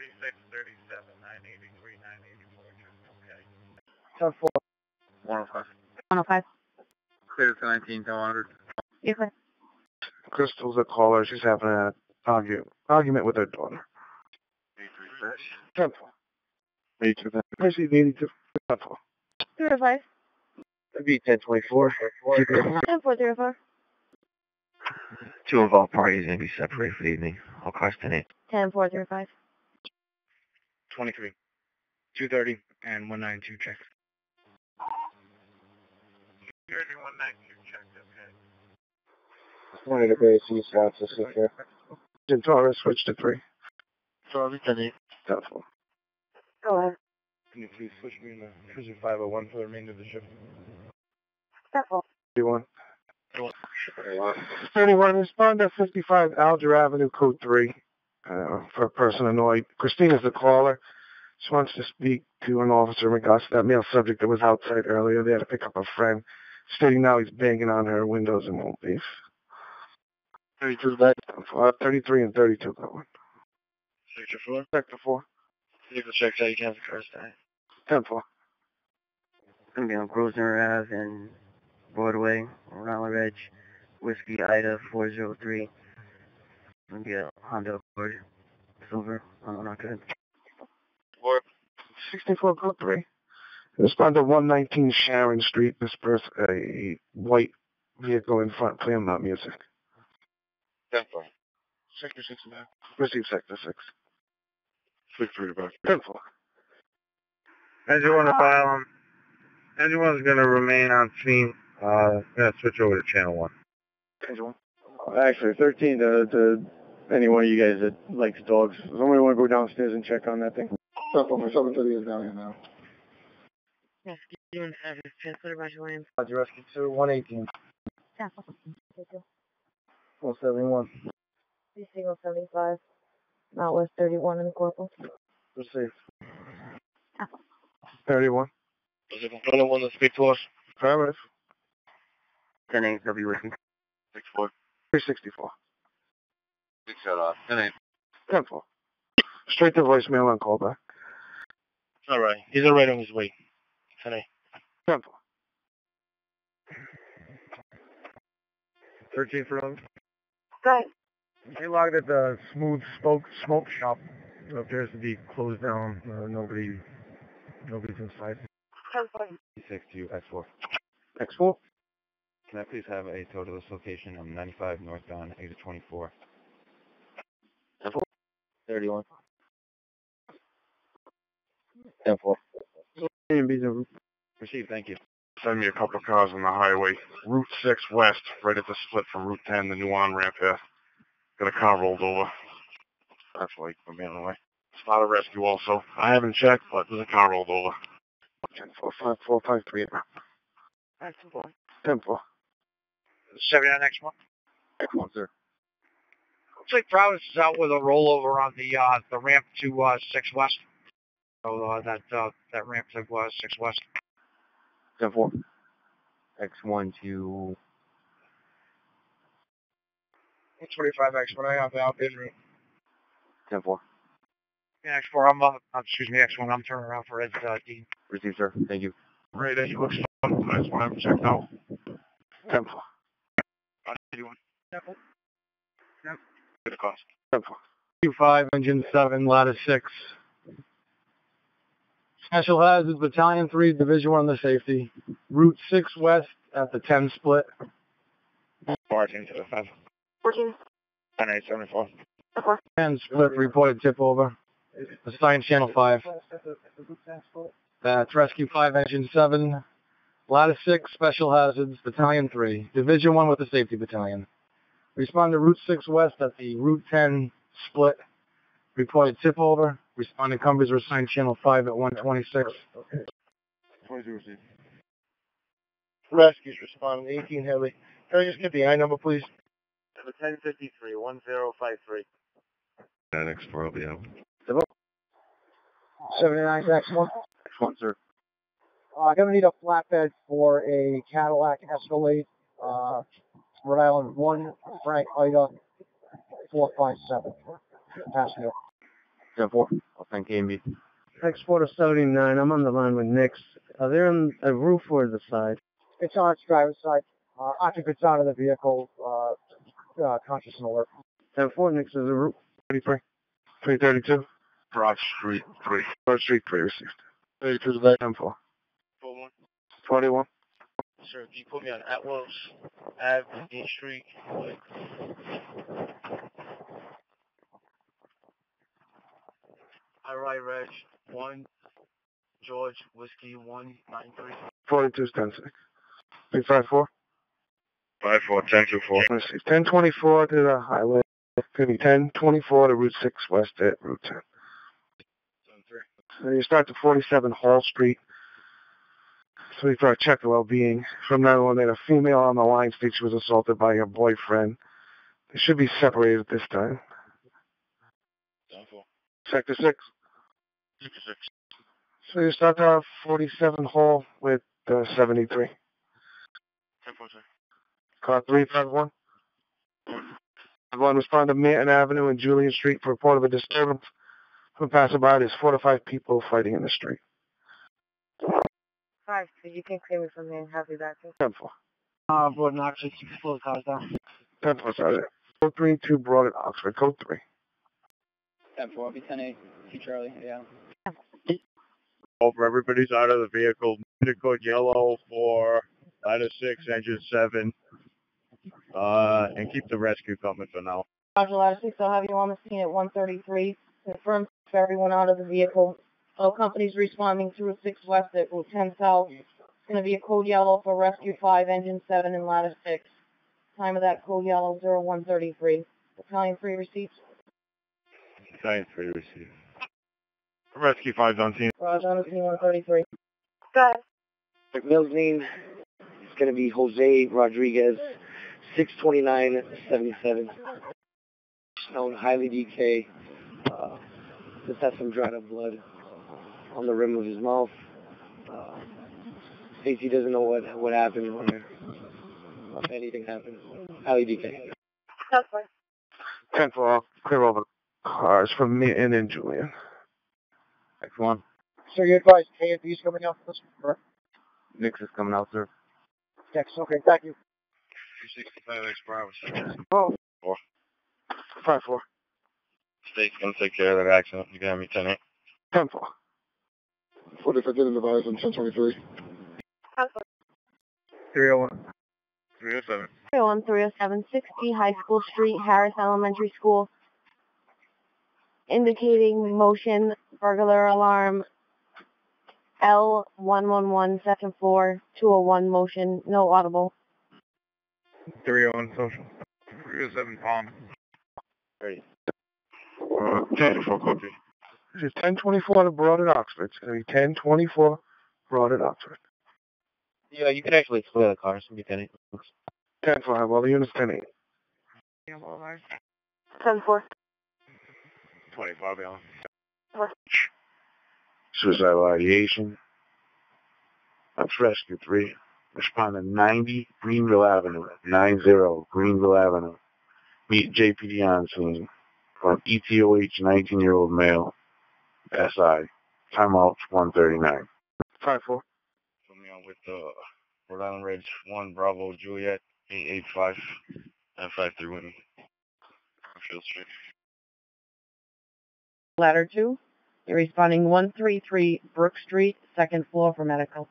36, 37, 983, 980, Ten four. 105. 105. Clear to 19, 100. You're clear. Crystal's a caller. She's having an argue, argument with her daughter. 83 Ten four. Eighty-two. Proceed eighty-two. Ten four. 305. That'd be ten twenty-four. 10404. Two involved parties may be separated for the evening. All cars 10 8. 10405. 23, 230, and 192 check. 30, 192 check, okay. Twenty degrees east, San Francisco. Gentara switch to three. Charlie 10 8. Ten four. Go ahead. Can you please switch me in the Cruiser 501 for the remainder of the shift? Step four. Thirty-one. Thirty-one. Respond to fifty-five Alger Avenue, code three. Uh, for a person annoyed. Christina's the caller. She wants to speak to an officer in regards to that male subject that was outside earlier. They had to pick up a friend, stating now he's banging on her windows and won't leave. 32 back. Uh, 33 and 32 going. Sector 4. Sector 4. Vehicle checks out. You can have the car stay. 10 4. Gonna be on Grosvenor Ave and Broadway, Round Edge, Whiskey Ida 403. Gonna be a Honda Accord, silver. Oh, not good. 64 code 3. Respond to 119 Sharon Street. This person, a white vehicle in front playing loud music. 10 4. Sector 6 back. Receive Sector 6. Switch 3 back. 10 4. Anyone to file him. Anyone's gonna remain on scene. Uh, gonna switch over to channel one. Actually, 13 to, to any one of you guys that likes dogs. Somebody want to go downstairs and check on that thing? Something for 730 is down here now. Yes, you and have transported by Williams. Roger, rescue 2, 118. Step 171. single 75. Not West 31 in the corporal. Receive. 31. Was it from one to speak to us? Affirmative. 10 8 W Whiskey. 6 4. 364. Big shut off. 10 8. 10 4. Straight to voicemail on callback. Alright. He's alright on his way. 10 8. 10 4. 13 for them. Go ahead. They logged at the Smooth Smoke Smoke Shop. It appears to be closed down. Uh, nobody, nobody's inside. Six to X4. X4. Can I please have a total of this location? I'm 95 northbound, exit 24. 31. 10 4. A and B's. Received, thank you. Send me a couple of cars on the highway. Route 6 west, right at the split from Route 10, the new on-ramp here. Got a car rolled over. That's like for me on the way. It's not a rescue also. I haven't checked, but there's a car rolled over. 10 4 5 4 5 3 That's four. 10 4. 79 next one. X1, sir. Looks like Providence is out with a rollover on the uh, the ramp to uh, 6 West. So uh, that uh, that ramp to uh, 6 West. 10 4. X1 to 25X, when I have out Israel. 10 4. Yeah, X4, I'm, uh, excuse me, X1, I'm turning around for Ed uh, Dean. Received, sir. Thank you. Right, he looks fun. I just want to have him checked out. 10 4. Uh, 81. Yep. Yep. Get a cost. 10 4. Q5, Engine 7, Ladder 6. Special Hazards, Battalion 3, Division 1 of the Safety. Route 6 West at the 10 split. Barging to the fence. 14. 10 8 74. 10 split, reported tip over. Assigned Channel 5. That's Rescue 5, Engine 7. Ladder 6, Special Hazards, Battalion 3. Division 1 with the Safety Battalion. Respond to Route 6 West at the Route 10 split. Reported tip over. Responding companies were assigned Channel 5 at 126. 22 received. Rescues responding 18 heavy. Can I just get the I number, please? 1053, 1053. That X4 will be out. 79 X1. X1, sir. Uh, I'm gonna need a flatbed for a Cadillac Escalade, uh, Rhode Island 1, Frank Ida, 457. Passenger. 10-4. I'll send KMB. Export of 79. I'm on the line with Nix. Are they on a roof or the side? It's on its driver's side. Uh, occupants out of the vehicle, uh, uh, conscious and alert. 10-4, Nix is a roof. 33. 332. Broad Street 3. Broad Street 3 received. 32 is back. 10 4. Four one. 21. Sir, can you put me on Atwells Ave, 8th Street? I write Reg 1, George, Whiskey 193. 42 is 10 6. 354. 5 4, 10 2 4. Received. 1024 to the highway. Excuse me, 1024 to Route 6 west at Route 10. 3. So you start to 47 Hall Street. So we try to check the well-being. From that on, that a female on the line states she was assaulted by her boyfriend. They should be separated at this time. 10 4. Sector 6. 6 6. So you start to 47 hole with uh, 73. 10 4, sir. Car 351. One respond to Manton Avenue and Julian Street for report of a disturbance from a passerby. There's four to five people fighting in the street. Five, so you can clear me from there and have me back. 10 4. Uh, board and actually slow the cars down. 10 4, sorry. Code 3 2 brought it Oxford. Code 3. 10 4, I'll be 10 8. See Charlie, yeah. Over everybody's out of the vehicle. Code yellow for ladder 6, engine 7. Uh, and keep the rescue coming for now. Roger, ladder six, I'll have you on the scene at one thirty-three. Confirm for everyone out of the vehicle. All companies responding to Route six west at Route ten south. It's gonna be a code yellow for rescue five, engine seven, and ladder six. Time of that code yellow, zero one thirty-three. Battalion three receipts. Science 3 received. Rescue 5's on scene. Roger, on the scene one thirty-three. Guys. McMill's name is going to be Jose Rodriguez, 62977. Known highly DK. Uh, just has some dried up blood on the rim of his mouth. Uh, Stacy doesn't know what what happened or if anything happened. Highly DK. That's fine. 10 4. I'll clear all the cars from Manton and Julian. Next one. So you advise KFB's coming out for this, correct? Nix is coming out, sir. Yes, okay, thank you. 265 X Bravo. Oh. 4. 5 4. State's gonna take care of that accident. You can have me 10 8. 10 4. 45 didn't advise on 1023. 301. 307. 301 307 60 High School Street, Harris Elementary School. Indicating motion, burglar alarm, L111 second floor, 201 motion, no audible. 301 social. 307 Palm. Ready. Uh, 10 4 copy. This is 1024 to Broad at Oxford. It's going to be 1024 Broad at Oxford. Yeah, you can actually split the cars. Be 10 10 4. Well, the unit's 10 8. 10 4. 25 Allen. Suicidal ideation. That's Rescue 3. Respond to 90 Greenville Avenue. 90 Greenville Avenue. Meet JPD on scene. For an E ETOH 19-year-old male. SI. Timeout 139. 5 4. Put me on with uh, Rhode Island Ridge 1 Bravo Juliet 885 and 53 Whitney. Field Street. Ladder 2. You're responding 133 Brook Street, second floor for medical.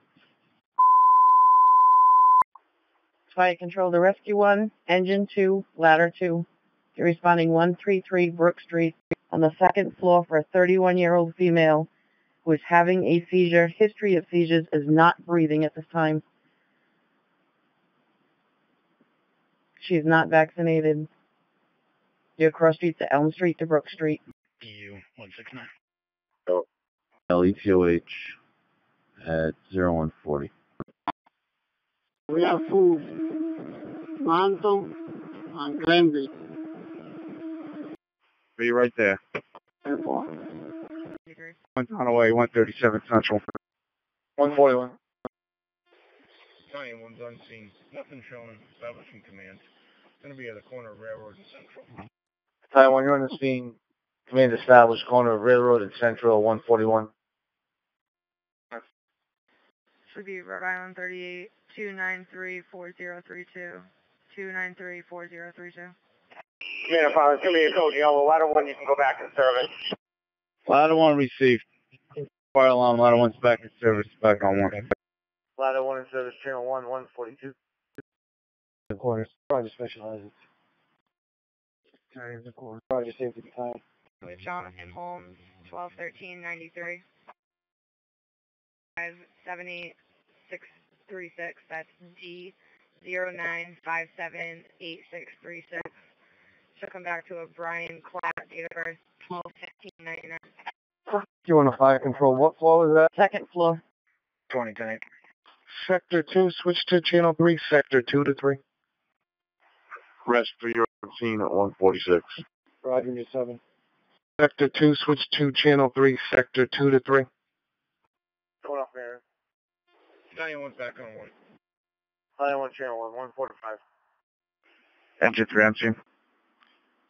Fire control to rescue 1, engine 2, ladder 2. You're responding 133 Brook Street on the second floor for a 31-year-old female who is having a seizure. History of seizures is not breathing at this time. She is not vaccinated. You're cross street to Elm Street to Brook Street. EU 169. LETOH at 0140. We have food. Manto and Glenby. Be right there. Therefore. One on the way, 137 Central. 141. Battalion 1's on scene. Nothing shown. Establishing command. It's going to be at the corner of Railroad and Central. Taiwan, you're on the scene. Command established corner of Railroad and Central 141. Should be Rhode Island 38 293 man, if I was going a code, yellow ladder one. You can go back in service. Ladder one received. Fire alarm, Ladder one's back in service, back on one. Ladder 1 in service, channel 1, 142. The corners, Roger specializes. Time the corner. Roger, safety time. With Jonathan Holmes, 121393. 5783636, that's D09578636 took him back to a Brian Klatt Universe Do you want to fire control? What floor is that? Second floor. 20. Sector 2, switch to channel 3, sector 2 to 3. Rest for your scene at 146. Roger, your 7. Sector 2, switch to channel 3, sector 2 to 3. Going off mirror. 91's back on 1. 91 channel 1, 145. Engine 3, I'm seeing.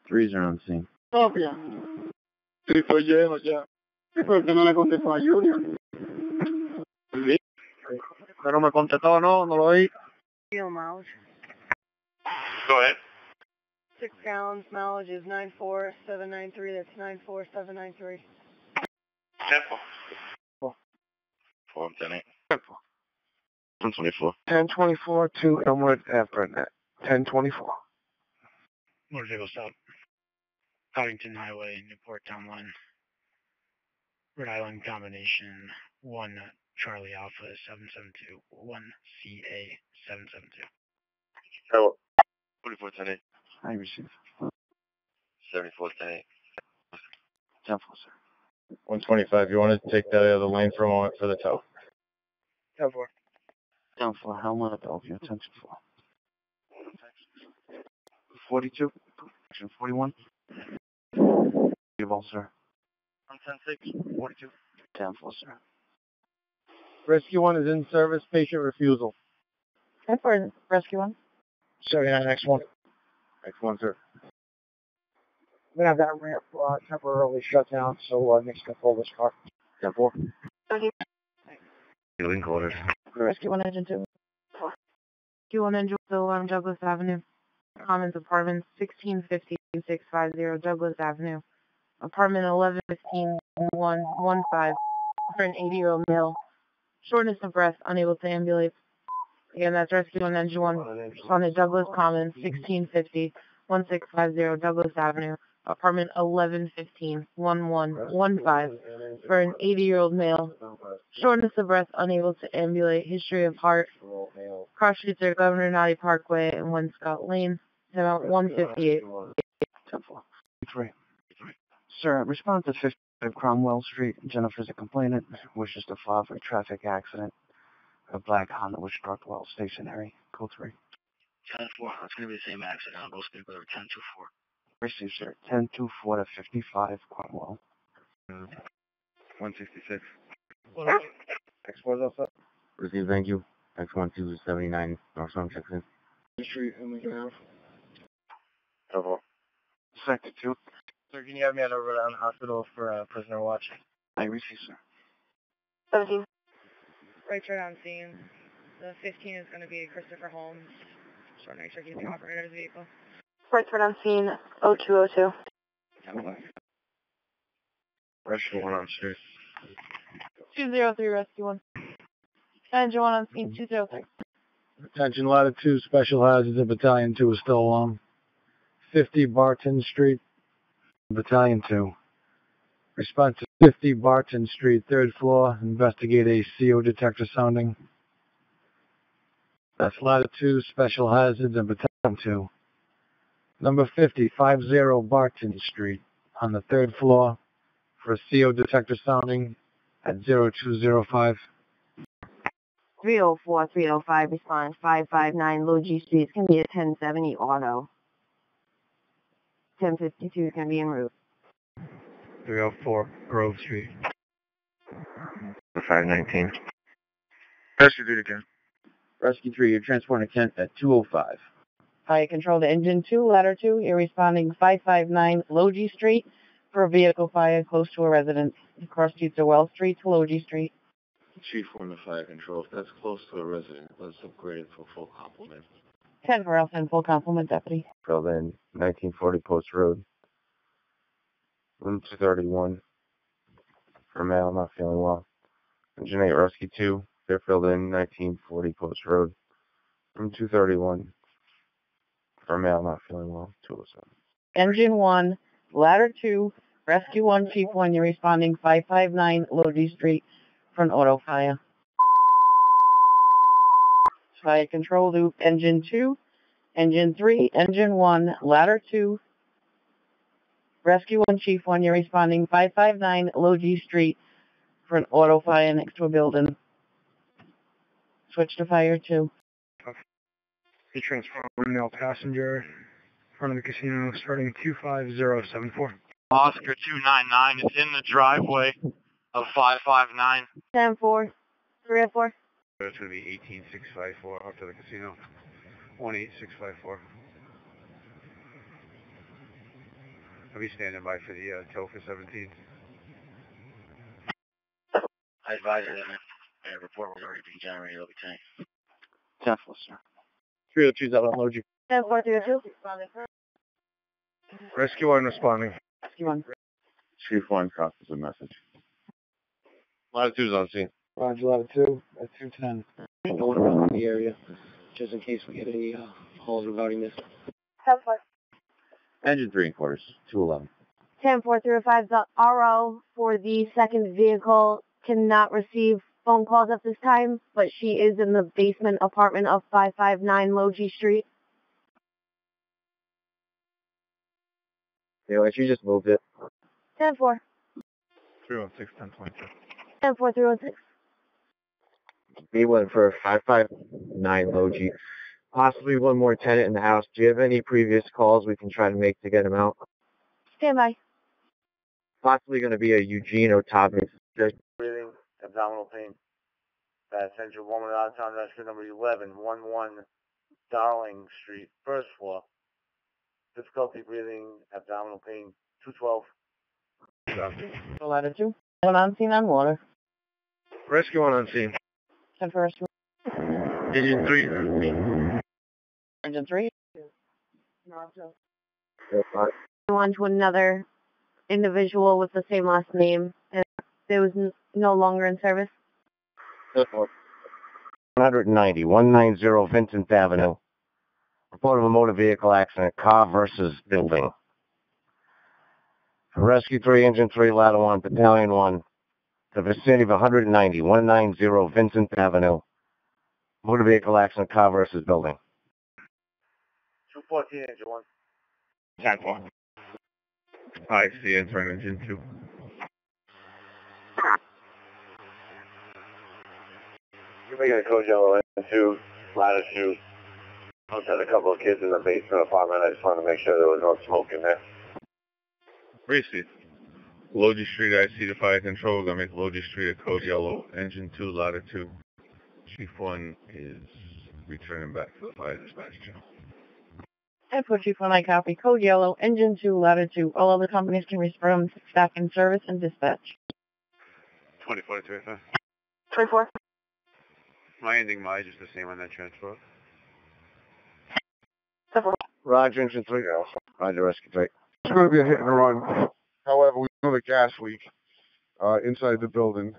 Threes are on scene. Copia. Tipo lleno ya. ¿Y por qué no le contestó a Junior? Pero me contestó, no, no lo oí. Fuel mileage. Go ahead. Six gallons mileage is 94793. That's 94793. Tempo. Four, ten, eight. 124. 1024 to Elmwood Airport. 1024. Motor vehicle stop. Cottington Highway, Newport Town Line. Rhode Island combination 1 Charlie Alpha 772 1 CA 772. Hello. 44, 10, 8. I received. 74, 10, 8. 10 sir. 125, you want to take that other lane for a moment for the tow? 10 4. Down for helmet, Bellevue, attention 4. 42, action 41. You all, sir. 110, 6, 42. 10 4, sir. Rescue 1 is in service, patient refusal. And for rescue one. 79, X1. X1, sir. We're gonna have that ramp uh, temporarily shut down, so uh, Nick's gonna pull this car. 10 4. Healing quarters. Rescue one engine two. Rescue 1 engine still on Douglas Avenue. Commons Apartments 1650 650 Douglas Avenue. Apartment 1115 115 for an 80 year old male. Shortness of breath, unable to ambulate. Again, that's Rescue 1 Engine 1 on the Douglas Commons 1650 1650 Douglas Avenue. Apartment 1115 1115 for an 80 year old male. Shortness of breath, unable to ambulate. History of heart. Cross streets are Governor Notte Parkway and One Scott Lane. About 158. 10 4. 3. Sir, respond to 55 Cromwell Street. Jennifer's a complainant. Wishes to file for a traffic accident. A black Honda was struck while stationary. Code 3. 10 4. That's going to be the same accident. I'll go speak with her 10 2 4. Receive, sir. 10 2 4 to 55 Cromwell. 166. X4's all set. Receive, thank you. X1279, North Storm checks in. Street, and we can have. Hello. Sector 2. Sir, can you have me at a Rhode Island hospital for uh, prisoner watch? I receive, sir. 17. Right turn on scene. The 15 is going to be Christopher Holmes. Short night tricky the operator of the vehicle. Right turn on scene 0202. Rescue 1 on street. 203 rescue one. Engine one on scene 203. Attention, Ladder 2, Special Hazards and Battalion 2 is still along. 50 Barton Street, Battalion 2. Response to 50 Barton Street, third floor. Investigate a CO detector sounding. That's Ladder 2, Special Hazards and Battalion 2. Number 50, 50 Barton Street, on the third floor, for a CO detector sounding at 0205. 304, 305, response 559 Logie Street. Going be a 1070 auto. 1052 is going to be en route. 304 Grove Street. 519. Rescue 3 again. Rescue 3, you're transporting a Kent at 205. Hi, control to engine 2, ladder 2. You're responding 559 Logie Street. for a vehicle fire close to a residence across Pizza Well Street to Logie Street. Chief one to fire control. If that's close to a resident, let's upgrade it for full complement. 10 for I'll full complement deputy. Filled in 1940 Post Road. Room 231. For male, not feeling well. Engine 8 Rescue 2. They're filled in 1940 Post Road. Room 231. For male, not feeling well. 207. Engine 1, Ladder 2, Rescue 1, Chief 1, you're responding 559 Logie Street for an auto fire. Fire control loop, engine 2, engine 3, engine 1, ladder 2, rescue 1, chief 1, you're responding 559 Logie Street for an auto fire next to a building. Switch to fire 2. He transfer male passenger in front of the casino starting 25074. Oscar 299 is in the driveway of 559. 10 4, 304. It's going to be 18654 up to the casino. 18654. I'll be standing by for the uh, tow for 17. I advise that a report was already being generated over time. 10 4, sir. 302's out on you. 10 4, 302. Responding for Rescue 1 responding. rescue 1. Chief 1 copies a message. Latitude's on scene. Roger, level two, at 210. Going around the area, just in case we get any uh, calls regarding this. 10 4. Engine 3 and quarters. 211. 10 405, the RO for the second vehicle cannot receive phone calls at this time, but she is in the basement apartment of 559 Logie Street. Anyway, she just moved it. 10 4. 316 1022. 10 4 316. B one for 559 Logie. Possibly one more tenant in the house. Do you have any previous calls we can try to make to get him out? Stand by. Possibly going to be a Eugene Otavi. Breathing, abdominal pain. That central woman out of town rescue number 11, 11 Darling Street, first floor. Difficulty breathing, abdominal pain, 212. Ladder 2. One on scene on water. Rescue 1 on scene. 10 for rescue. Engine 3. Engine 3. On to another individual with the same last name, and there was n- no longer in service. 190, 190 Vincent Avenue. Report of a motor vehicle accident, car versus building. Rescue 3, Engine 3, Ladder 1, Battalion 1. The vicinity of 190, 190 Vincent Avenue. Motor vehicle accident, car versus building. 214, engine 1. 10 4. I see entering engine 2. You're making a code yellow engine 2, ladder 2. I had a couple of kids in the basement apartment. I just wanted to make sure there was no smoke in there. Receive. Logie Street, I see the fire control. We're Gonna make Logie Street a code yellow. Engine 2, ladder 2. Chief 1 is returning back to the fire dispatch channel. And for Chief 1, I copy. Code yellow, engine 2, ladder 2. All other companies can respond back in service and dispatch. 2042, FM. 24. My ending mileage is the same on that transport. Roger, Engine 3. Roger, Rescue 3. It's going to be a hit and run. However, we know the gas leak uh, inside the building.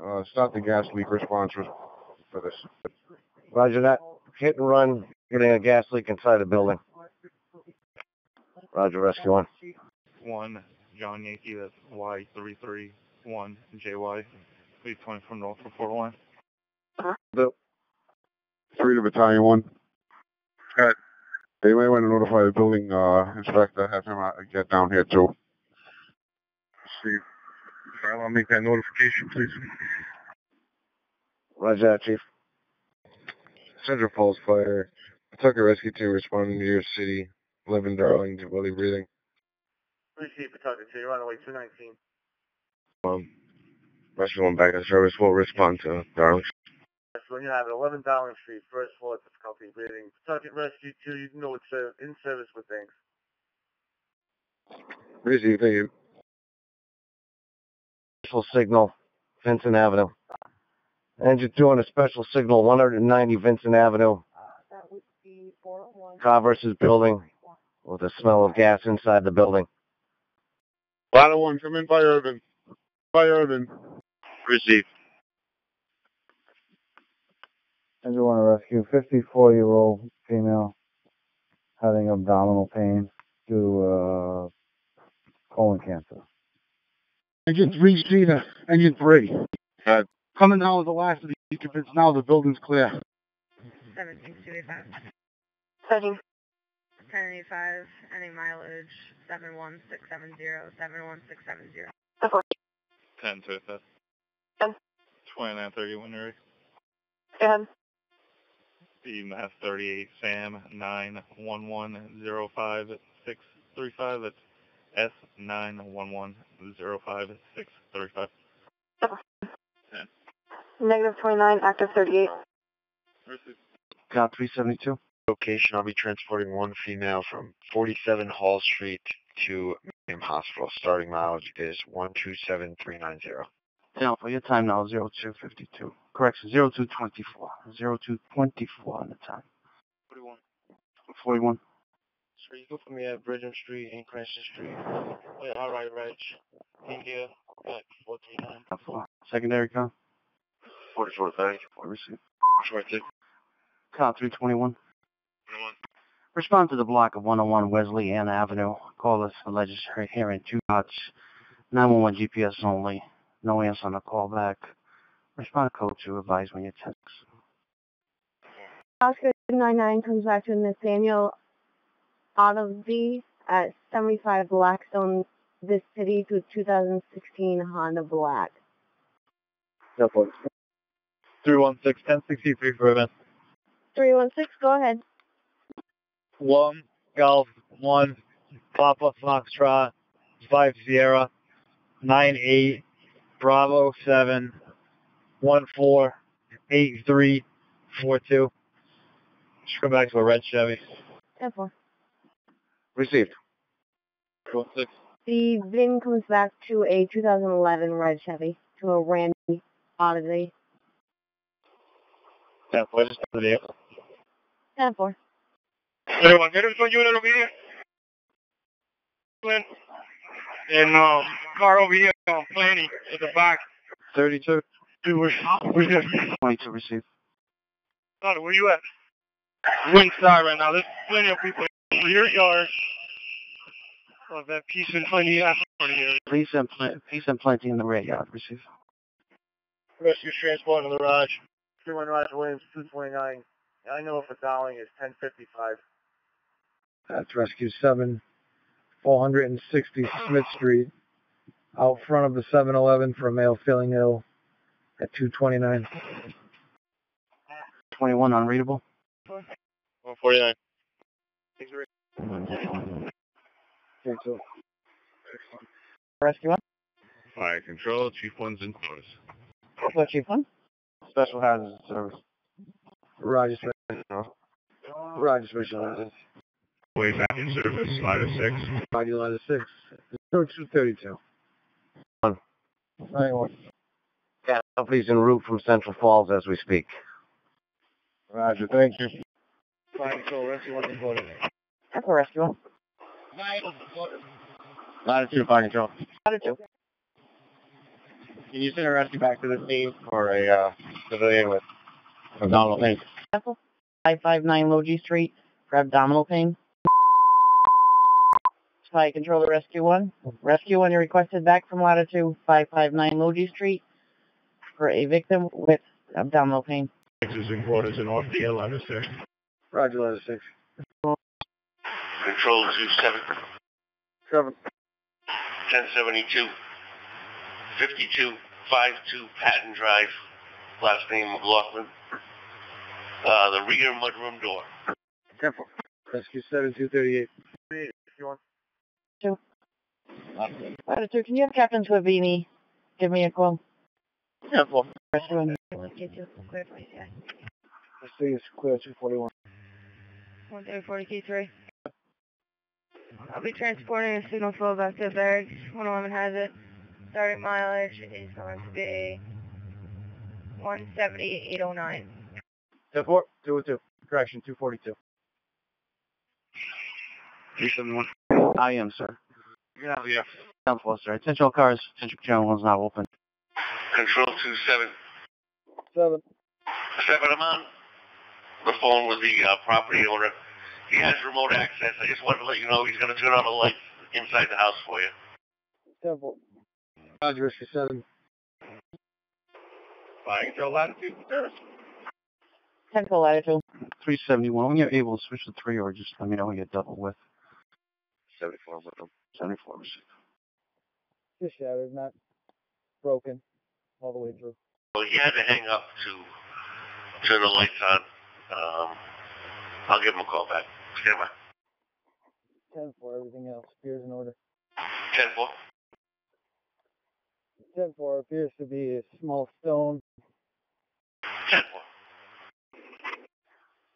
Uh, stop the gas leak response for for this. Roger that. Hit and run, getting a gas leak inside the building. Roger, Rescue 1. One, John Yankee, that's Y331JY. Please 20 from North Report 1. Three to battalion one. Uh, they may want to notify the building uh, inspector, have him uh, get down here too. Steve, I'll make that notification, please. Roger that, Chief. Central Falls Fire. Pawtucket Rescue Team responding to your city. Living Darling, difficulty breathing. Receive Pawtucket City, runway 219. Um, Rescue 1 back in service will respond to Darling. That's when you have it, 11 Darling Street, first floor, difficulty breathing. Pawtucket Rescue 2, you know it's uh, in service with things. Receive, thank you. Special signal, Vincent Avenue. Engine 2 on a special signal, 190 Vincent Avenue. Car versus building with a smell of gas inside the building. Ladder 1, come in by Urban. By Urban. Receive. Engine 1 rescue, 54 year old female having abdominal pain due to uh, colon cancer. Engine 3, Cena. Engine 3. Uh, Coming down with the last of the occupants now, the building's clear. 17285. Setting. 1085, any mileage, 71670, 71670. 10 to that. 10. 2931 area. And B Mass 38 Sam 91105 That's S 91105 negative 29, active 38. Got 372. Location, I'll be transporting one female from 47 Hall Street to Miriam Hospital. Starting mileage is 127390. Alpha, your time now is 0252. Correction, 0224. 0224 on the time. 41. 41. Sir, you go for me at Bridgham Street and Cranston Street. Yeah, all right, Reg. India, back 439. Alpha. Secondary count. 4430. Receive. 42. Count 321. Respond to the block of 101 Wesleyan Avenue. Call us alleged hearing two dots. 911 GPS only. No answer on the call back. Respond code to advise when you text. Oscar 99 comes back to Nathaniel Ottovy at 75 Blackstone, this city to 2016 Honda Black. No point. 316 1063 for event. 316, go ahead. 1 Golf 1 Papa Foxtrot 5 Sierra 9 8 Bravo 7 14 8342. Just come back to a red Chevy. 10-4. Received. 316. The VIN comes back to a 2011 red Chevy to a Randy Odyssey. 10 4, just the vehicle. 10-4. Anyone get him from unit over here? And uh, car over here, uh, Planny, at the back. 32. Dude, where's, where's that? 22 receive. Sonny, where you at? We're inside right now. There's plenty of people in your yard. Oh, that piece and plenty ass in here. Peace and, pl- peace and plenty in the rear yard. Receive. Rescue transport in the garage. 21 Roger Williams, 229. I know if a Dowling is 1055. That's Rescue 7, 460 Smith Street, out front of the 7-Eleven for a male feeling ill at 229. 21 unreadable. 149. Rescue one. Fire control, Chief One's in quarters. What, Chief one? Special hazard service. Roger, special. Roger, special hazards. Way back in service, ladder 6. Roger, ladder 6. 0232. One. 91. Gas company's en route from Central Falls as we speak. Roger, thank you. Fire control, rescue 1 in quarters. That's a rescue one. Ladder 2, fire control. Ladder two. Can you send a rescue back to the scene for a uh, civilian with abdominal pain? Apple. 559 Logie Street for abdominal pain. Spy control to rescue one. Rescue one, you requested back from ladder two, 559 Logie Street for a victim with abdominal pain. Six is in quarters and off the air, ladder 6. Roger, ladder 6. Control to 7. 7. 1072. 52 52 Patton Drive. Last name McLaughlin. Uh, the rear mudroom door. 10 Rescue 7, 238. If you want. Two. Ladder two, can you have Captain Swavini give me a call? Yeah, four. Rescue one. Let's see, it's clear 241. 134 key 3. I'll be transporting a signal flow back to the barracks. 111 has it. starting mileage is going to be 170,809. 10 4, 202. Correction, 242. 371. I am, sir. Yeah, yeah. Down four, sir. Attention all cars. Attention channel one's not open. Control two seven. Seven. Seven, I'm on the phone with the uh, property owner. He has remote access. I just wanted to let you know he's going to turn on the lights inside the house for you. 10 4. Roger, Whiskey 7. Flying control latitude, service. 10 for latitude. 371. When you're able, to switch to 3 or just let me know when you're double with. 74 with them. 74 receive. Just shattered, not broken all the way through. Well, he had to hang up to turn the lights on. Um, I'll give him a call back. Stand by. 10 4, everything else appears in order. 10 4. 10 4 appears to be a small stone. 10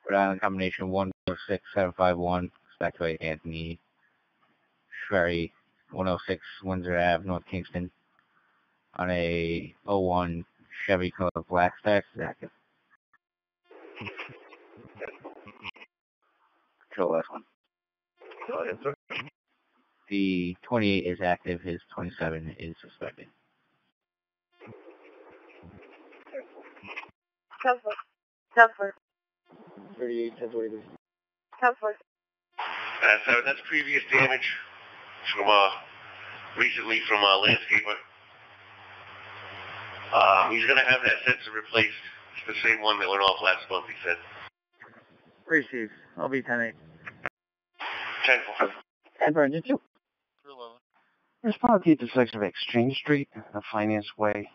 Rhode Island combination 146751, back to Anthony Sherry, 106 Windsor Ave, North Kingstown, on a 01 Chevy color black stack, active. Control last one. The 28 is active, his 27 is suspected. 10 4. 10 4. 38, 10 43. 10 4. Uh, so that's previous damage from uh, recently from a landscaper. Uh, he's going to have that sensor replaced. It's the same one that went off last month, he said. Receive. I'll be 10 8. 10 4. 10 for engine 2. Respond to the intersection of Exchange Street and Finance Way.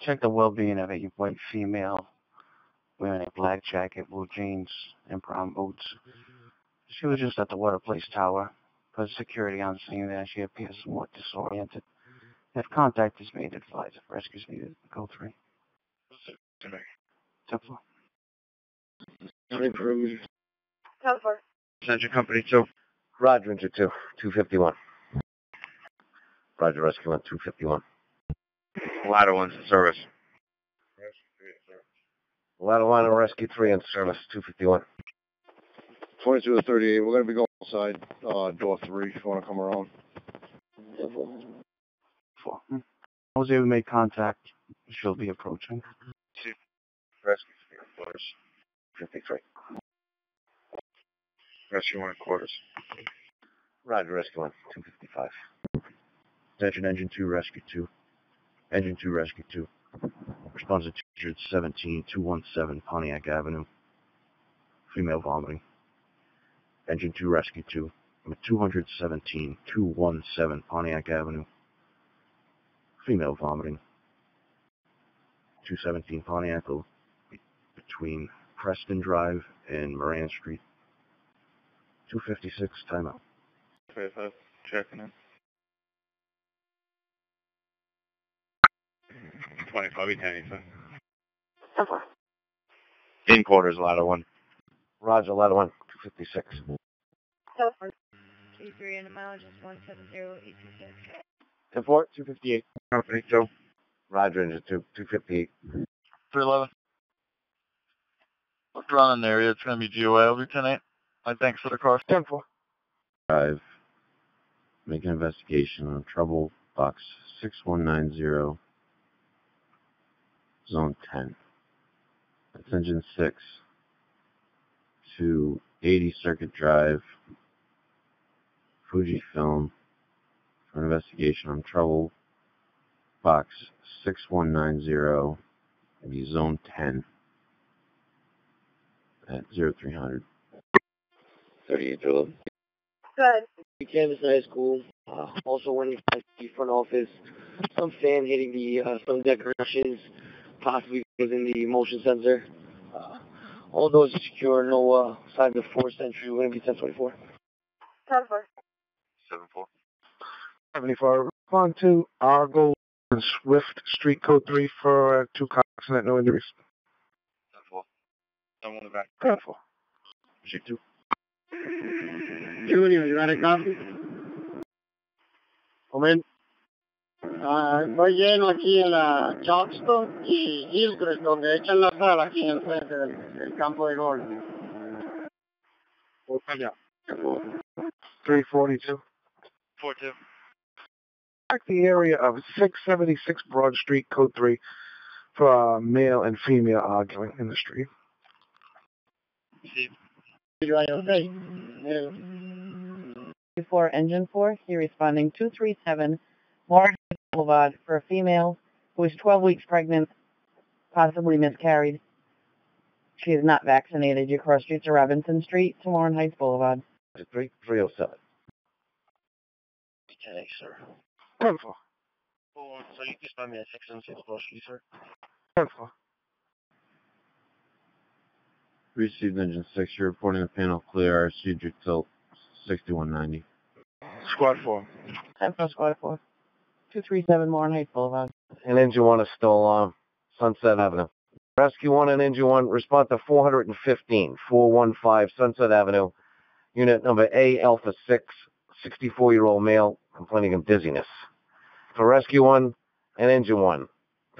Check the well-being of a white female wearing a black jacket, blue jeans, and brown boots. She was just at the Water Place Tower. Put security on scene there. She appears somewhat disoriented. If contact is made, advise if rescues needed. Go 3. County approved. Code Central Company 2. Roger, Engine 2, 251. Roger, Rescue 1, 251. Ladder 1's in service. Ladder 1 and Rescue 3 in service, 251. 22 to 38, we're going to be going inside uh, door 3 if you want to come around. Four. I was able to make contact. She'll be approaching. Rescue 3, 253. Rescue one quarters. Roger, rescue one, 255. Attention, engine two, rescue two. Engine two, rescue two. Response to 217, 217 Pontiac Avenue. Female vomiting. Engine two, rescue two. I'm at 217, 217 Pontiac Avenue. Female vomiting. 217 Pontiac between Preston Drive and Moran Street. 256 timeout. 25, checking in. 25, 10 anything. 10 4. In quarters, ladder 1. Roger, ladder 1, 256. 10 4. 23 and the mileage is 170826. 10 4, 258. Company 2. Roger, Engine 2, 258. 311. Look around in the area. It's going to be GOA, Lieutenant. My thanks for the car. 10 4. Drive. Make an investigation on trouble box 6190, zone 10. That's engine 6 to 80 Circuit Drive, Fujifilm, for an investigation on trouble box 6190, maybe zone 10 at 0300. 38 Philip. Good. Campus High School. Uh, also went inside the front office. Some fan hitting the uh, some decorations, possibly was in the motion sensor. Uh, all doors are secure. No uh, signs of forced entry. We're gonna be 1024. 10 4. 7 4. 74. Respond to Argo and Swift Street Code 3 for uh, two cops and no injuries. 10 4. I'm on the back. 10 4. Sheet 2. You got a copy? Come in. Ah, voy lleno aquí en la Johnston y Hillcrest, donde echan la sal aquí en frente del, del campo de golf. Yeah. 342. 4-2. Mark the area of 676 Broad Street, Code 3, for uh, male and female arguing in the street. Before engine 4, he responding 237 Morgan Boulevard for a female who is 12 weeks pregnant, possibly miscarried. She is not vaccinated. You cross streets of Robinson Street to Warren Heights Boulevard. 3, 307. Okay, sir. 10 4. Oh, so you can find me at 676 Broad Street, sir? 10 4. Received engine 6. You're reporting a panel clear. RC J tilt 6190. Squad 4. 10 4 Squad 4. 237 Warren Heights Boulevard. And engine 1 is still on Sunset Avenue. Rescue 1 and engine 1 respond to 415 415 Sunset Avenue. Unit number A Alpha 6, 64 year old male complaining of dizziness. For Rescue 1 and engine 1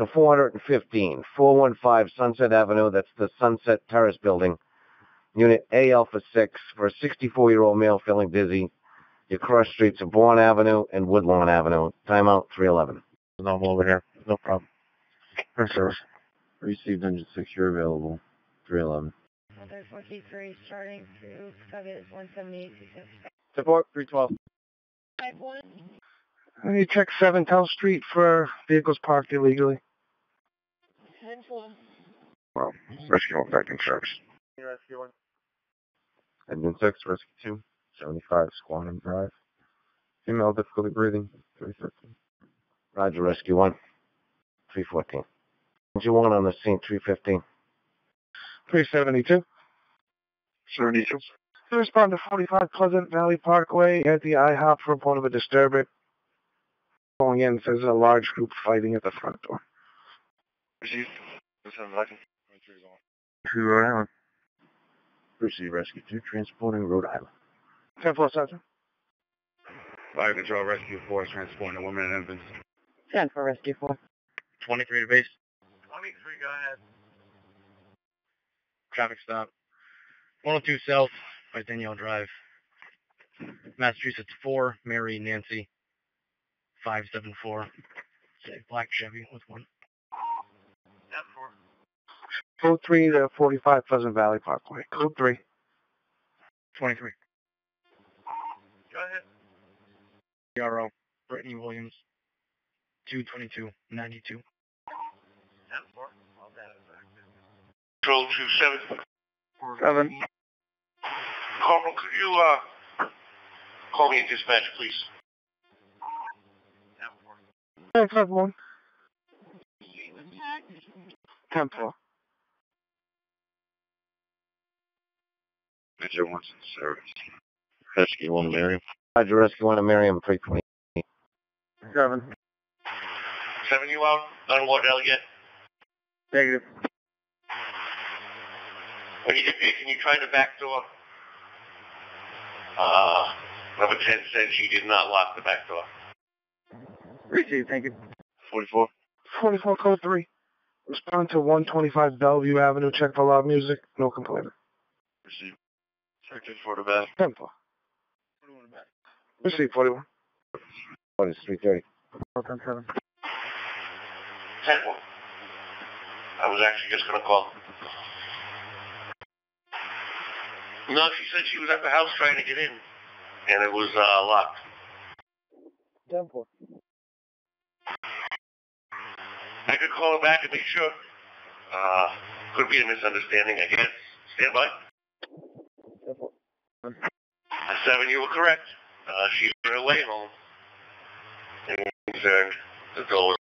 to 415 415 Sunset Avenue, that's the Sunset Terrace building. Unit A Alpha 6 for a 64 year old male feeling dizzy. You cross streets of Bourne Avenue and Woodlawn Avenue. Timeout 311. Normal over here. No problem. For service. Received engine 6. You're available. 311. Mother 43, starting through Covett 178 Support 312. 51. And you check 7 Tell Street for vehicles parked illegally. 10 4. Well, rescue one back in service. Rescue 1. Engine 6. Rescue 2. 75 Squantum Drive. Female difficulty breathing. 313. Roger, Rescue 1. 314. Engine 1 on the scene, 315. 372. 72. To respond to 45 Pleasant Valley Parkway at the IHOP for report of a disturbance. Going in says a large group fighting at the front door. Received. 7 Viking. To Rhode Island. Received Rescue 2. Transporting Rhode Island. 10 4 Sergeant. Fire Control Rescue 4 transporting a woman and infants. 10 for Rescue 4. 23 to base. 23, go ahead. Traffic stop. 102 South by Danielle Drive. Massachusetts 4, Mary Nancy. 574. Say black Chevy with one. Yep, 4. Code 3 to 45 Pleasant Valley Parkway. Code 3. 23. Go ahead. PRO. Brittany Williams. 222 92. Yep, 4. All data back. Control 27. 7. Corporal, could you, uh, call me at dispatch, please? Yep, 4. 10 5 1. 10 4. Major one's in service. Rescue 1 Miriam. Roger, Rescue 1 and Miriam, 320. 7. Seven, you out on Wardell yet? Negative. When you can you try the back door? Uh, number 10 said she did not lock the back door. Received, thank you. 44. 44 Code 3. Respond to 125 Bellevue Avenue. Check for loud music. No complaint. Received. Sector 4 to back. 10 4. Received 41. What is 330? 10 7. 10 1. I was actually just going to call. No, she said she was at the house trying to get in, and it was uh, locked. 10 4. I could call her back and make sure. Uh, could be a misunderstanding, I guess. Stand by. Seven, you were correct. Uh, she's on her way home. And concerned the door was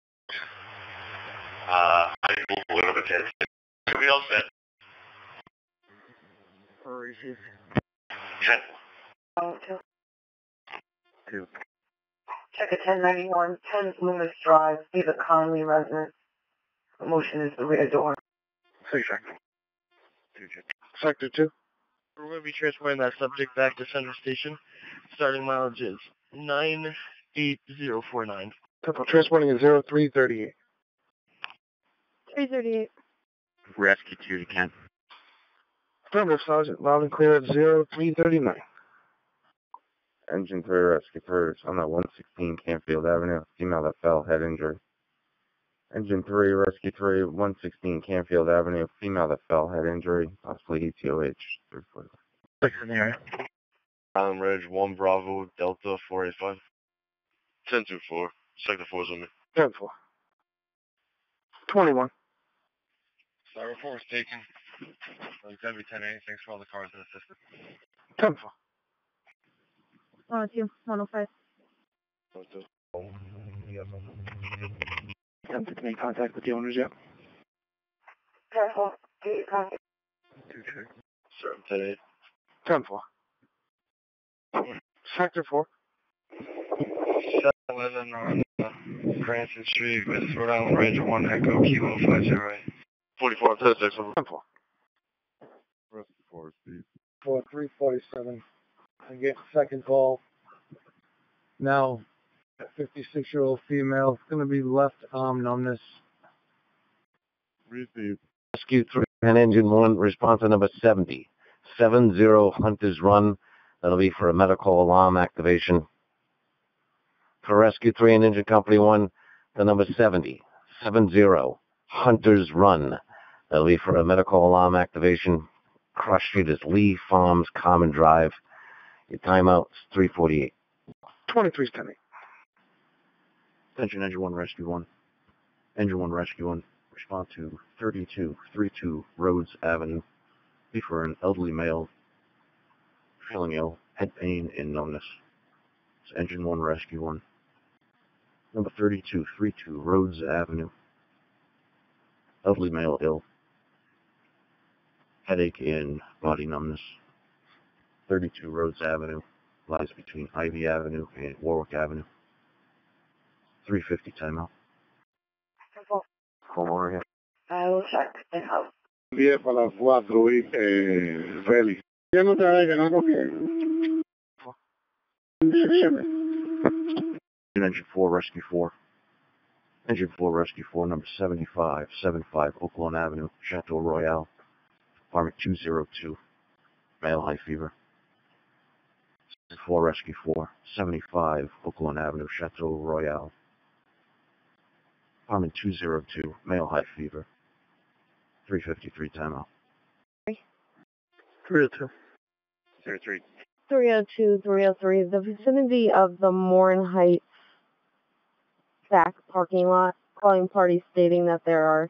uh, I didn't move number 10. Should be all set. Received. 10. Oh, two. 2. Check a 1091, 10 Loomis Drive, be the Conley resident. The motion is the rear door. 6 Sector. Sector 2. We're going to be transporting that subject back to Center Station. Starting mileage is 98049. Transporting at 0338. 338. Rescue 2 to Kent. Affirmative, Sergeant. Loud and clear at 0339. Engine 3 rescue first on that 116 Canfield Avenue. Female that fell, head injury. Engine 3 rescue 3, 116 Canfield Avenue. Female that fell, head injury, possibly ETOH. Third floor. Six in the area. Island Ridge, 1 Bravo, Delta, 485. 1024. Sector 4 is on me. 10 4. 21. Star 4 is taken. It's gotta be 10 8. Thanks for all the cars and assistance. 10 4. 102, 105. Attempted to make contact with the owners yet. Careful. Get your contact. 2 check. Sir, 10 8. 10 4. Sector 4. 711 on uh, Cranston Street, West Rhode Island Ridge, 1 Echo Kilo 508. 44, 10 6. 10 4. Steve. For 347. I get second call. Now, a 56 year old female. It's going to be left arm numbness. Receive. Rescue 3 and Engine 1, response to number 70. 70 Hunters Run. That'll be for a medical alarm activation. For Rescue 3 and Engine Company 1, the number 70. 70 Hunters Run. That'll be for a medical alarm activation. Cross Street is Lee Farms Common Drive. Your timeout's 348. 23 is 10 8. Attention Engine 1 Rescue 1. Engine 1 Rescue 1. Respond to 3232 Rhodes Avenue. Be for an elderly male feeling ill, head pain, and numbness. It's Engine 1 Rescue 1. Number 3232 Rhodes Avenue. Elderly male ill. Headache and body numbness. 32 Rhodes Avenue lies between Ivy Avenue and Warwick Avenue. 350 timeout. Careful. Home area. I will check and help. 10 para 4 y eh, Rally. Yo no te veo que no. Engine 4 Rescue 4. Engine 4 Rescue 4, number 75, 75 Oaklawn Avenue, Chateau Royale. Apartment 202. Male high fever. 4 Rescue 4, 75 Oaklawn Avenue, Chateau Royale. Apartment 202, male high fever. 353 timeout. 302. 03. 302, 303, the vicinity of the Morn Heights back parking lot, calling party stating that there are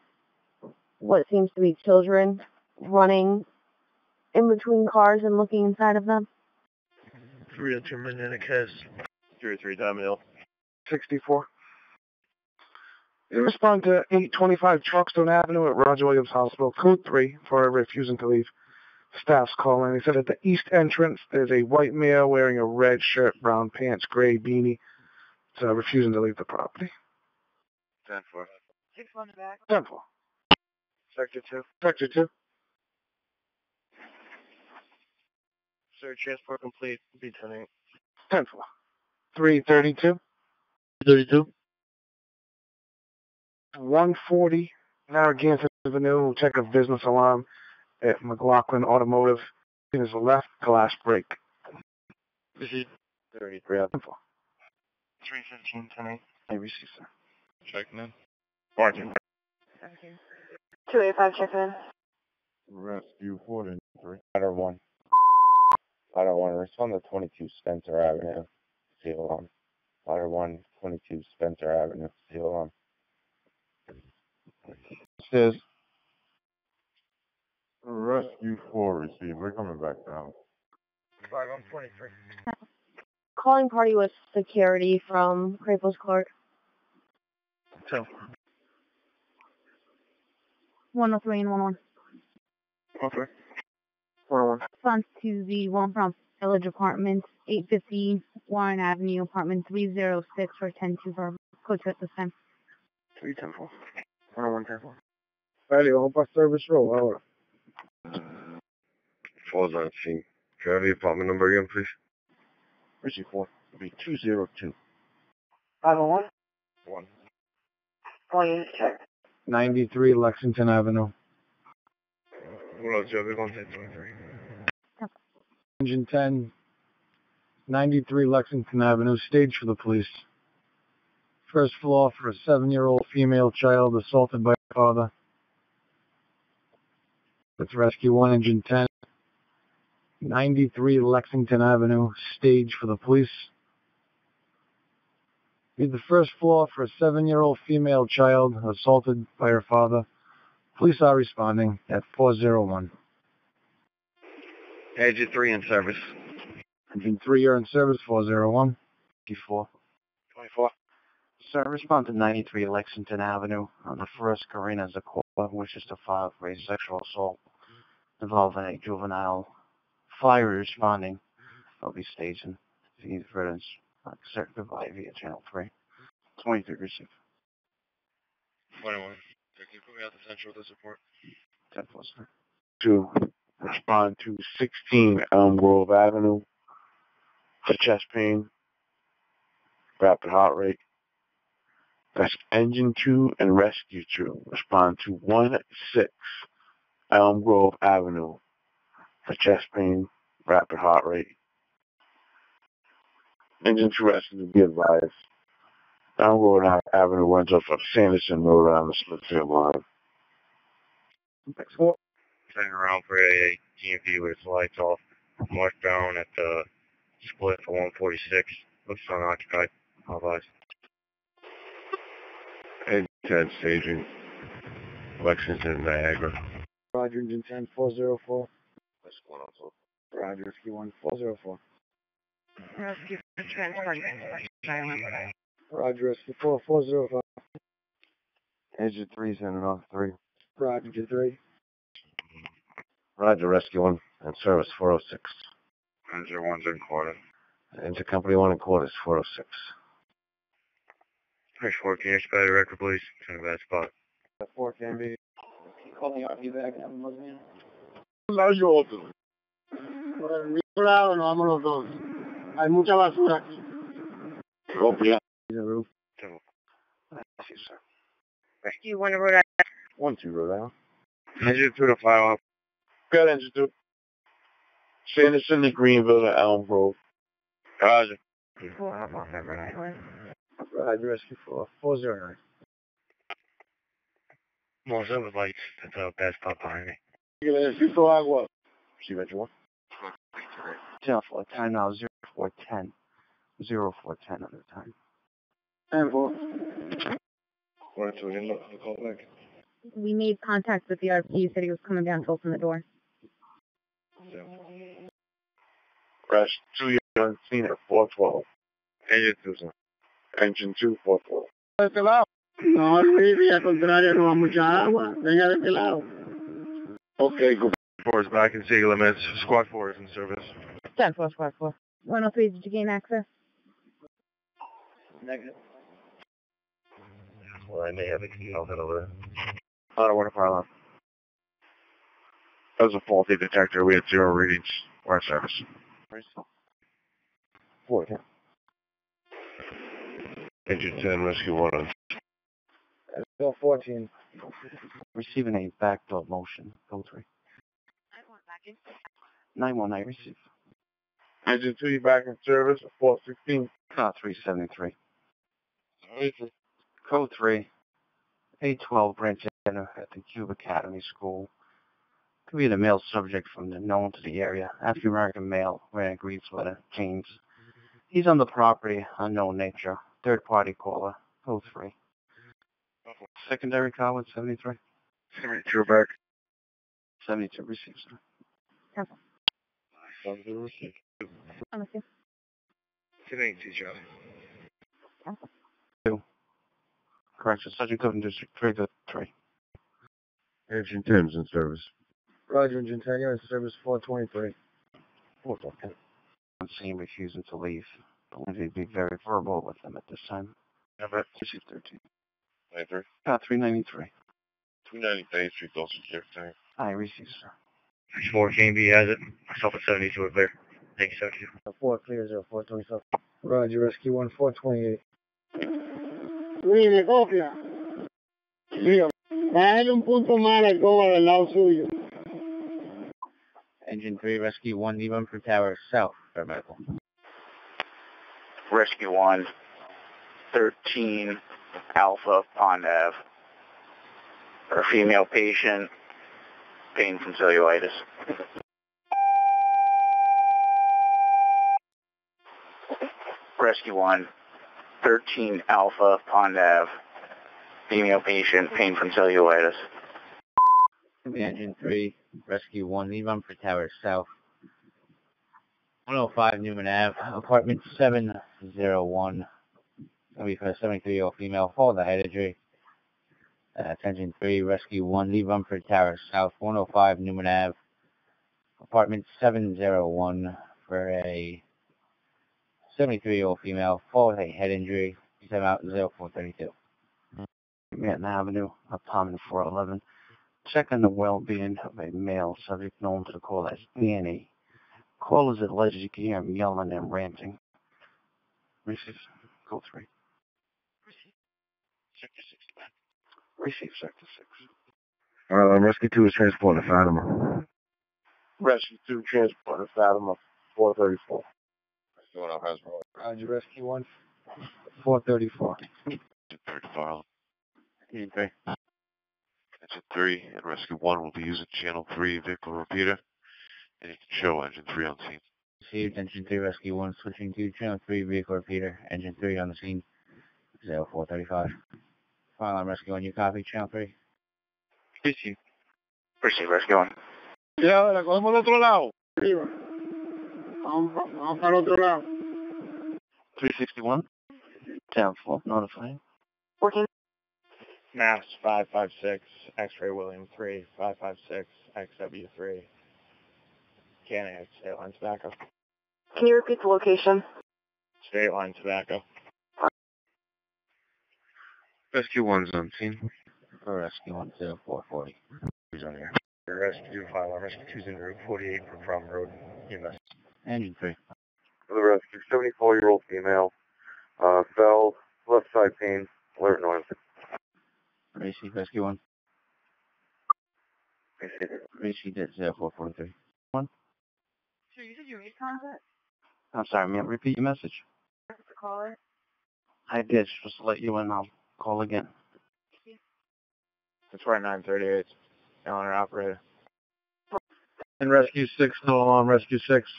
what seems to be children running in between cars and looking inside of them. 302 Manana Case. 03, Daniel. 64. In response to 825 Chalkstone Avenue at Roger Williams Hospital, code 3 for refusing to leave. Staff's calling. They said at the east entrance there's a white male wearing a red shirt, brown pants, gray beanie. It's uh, refusing to leave the property. 10 4. Six one back. 10 4. Sector 2. Sector 2. Sir, transport complete. Be 10 8. 10 4. 332. 32. 140 Narragansett Avenue. Check a business alarm at McLaughlin Automotive. It is a left glass break. Received. 33. 10 4. 315 10 8. I receive, sir. Checking in. Martin. Two eight five check in. Rescue 43. Ladder 1. Ladder 1, respond to 22 Spencer Avenue. Still alarm. Ladder 1, 22 Spencer Avenue. Still alarm. Says Rescue 4 receive. We're coming back down. 5 on 23. Calling party with security from Craples Court. 2. 103 and 11. Okay. 101. Response to the one from Village Apartments, 850 Warren Avenue, apartment 306 for 102 for code at this time. 310 101 10 4. Ready, on by service roll. Ahora. Falls on scene. Can I have the apartment number again, please? Rescue 4 will be 202. 501. One. Volume check. 93 Lexington Avenue. What else, Joe? They're going to 23. Engine 10, 93 Lexington Avenue, stage for the police. First floor for a seven-year-old female child assaulted by her father. That's Rescue 1, Engine 10. 93 Lexington Avenue, stage for the police. Read the first floor for a seven-year-old female child assaulted by her father. Police are responding at 401. Engine 3 in service. Engine 3, you're in service, 401. 54. 24. Sir, respond to 93 Lexington Avenue on the first Karina Zakova wishes to file for a sexual assault involving a juvenile. Fire responding. I'll be staging. If you need further sir, goodbye via channel 3. 23 receive. 21. Can you put me out to central to support? 10 plus, sir. To respond to 16 Elm Grove Avenue for chest pain, rapid heart rate. That's Engine 2 and Rescue 2. Respond to 1 6 Elm Grove Avenue for chest pain, rapid heart rate. Engine 2 Rescue to be advised. Elm Grove Avenue runs off of Sanderson Road on the Smithfield line. Turning around for a GMP with its lights off. Northbound at the split for 146. Looks unoccupied. All eyes. 10 staging. Lexington, Niagara. Roger, Engine 10, 404. That's one also. Roger, Rescue 1, 404. Rescue transport. Silent. Roger, Rescue 4, 405. Engine 3 sending off 3. Roger, Engine 3. Roger, Rescue 1 and service 406. Engine 1's in quarter. Engine Company 1 and quarters 406. Push 4, can you expedite a record, please? It's in a bad spot. 4 can be. Calling the RV back and have them look in. La ayudo. Por el mismo lado nos vamos los dos. Hay mucha basura aquí. Copia. The roof. Yes, sir. Rescue 1 Rhode Island. 1 2 Rhode Island. Engine 2 to fire off. Got engine 2. Sanderson to Greenville to Elm Grove. Roger. 4 up off at Rhode Island. Roger, Rescue 4, 409. Most of the lights. That's a bad spot behind me. Necesito agua. See Engine 1. Channel 4, time now 0410. 0410 at the time. And four. Right, so we didn't look the call back. We made contact with the RP. He said he was coming down to open the door. Crash 2 you're on scene at 412. Engine 2, sir. Engine 2 412. De este lado. No, Luis, al contrario, no va mucha agua. Venga de este lado. Okay, go. 4 is back in city limits. Squad 4 is in service. 10 4, squad 4. 103, did you gain access? Negative. Well, I may have a key. I'll head over there. I don't want to fire alarm. That was a faulty detector. We had zero readings. We're in service. 4 10. Engine 10, Rescue 1 on Bill 14. Receiving a backdoor motion. Code 3. 919 receive. Engine 2, you back in service at 416. Car 373. Code 3. A12 branch at the Cube Academy School. Could be the male subject from the known to the area. African American male wearing a green sweater, jeans. He's on the property, unknown nature. Third party caller. Code 3. Secondary call with 73. 72 back. 72 receives. sir. Cancel. Something received. I'm with you. It Charlie. Cancel. Two. Correction. Sergeant Clinton District 3 to 3. Engine 10's in service. Roger, Engine 10, you're in service 423. 410. On scene refusing to leave. But Lindsay be very verbal with them at this time. Number Receive 13. 93. Car 393. 290 Bay Street, Dawson, Jefferson. I receive, sir. 4 KMB has it. Myself at 72 are clear. Thank you, 72. 4 clear 0427. Roger, Rescue 1, 428. Sí, me copia. Dígame. Bájale un punto más al coba del lado suyo. Engine 3, Rescue 1, leave for Tower South for medical. Rescue 1, 13 Alpha Pond Ave. A female patient, pain from cellulitis. Rescue 1, 13 Alpha Pond Ave. Female patient, pain from cellulitis. Engine 3, Rescue 1, leave for Tower South. 105 Newman Ave, apartment 701. Gonna be for a 73 year old female, follow the head injury. Uh, attention 3, Rescue 1, leave Rumford Tower South, 105 Newman Ave, apartment 701 for a 73 year old female, fall with a head injury. Have out 0432. Manhattan Avenue, apartment 411. Check on the well-being of a male subject known to the call as Annie. Call is alleged you can hear him yelling and ranting. Receive code 3. Sector 6. Receive sector 6. Alright, um, Rescue 2 is transporting to Fatima. Rescue 2 transport to Fatima 434. Going up Hasbro. Roger, Rescue 1. 434. 34. Engine 3. Engine 3 and Rescue 1 will be using Channel 3 vehicle repeater. And you can show Engine 3 on scene. Received Engine 3 Rescue 1, switching to Channel 3 vehicle repeater. Engine 3 on the scene. 0435. File on Rescue 1, you copy Channel 3. Receive. Receive, Rescue 1. Ya, ahora cogemos el otro lado. Arriba. Vamos, vamos para el otro lado. 361. Down floor, notifying. Working. Mass 556, X-ray William 3, 556, XW3. Canada, State Line Tobacco. Can you repeat the location? State Line Tobacco. Rescue 1's on scene. For Rescue 1, 0440. Who's on here? Rescue file on Rescue 2's in Route 48 for Prom Road, EMS. Engine 3. For the rescue, 74 year old female, uh, fell, left side pain, alert noise. Receive Rescue 1. Receive at 0443. 1. Sure, you said you made contact? I'm sorry, ma'am. Repeat your message. The caller? I did. Just to let you in. I'll call again. Detroit 938, Eleanor operator. And Rescue 6, no alarm, Rescue 6.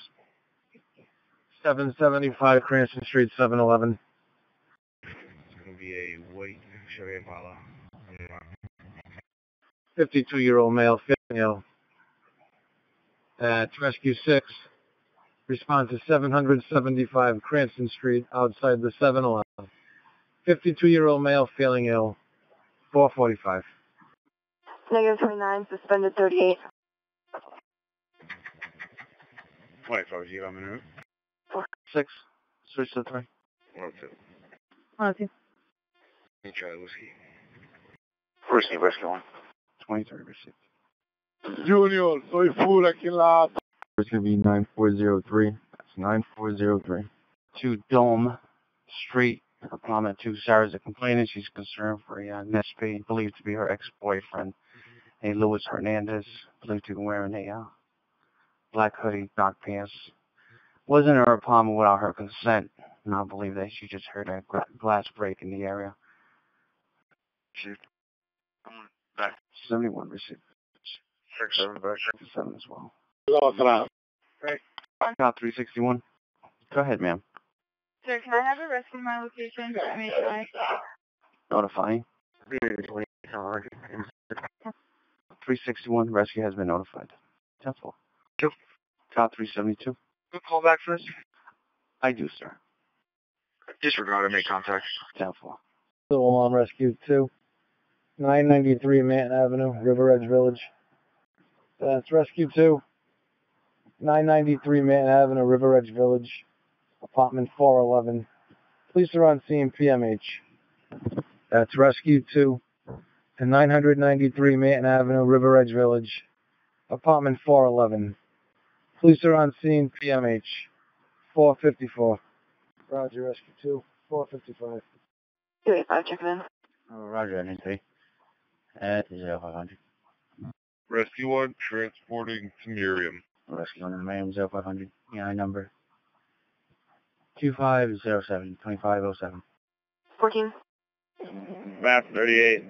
775 Cranston Street, 711. It's going to be a white Chevy Impala. 52 year old male, female. At Rescue 6. Respond to 775 Cranston Street outside the 711. 52 year old male feeling ill. 445. Negative 29, suspended 38. 24 zero minute. 6. Switch to 3. 102. 102. Hey, Charlie Whiskey. Receive, Rescue 1. 23 received. Junior, soy full aquí la... It's going to be 9403. That's 9403. To Dome Street. Apartment 2. Sarah's a complainant. She's concerned for a Nespe, believed to be her ex-boyfriend. A Luis Hernandez, believed to be wearing a uh, black hoodie, dark pants. Was in her apartment without her consent. And I believe that she just heard a glass break in the area. Shoot. I'm back. 71 received. Six, seven, back. 7 as well. La otra. Right. Got 361. Go ahead, ma'am. Sir, can I have a rescue my location? I mean, I... Notifying. 361, rescue has been notified. 10 4. Two. Cop 372. Good call back first. I do, sir. Disregarded, make contact. 10 4. Still alarm rescue 2. 993 Manton Avenue, River Edge Village. Uh, That's rescue 2. 993 Manton Avenue, River Edge Village. Apartment 411. Police are on scene PMH. That's rescue 2. To 993 Manton Avenue, River Edge Village. Apartment 411. Police are on scene PMH. 454. Roger, rescue 2. 455. 285 checking in. Oh, Roger, engine 3. At 0500. Rescue 1 transporting to Miriam. Rescue 1 Miriam 0500. EI number 2507 2507. 14. Map 38.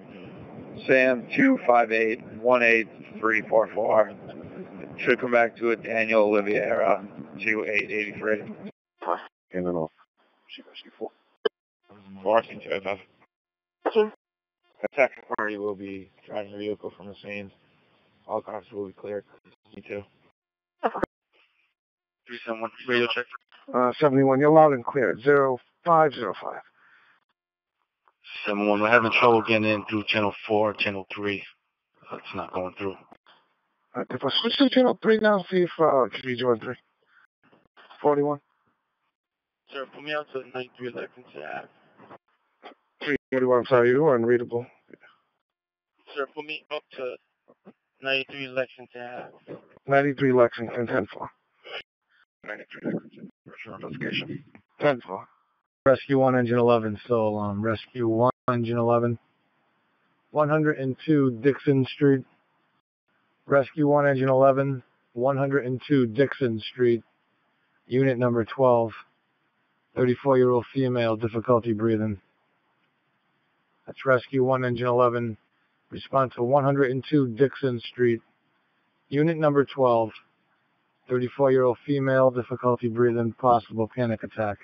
Sam 258 18344. Should come back to a Daniel Oliveira 2883. In and off. Rescue 4. Washington, enough. 14. Attack party will be driving the vehicle from the scene. All cars will be cleared. Me too. 371, radio check. Uh, 71, you're loud and clear. Zero five zero five. Seven one. we're having trouble getting in through channel 4, channel 3. Uh, It's not going through. Uh, if I switch to channel 3 now, see if uh, it could be join 3. 41. Sir, put me out to 93 Lexington Ave. 341, I'm sorry, you are unreadable. Sir, put me up to 93 Lexington Ave. 93 Lexington, 10 4. 93 Lexington. Personal investigation. 10 4. Rescue 1, Engine 11, still alarm. Rescue 1, Engine 11. 102 Dixon Street. Rescue 1, Engine 11. 102 Dixon Street. Unit number 12. 34-year-old female, difficulty breathing. That's Rescue 1, Engine 11. Respond to 102 Dixon Street. Unit number 12. 34-year-old female, difficulty breathing, possible panic attack.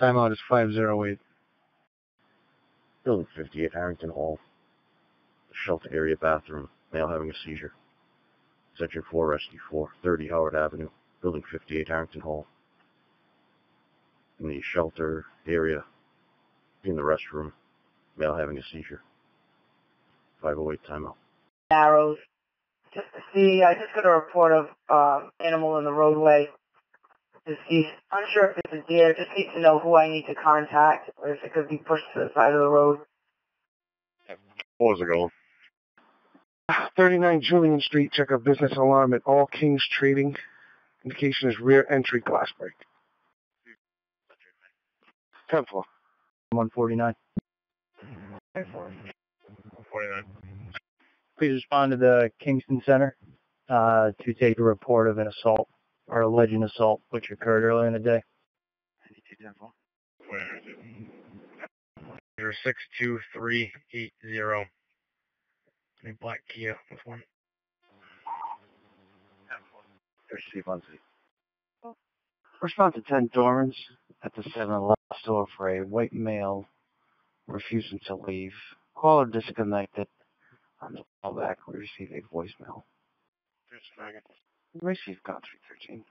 Timeout is 508. Building 58, Harrington Hall. Shelter area bathroom. Male having a seizure. Section 4, Rescue 4, 30 Howard Avenue. Building 58, Harrington Hall. In the shelter area, in the restroom. Male having a seizure. 508 timeout. Arrows. Just to see, I just got a report of uh, animal in the roadway. Deceased. Unsure if it's a deer. Just need to know who I need to contact, or if it could be pushed to the side of the road. What was it going? 39 Julian Street, check a business alarm at All Kings Trading. Indication is rear entry glass break. 10 4. 149. 49. Please respond to the Kingston Center uh, to take a report of an assault or alleged assault which occurred earlier in the day. Where is it? Zero six two three eight zero. A black Kia with one. Receive on scene. Respond to 10 Dormans at the 7-Eleven store for a white male refusing to leave. Caller disconnected. On the callback, we received a voicemail. Receive call 313.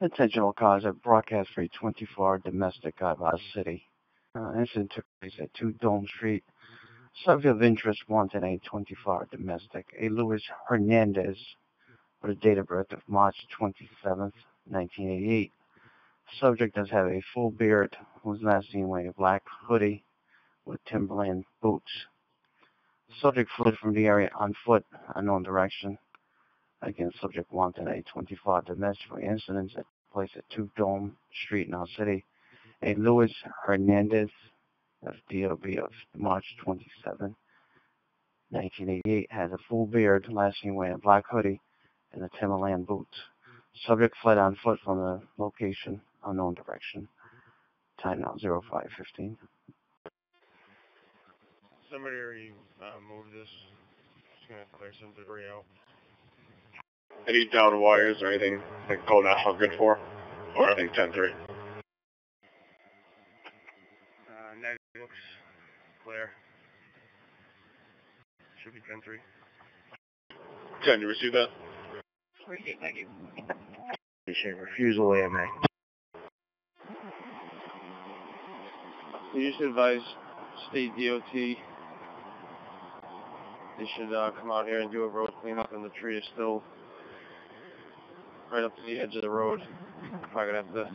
Intentional cause of broadcast for a 24-hour domestic Ivaz City. Uh, incident took place at 2 Dome Street. Subject of interest wanted a 24 domestic, a Luis Hernandez, with a date of birth of March 27th, 1988. Subject does have a full beard, was last seen wearing a black hoodie with Timberland boots. Subject fled from the area on foot, unknown direction. Again, subject wanted a 25 domestic for incidents that took place at 2 Dome Street in our city. A Luis Hernandez, of DOB of March 27, 1988, has a full beard, last seen wearing a black hoodie and the Timberland boots. Subject fled on foot from the location, unknown direction. Time now 0515. Somebody already uh, moved this. Just gonna clear some debris out. Any down wires or anything like code national good for? Or I think 10-3. Uh, negative looks clear. Should be 10 3. 10, you receive that? Thank you. Appreciate refusal AMA. You should advise state DOT. They should uh, come out here and do a road cleanup, and the tree is still right up to the edge of the road. I'm Probably gonna have to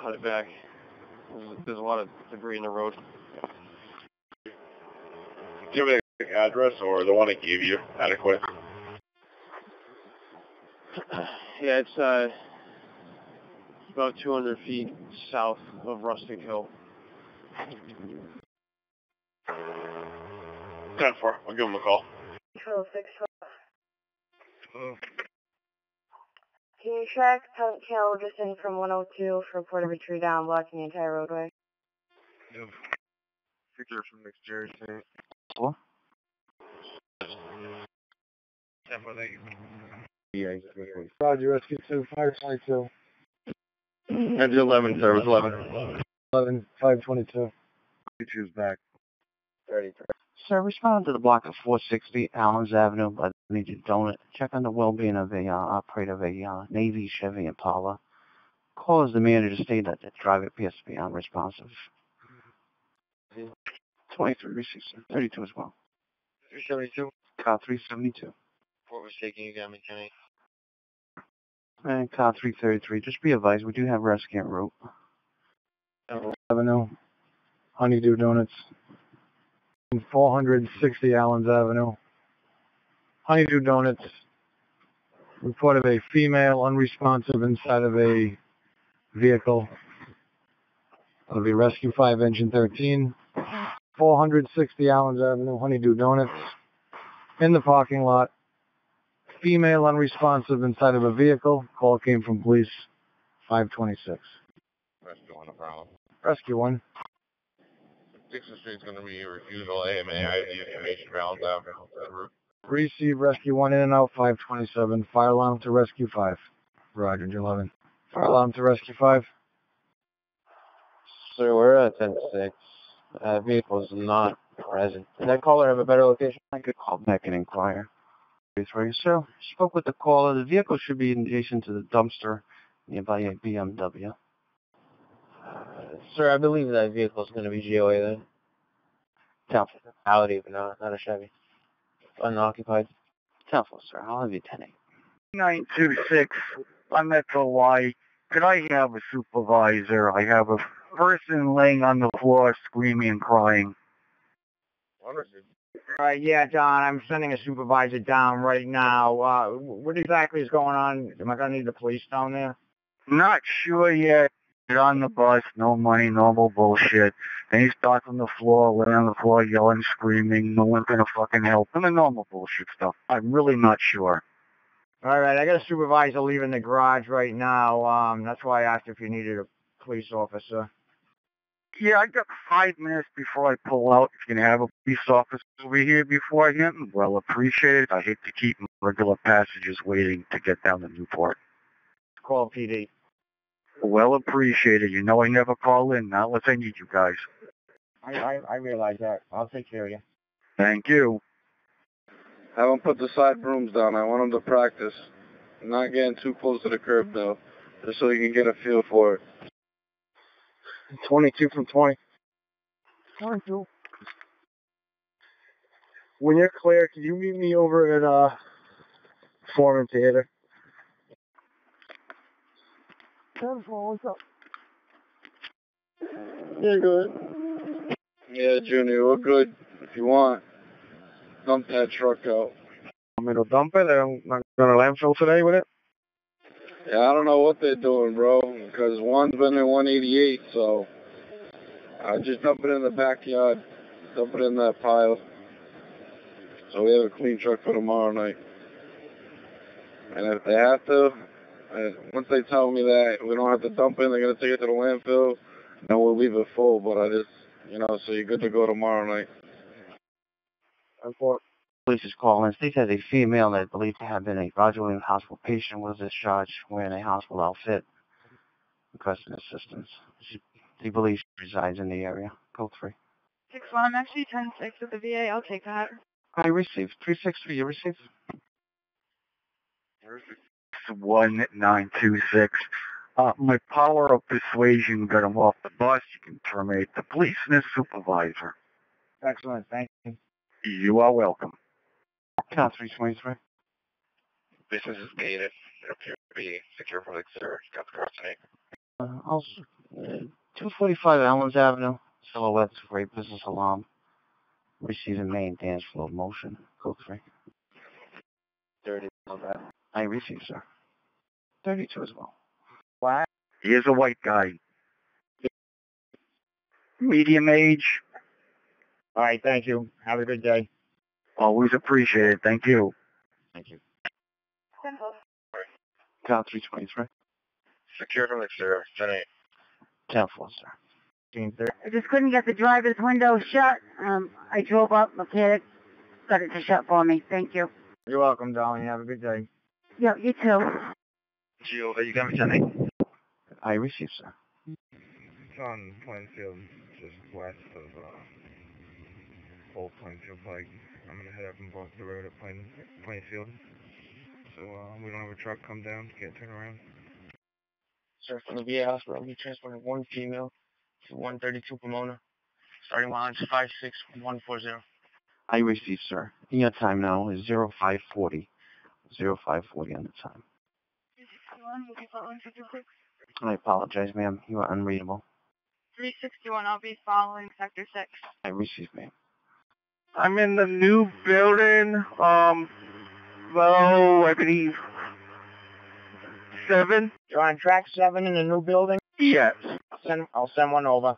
cut it back. There's, there's a lot of debris in the road. Do you have an address or the one I gave you adequate? Yeah, it's uh, about 200 feet south of Rustic Hill. Ten four. I'll give him a call. Control 612. Mm. Can you track Pelt Kill just in from 102 for report of a tree down blocking the entire roadway? Yep. Picture from next Jersey. What? Ten four. Thank you. Yeah, Roger, rescue 2, 522. Engine 11, service 11. 11, 522. Choose back. 33. Sir, respond to the block of 460 Allens Avenue by the Legion Donut. Check on the well-being of a uh, operator of a uh, Navy Chevy Impala. Call as the manager stated that the driver appears to be unresponsive. 23 received, sir. 32 as well. 372. Car 372. What was taking you got me, Kenny? And car 333. Just be advised, we do have rescue route. Avenue, Honeydew Donuts, 460 Allens Avenue. Honeydew Donuts reported a female unresponsive inside of a vehicle of a Rescue 5 Engine 13. 460 Allens Avenue, Honeydew Donuts. In the parking lot, female unresponsive inside of a vehicle. Call came from police 526. Rescue one, no problem. Rescue 1. Dixon Street's going to be a refusal AMA ID information valve down. Receive rescue 1 in and out 527. Fire alarm to rescue 5. Roger, 11. Fire alarm to rescue 5. Sir, we're at 10-6. Uh, vehicle is not present. Can that caller have a better location? I could call back and inquire. For you, sir. Spoke with the caller. The vehicle should be adjacent to the dumpster nearby a BMW. Sir, I believe that vehicle is going to be GOA then. Doubtful. Audi, but not, not a Chevy. Unoccupied. Doubtful, sir. I'll have you 10 926, I'm at the Y. Could I have a supervisor? I have a person laying on the floor screaming and crying. Uh, yeah, Don, I'm sending a supervisor down right now. Uh, what exactly is going on? Am I going to need the police down there? Not sure yet. Get on the bus, no money, normal bullshit. Then he starts on the floor, laying on the floor, yelling, screaming, no one's gonna fucking help him, the normal bullshit stuff. I'm really not sure. All right, I got a supervisor leaving the garage right now. Um, that's why I asked if you needed a police officer. Yeah, I got five minutes before I pull out. If you can have a police officer over here before I get well appreciated. I hate to keep regular passengers waiting to get down to Newport. Call PD. Well appreciated. You know I never call in, not unless I need you guys. I, I, I realize that. I'll take care of you. Thank you. Have them put the side brooms down. I want them to practice. Not getting too close to the curb though, just so you can get a feel for it. 22 from 20. 22. When you're clear, can you meet me over at uh Foreman Theater? What's up? You're good. Yeah, Junior, we're good. If you want, dump that truck out. I'm gonna dump it. I'm not gonna landfill today with it. Yeah, I don't know what they're doing, bro, because one's been in 188, so I just dump it in the backyard, dump it in that pile. So we have a clean truck for tomorrow night. And if they have to, and once they tell me that we don't have to dump it, they're gonna take it to the landfill, then we'll leave it full. But I just, you know, so you're good to go tomorrow night. Report. Police is calling. States has a female that believed to have been a Roger Williams hospital patient was discharged wearing a hospital outfit, requesting assistance. She, they believe she resides in the area. Code 3. 6 1, I'm actually 10 6 with the VA. I'll take that. I received. 363, you received? One nine two six. Uh, my power of persuasion got him off the bus. You can terminate the police and his supervisor. Excellent, thank you. You are welcome. Count 323. Business is gated. It appears to be secure public service. Got the car tonight. Uh, also, uh, 245 Allens Avenue, silhouettes for a business alarm. Receiving main dance flow motion. Code 3. 30 on that. I receive, sir. 32 as well. What? is a white guy. medium age. All right, thank you. Have a good day. Always appreciate it. Thank you. Thank you. Town 323. Secure from the exterior. Ten eight. Town 4, sir. I just couldn't get the driver's window shut. Um, I drove up, mechanic got it to shut for me. Thank you. You're welcome, darling. Have a good day. Yeah, you too. Geo, are you got me ten eight. I received, sir. It's on Plainfield, just west of uh, Old Plainfield Pike. I'm gonna head up and block the road at Plain, Plainfield. So uh, we don't have a truck come down, can't turn around. Sir, from the VA hospital, we transported one female to 132 Pomona. Starting mileage 56140. I received, sir. And your time now is 0540. 0540 on the time. I apologize, ma'am. You are unreadable. 361, I'll be following Sector 6. I received, ma'am. I'm in the new building, um, well, I believe, seven? You're on track seven in the new building? Yes. I'll send, I'll send one over.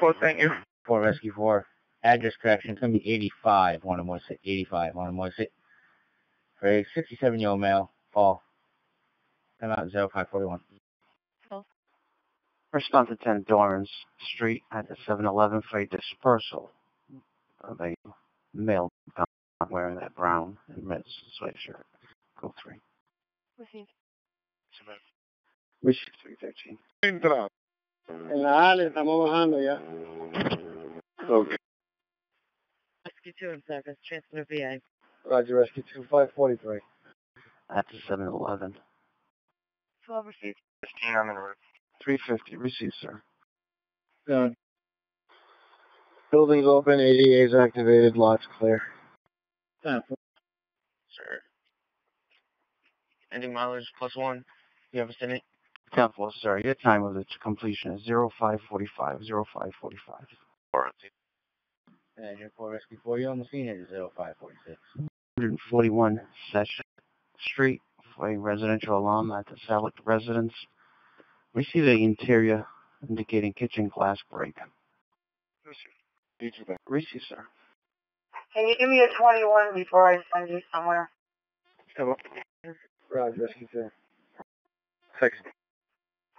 Four. thank you. For rescue four. Address correction, it's gonna be 85, one of sit 85, one of sit For a 67 year old male, fall. Time out 0541. Respond to 10 Dorrance Street at the 7-Eleven for a dispersal of a male wearing that brown and red sweatshirt. Go 3. Received. Receive 313. Entra. En la Ale estamos bajando ya. Okay. Rescue 2 in service. Transfer to VA. Roger, Rescue 2, 543. At the 7-Eleven. 12 received. 15 on the road. 350. Receive, sir. Done. Building's open, ADA's activated, lots clear. Sir. Ending mileage plus one. You have a Senate? 10 4, sir. Your time of its completion is 0545. 0545. Warranty. Engine 4 rescue 4, you're on the scene at 0546. 141 Session Street for a residential alarm at the Salic residence. Receive the interior indicating kitchen glass break. Receive, sir. Can you give me a 21 before I send you somewhere? Roger, Rescue 2. Six.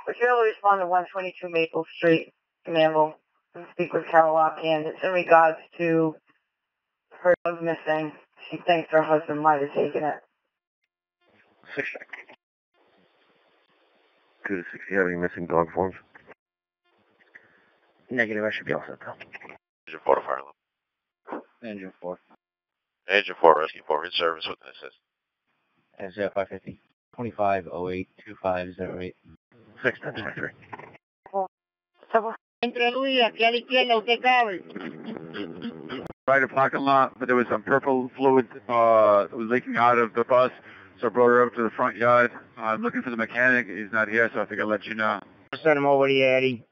Would you able to respond to 122 Maple Street, Manville, and speak with Carol offhand? It's in regards to her dog missing. She thinks her husband might have taken it. Six check. Two to six. You have any missing dog forms? Negative, I should be all set though. Engine 4 to fire level. Engine 4. Engine 4 rescue 4 in service with an assist. At 0550. 2508 2508. 623. Entre Luis, aquí a la izquierda, usted cabe. Right a parking lot, but there was some purple fluid uh, that was leaking out of the bus, so I brought her up to the front yard. I'm looking for the mechanic. He's not here, so I think I'll let you know. I'll send him over to you, Eddie.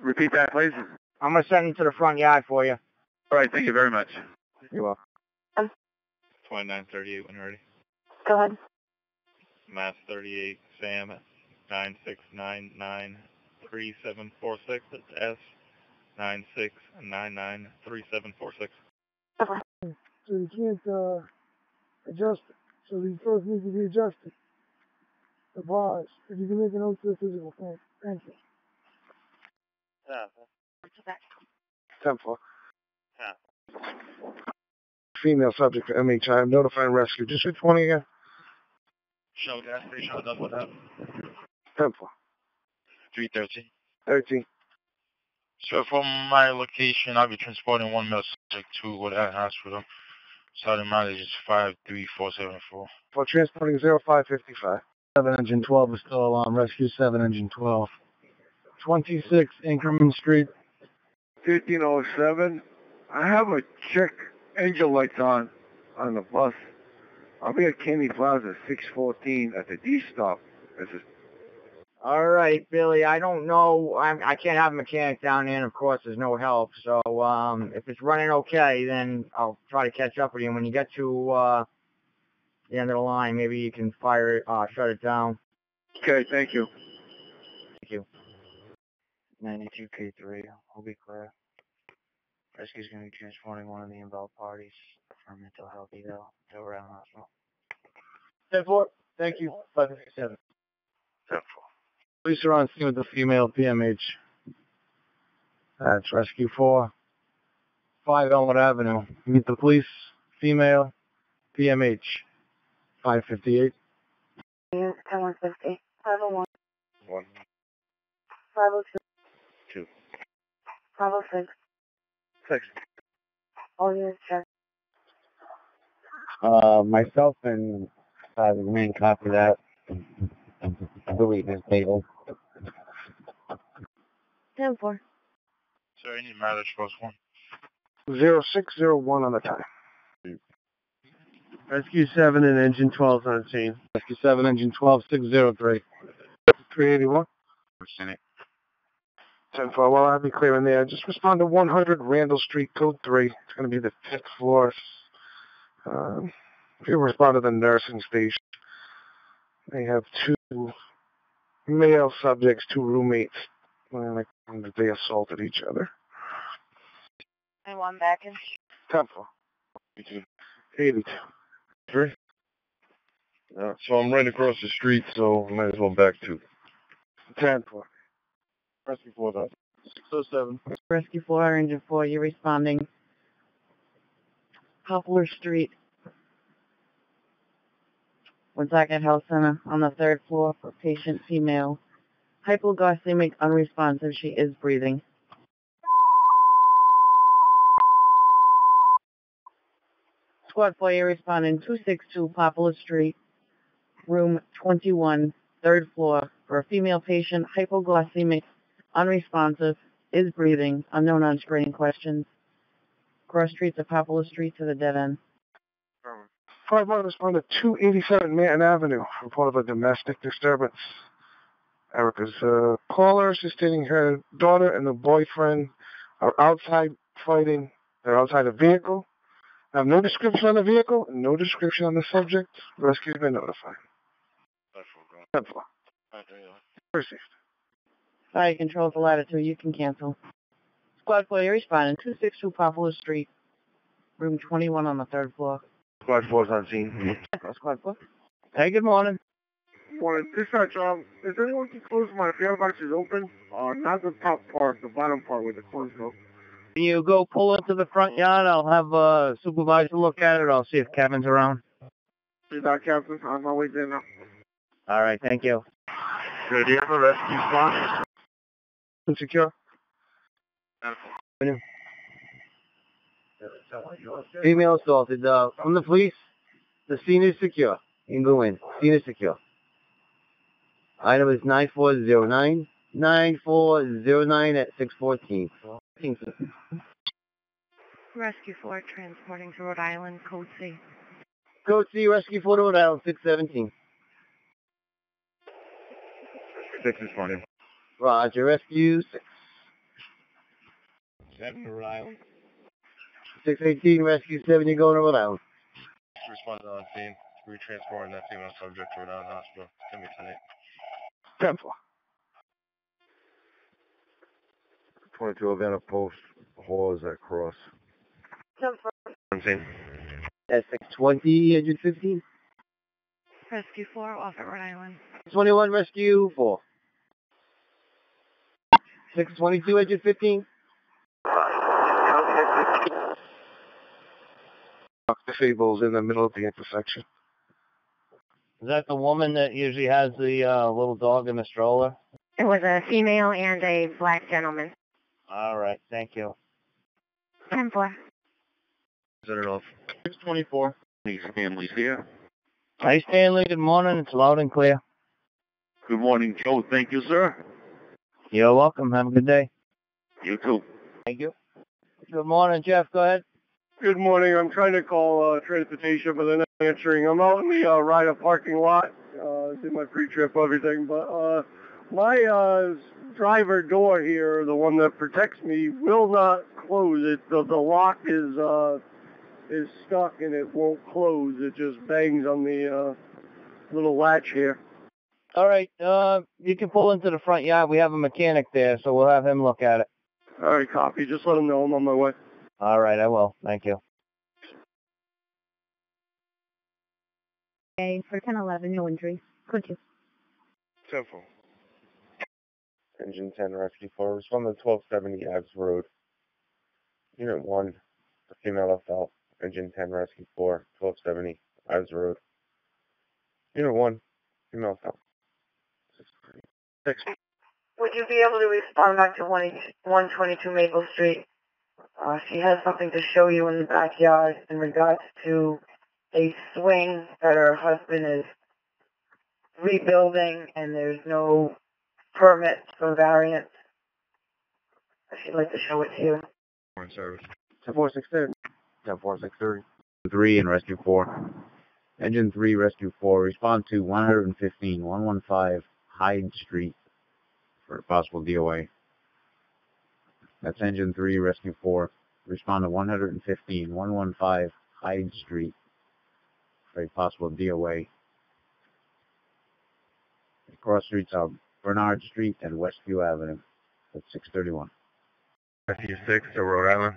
Repeat that, please. I'm going to send him to the front yard for you. All right, thank you very much. You're welcome. 2938 when ready. Go ahead. Mass 38 Sam 96993746. That's S 96993746. So you can't uh, adjust it. So these first need to be adjusted. The bars. If you can make a note to the physical thing. Thank you. Four. Female subject for MHI. I'm notifying rescue. District 20 again. Shell gas station, double that. Ten four. 313. 13. So from my location, I'll be transporting one male subject to Woodhead Hospital. Starting mileage is 53474. For transporting 0555. 7 engine 12 is still alarm. Rescue 7 engine 12. 26 Inkerman Street. 1507. I have a check angel lights on on the bus. I'll be at Kennedy Plaza 614 at the D stop. This is All right, Billy. I don't know. I'm, I can't have a mechanic down there, and of course, there's no help. So um, if it's running okay, then I'll try to catch up with you. And when you get to uh, the end of the line, maybe you can fire it, uh, shut it down. okay. Thank you. Thank you. 92 K3 will be clear. Rescue's going to be transporting one of the involved parties for mental health eval to Round Hospital. 10-4. Thank you. 557. Police are on scene with the female PMH. That's Rescue 4. 5 Elmwood Avenue. Meet the police. Female. PMH. 558. Unit 10150. 501. One. 502. Two. 506. Six. All units check. Uh, myself and uh, the main copy that. Louis is Bagel. 10 4. Sir, any matters plus one. Zero six zero one on the time. Rescue 7 and Engine 12 on scene. Rescue 7, Engine 12, 603. 381. Percent. 10 4. Well, I'll be clear in there. Just respond to 100 Randall Street, code 3. It's going to be the fifth floor. Um, if you respond to the nursing station, they have two male subjects, two roommates. Well, like, they assaulted each other. And one back in. 10 4. 82. Three. Uh, so I'm right across the street, so I might as well back two. 10 4. Rescue 4 though. 607. Rescue 4, Engine 4, you're responding. Poplar Street. Woonsocket Health Center on the third floor for patient female. Hypoglycemic unresponsive. She is breathing. Squad 4, you're responding 262 Poplar Street, room 21, third floor for a female patient, hypoglycemic, unresponsive, is breathing, unknown on screening questions. Cross street to Poplar Street to the dead end. 5 1 respond to 287 Manton Avenue. Report of a domestic disturbance. Erica's uh, caller is stating her daughter and the boyfriend are outside fighting. They're outside a vehicle. I have no description on the vehicle and no description on the subject. Rescue has been notified. Ten four. Received. Fire control to ladder 2, you can cancel. Squad 4, you're responding 262 Poplar Street, room 21 on the third floor. Squad 4's on scene. Squad 4. Hey, good morning. Morning. Dispatch, um, is anyone can close my piano box is open? Uh, not the top part, the bottom part with the closed though. Can you go pull into the front yard? I'll have a supervisor look at it. I'll see if Kevin's around. See that, Captain? On my way there now. All right, thank you. Good. Do you have a rescue spot? Secure. Female assaulted. Uh, from the police, the scene is secure. You can go in. Scene is secure. Item is 9409. 9409 at 614. Rescue 4 transporting to Rhode Island, code C. Code C, Rescue 4 to Rhode Island, 617. Six is funny. Roger, Rescue 6. Seven to Rhode Island. 618, Rescue 7, you're going to Rhode Island. Responded on scene. Retransporting that female subject to Rhode Island Hospital. Can be tonight. Ten four. 22 Havana Post, Hall is at Cross. 10 4. On scene. That's 620, 115. Rescue 4 off at Rhode Island. 21, Rescue 4. 622, 115. Disabled in the middle of the intersection. Is that the woman that usually has the uh, little dog in the stroller? It was a female and a black gentleman. All right, thank you. 10 4. Set it off. 624. These families here. Hi, Stanley. Good morning. It's loud and clear. Good morning, Joe. Thank you, sir. You're welcome. Have a good day. You too. Thank you. Good morning, Jeff. Go ahead. Good morning. I'm trying to call uh, transportation, but they're not answering. I'm out in the uh, Ryder parking lot. Uh, did my pre-trip, everything, but uh, my uh, driver door here, the one that protects me, will not close. It the, the lock is uh, is stuck and it won't close. It just bangs on the uh, little latch here. All right, uh, you can pull into the front yard. We have a mechanic there, so we'll have him look at it. All right, copy. Just let him know I'm on my way. All right, I will. Thank you. Okay, for 1011, no injury. Could you? Simple. Engine 10 Rescue 4, respond to 1270 Abs Road. Unit 1, the female FL. Engine 10 Rescue 4, 1270 Abs Road. Unit 1, female FL. Six. Would you be able to respond back to 122 Maple Street? Uh, she has something to show you in the backyard in regards to a swing that her husband is rebuilding and there's no permit for variance. She'd like to show it to you. Foreign service. 10463. 10463. 3 and Rescue 4. Engine 3 Rescue 4, respond to 115 115 Hyde Street for a possible DOA. That's Engine 3 Rescue 4. Respond to 115 115 Hyde Street for a possible DOA. The cross streets are Bernard Street and Westview Avenue at 631. Rescue 6 to Rhode Island.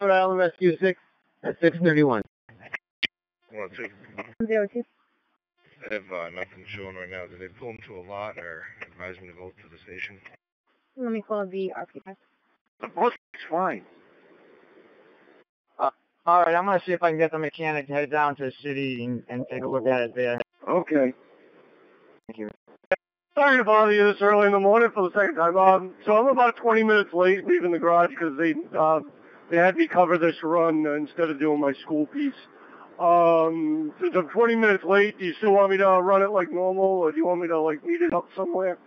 Rhode Island Rescue 6 at 631. Well, two. Zero two. I have uh, nothing showing right now. Did they pull him to a lot or advise me to go to the station? Let me call the RP. Oh, it's fine. All right, I'm going to see if I can get the mechanic to head down to the city and, and take a look at it there. Okay. Thank you. Sorry to bother you this early in the morning for the second time. Um, so I'm about 20 minutes late leaving the garage because they uh, they had me cover this run uh, instead of doing my school piece. Um, since I'm 20 minutes late, do you still want me to run it like normal, or do you want me to like meet it up somewhere?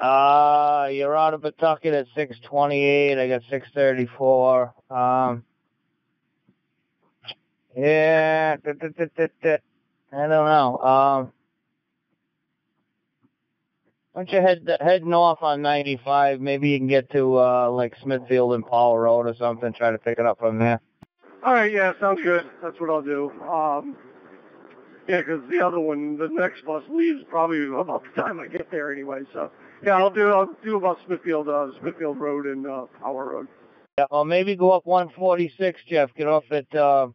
Uh, you're out of Pawtucket at 628. I got 634. Um, yeah, I don't know. Um, why don't you head head north on 95? Maybe you can get to uh like Smithfield and Paul Road or something. Try to pick it up from there. All right, yeah, sounds good. That's what I'll do. Um, yeah, 'cause the other one, the next bus leaves probably about the time I get there anyway. So yeah, I'll do I'll do about Smithfield, uh, Smithfield Road and uh, Power Road. Yeah, or maybe go up 146, Jeff. Get off at uh,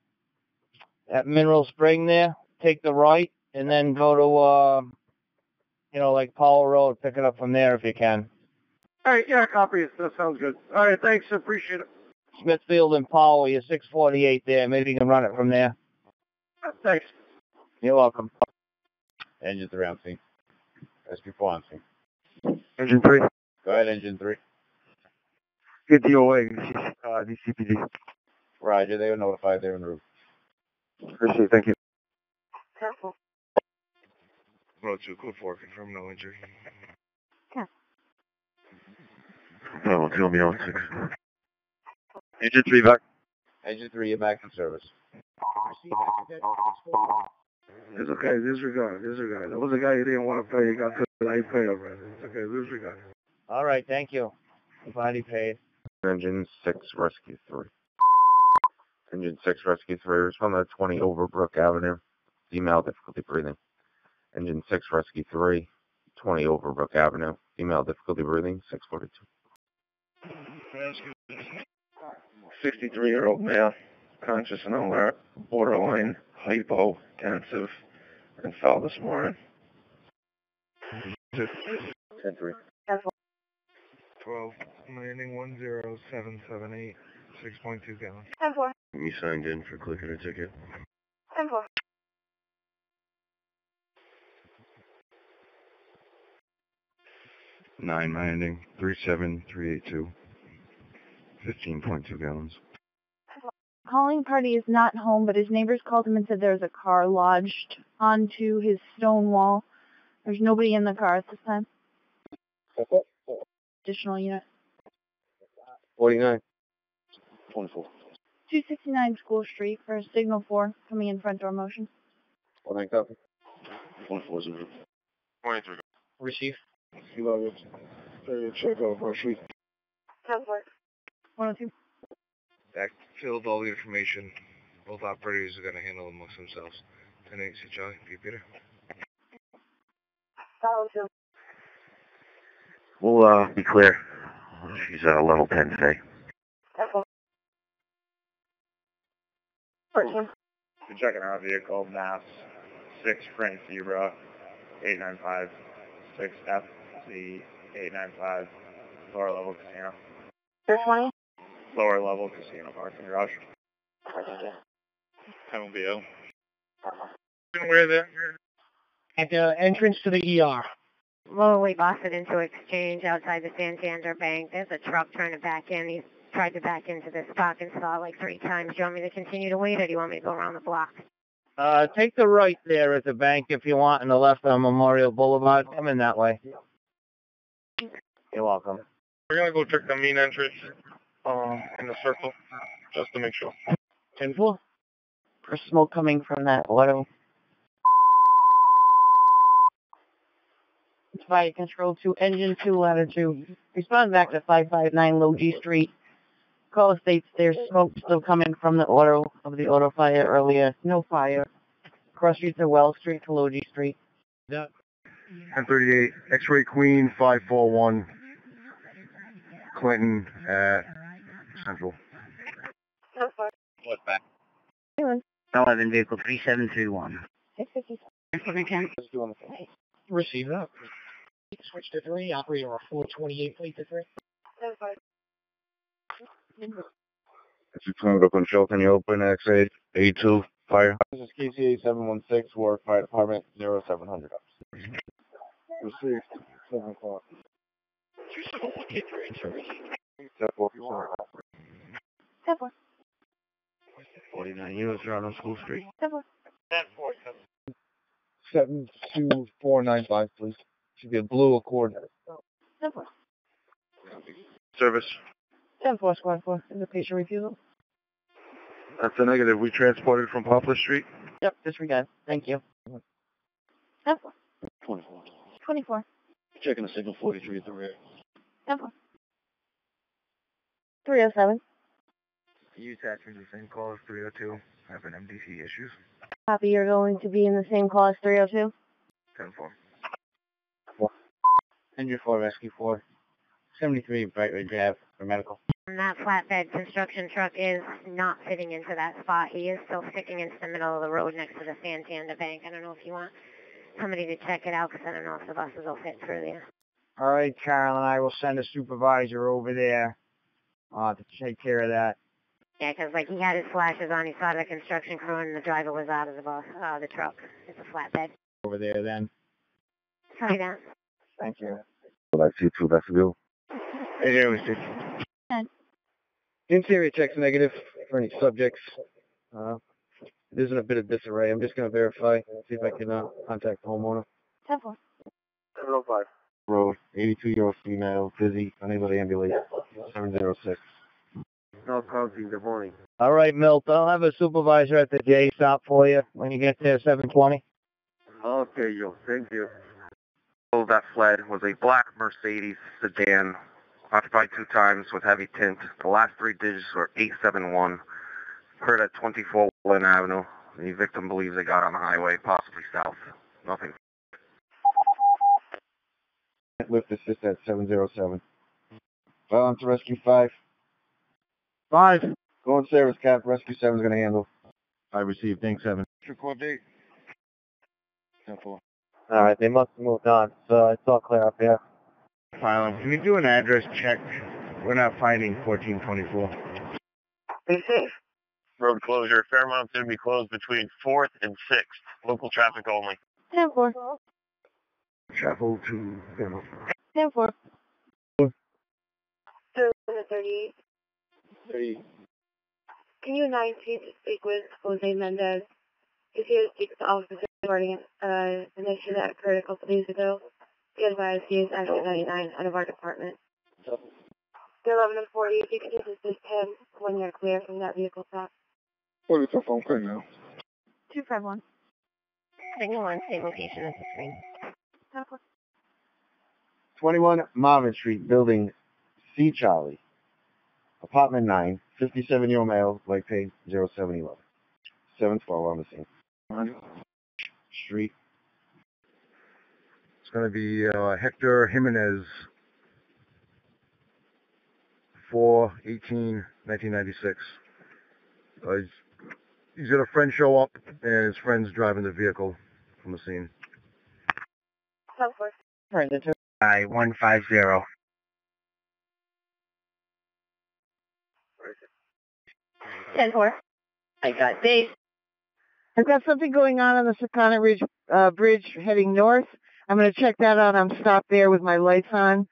at Mineral Spring there. Take the right, and then go to uh, you know, like Powell Road. Pick it up from there if you can. All right, yeah, copy it. That sounds good. All right, thanks. Appreciate it. Smithfield and Powell, you're 648 there. Maybe you can run it from there. Thanks. You're welcome. Engine 3 on scene. Rescue 4 on scene. Engine three. Go ahead, Engine 3. Good DOA. Uh, DCPD. Roger, they were notified they're en route. Appreciate it. Thank you. Careful. Road 2, code 4, confirm no injury. Oh, tell me on six. Engine three back. Engine 3, you're back in service. It's okay. Disregard. Disregard. That was a guy you didn't want to pay. You got to I pay already. It's okay. Disregard. All right, thank you. I've paid. Engine 6 Rescue 3. Engine 6 Rescue 3, respond to 20 Overbrook Avenue. Female difficulty breathing. Engine 6 Rescue 3, 20 Overbrook Avenue. Female difficulty breathing, 642. 63-year-old male, conscious and alert, borderline hypotensive, and fell this morning. 10-3. 12, landing 10778, 6.2 gallons. Ten four. You signed in for clicking a ticket. Ten four. Nine landing, three seven three eight two. Fifteen point two gallons. Calling party is not home, but his neighbors called him and said there's a car lodged onto his stone wall. There's nobody in the car at this time. Additional unit. 49. 24. 269 School Street for signal 4, coming in front door motion. 1 copy. 140. 23. Receive. 11. Check out Front Street. 102. Backfilled all the information. Both operators are going to handle amongst themselves. 10-8, see Charlie. Be Peter. Follow 2. We'll uh, be clear. She's uh, level 10 today. 10 we're checking out vehicle Mass 6 Frank Zebra 895 6 FC 895 lower level casino. 620? Lower level casino parking garage. Penal BO. Where there? At the entrance to the ER. Well, we busted into Exchange outside the Santander Bank. There's a truck trying to back in. He's tried to back into this parking spot like three times. Do you want me to continue to wait, or do you want me to go around the block? Uh, take the right there at the bank if you want, and the left on Memorial Boulevard. Come in that way. You're welcome. We're gonna go check the main entrance, um, in the circle, just to make sure. Ten four. For smoke coming from that auto. It's fire control two, engine two, ladder two. Respond back to 559 Logie Street. Call states there's smoke still coming from the auto of the auto fire earlier. No fire. Cross streets are Wells Street, Kaloji Street. Yeah. 1038, X-ray Queen 541, Clinton at Central. What's back? 11 vehicle 3731. 657. Receive that. Switch to 3, operator 428, Plate to 3. This is Tango Control, can you open X8, A2, fire? This is KCA 716, War Fire Department, 0700 ups. Received, 7 o'clock. Step 4. Step 4. 49 units around on School Street. Step 4. Step 4. 72495, please. Should be a blue Accord. Step 4. Service. Ten four squad four. Is the patient refusal? That's a negative. We transported from Poplar Street. Yep, disregard. Thank you. Ten four. 24. Twenty four. Checking the signal 43 at the rear. Ten four. Three oh seven. You attaching the same call as 302, having MDC issues. Copy, you're going to be in the same call as three oh two? 10 4. Engine 4 Rescue 4. 73 Bright Ridge Ave for medical. And that flatbed construction truck is not fitting into that spot. He is still sticking into the middle of the road next to the Santander Bank. I don't know if you want somebody to check it out, because I don't know if the buses will fit through there. All right, Carolyn, I will send a supervisor over there uh, to take care of that. Yeah, because like he had his flashes on, he saw the construction crew, and the driver was out of the bus, uh, the truck. It's a flatbed. Over there then. Sorry, that. Thank you. Well, I see two vestibule. Hey there, Mr. Ten. Interior checks negative for any subjects. Uh, it isn't a bit of disarray. I'm just going to verify, see if I can uh, contact the homeowner. Ten four. 705. Road, 82 year old female, busy, unable to ambulate. 706. No County, good morning. All right, Milt, I'll have a supervisor at the J stop for you when you get there, 720. Okay, Joe, thank you. that fled was a black Mercedes sedan, occupied two times with heavy tint. The last three digits were 871. Heard at 24 Lynn Avenue. The victim believes they got on the highway, possibly south. Nothing. Lift assist at 707. Violence to rescue 5. Five. Go on service cap, rescue 7 is going to handle. I received, thanks 7. Record date. 10 4. All right, they must have moved on, so it's all clear up here. Phylum, can you do an address check? We're not finding 1424. Be safe. Road closure. Fairmont's going to be closed between 4th and 6th. Local traffic only. Ten four. Travel to Fairmont. Ten four. Two thirty-eight. Three. Can you nine please speak with Jose Mendez? Is here to speak officer regarding uh, an issue that occurred a couple days ago? Be advised he is actually 99 out of our department. The 11 and 40, if you could just assist him when you're clear from that vehicle stop. What is your phone call now? 251. Signal on same location as the screen. 21 Marvin Street, building C. Charlie. Apartment 9, 57 year old male, like pay 0711. 712 on the scene. Street. Going to be uh, Hector Jimenez, 4 18 1996. Uh, he's, he's got a friend show up, and his friend's driving the vehicle from the scene. Turn to I 150. Ten four. I got base. I've got something going on on the Sakonnet Ridge uh, Bridge heading north. I'm going to check that out. I'm stopped there with my lights on.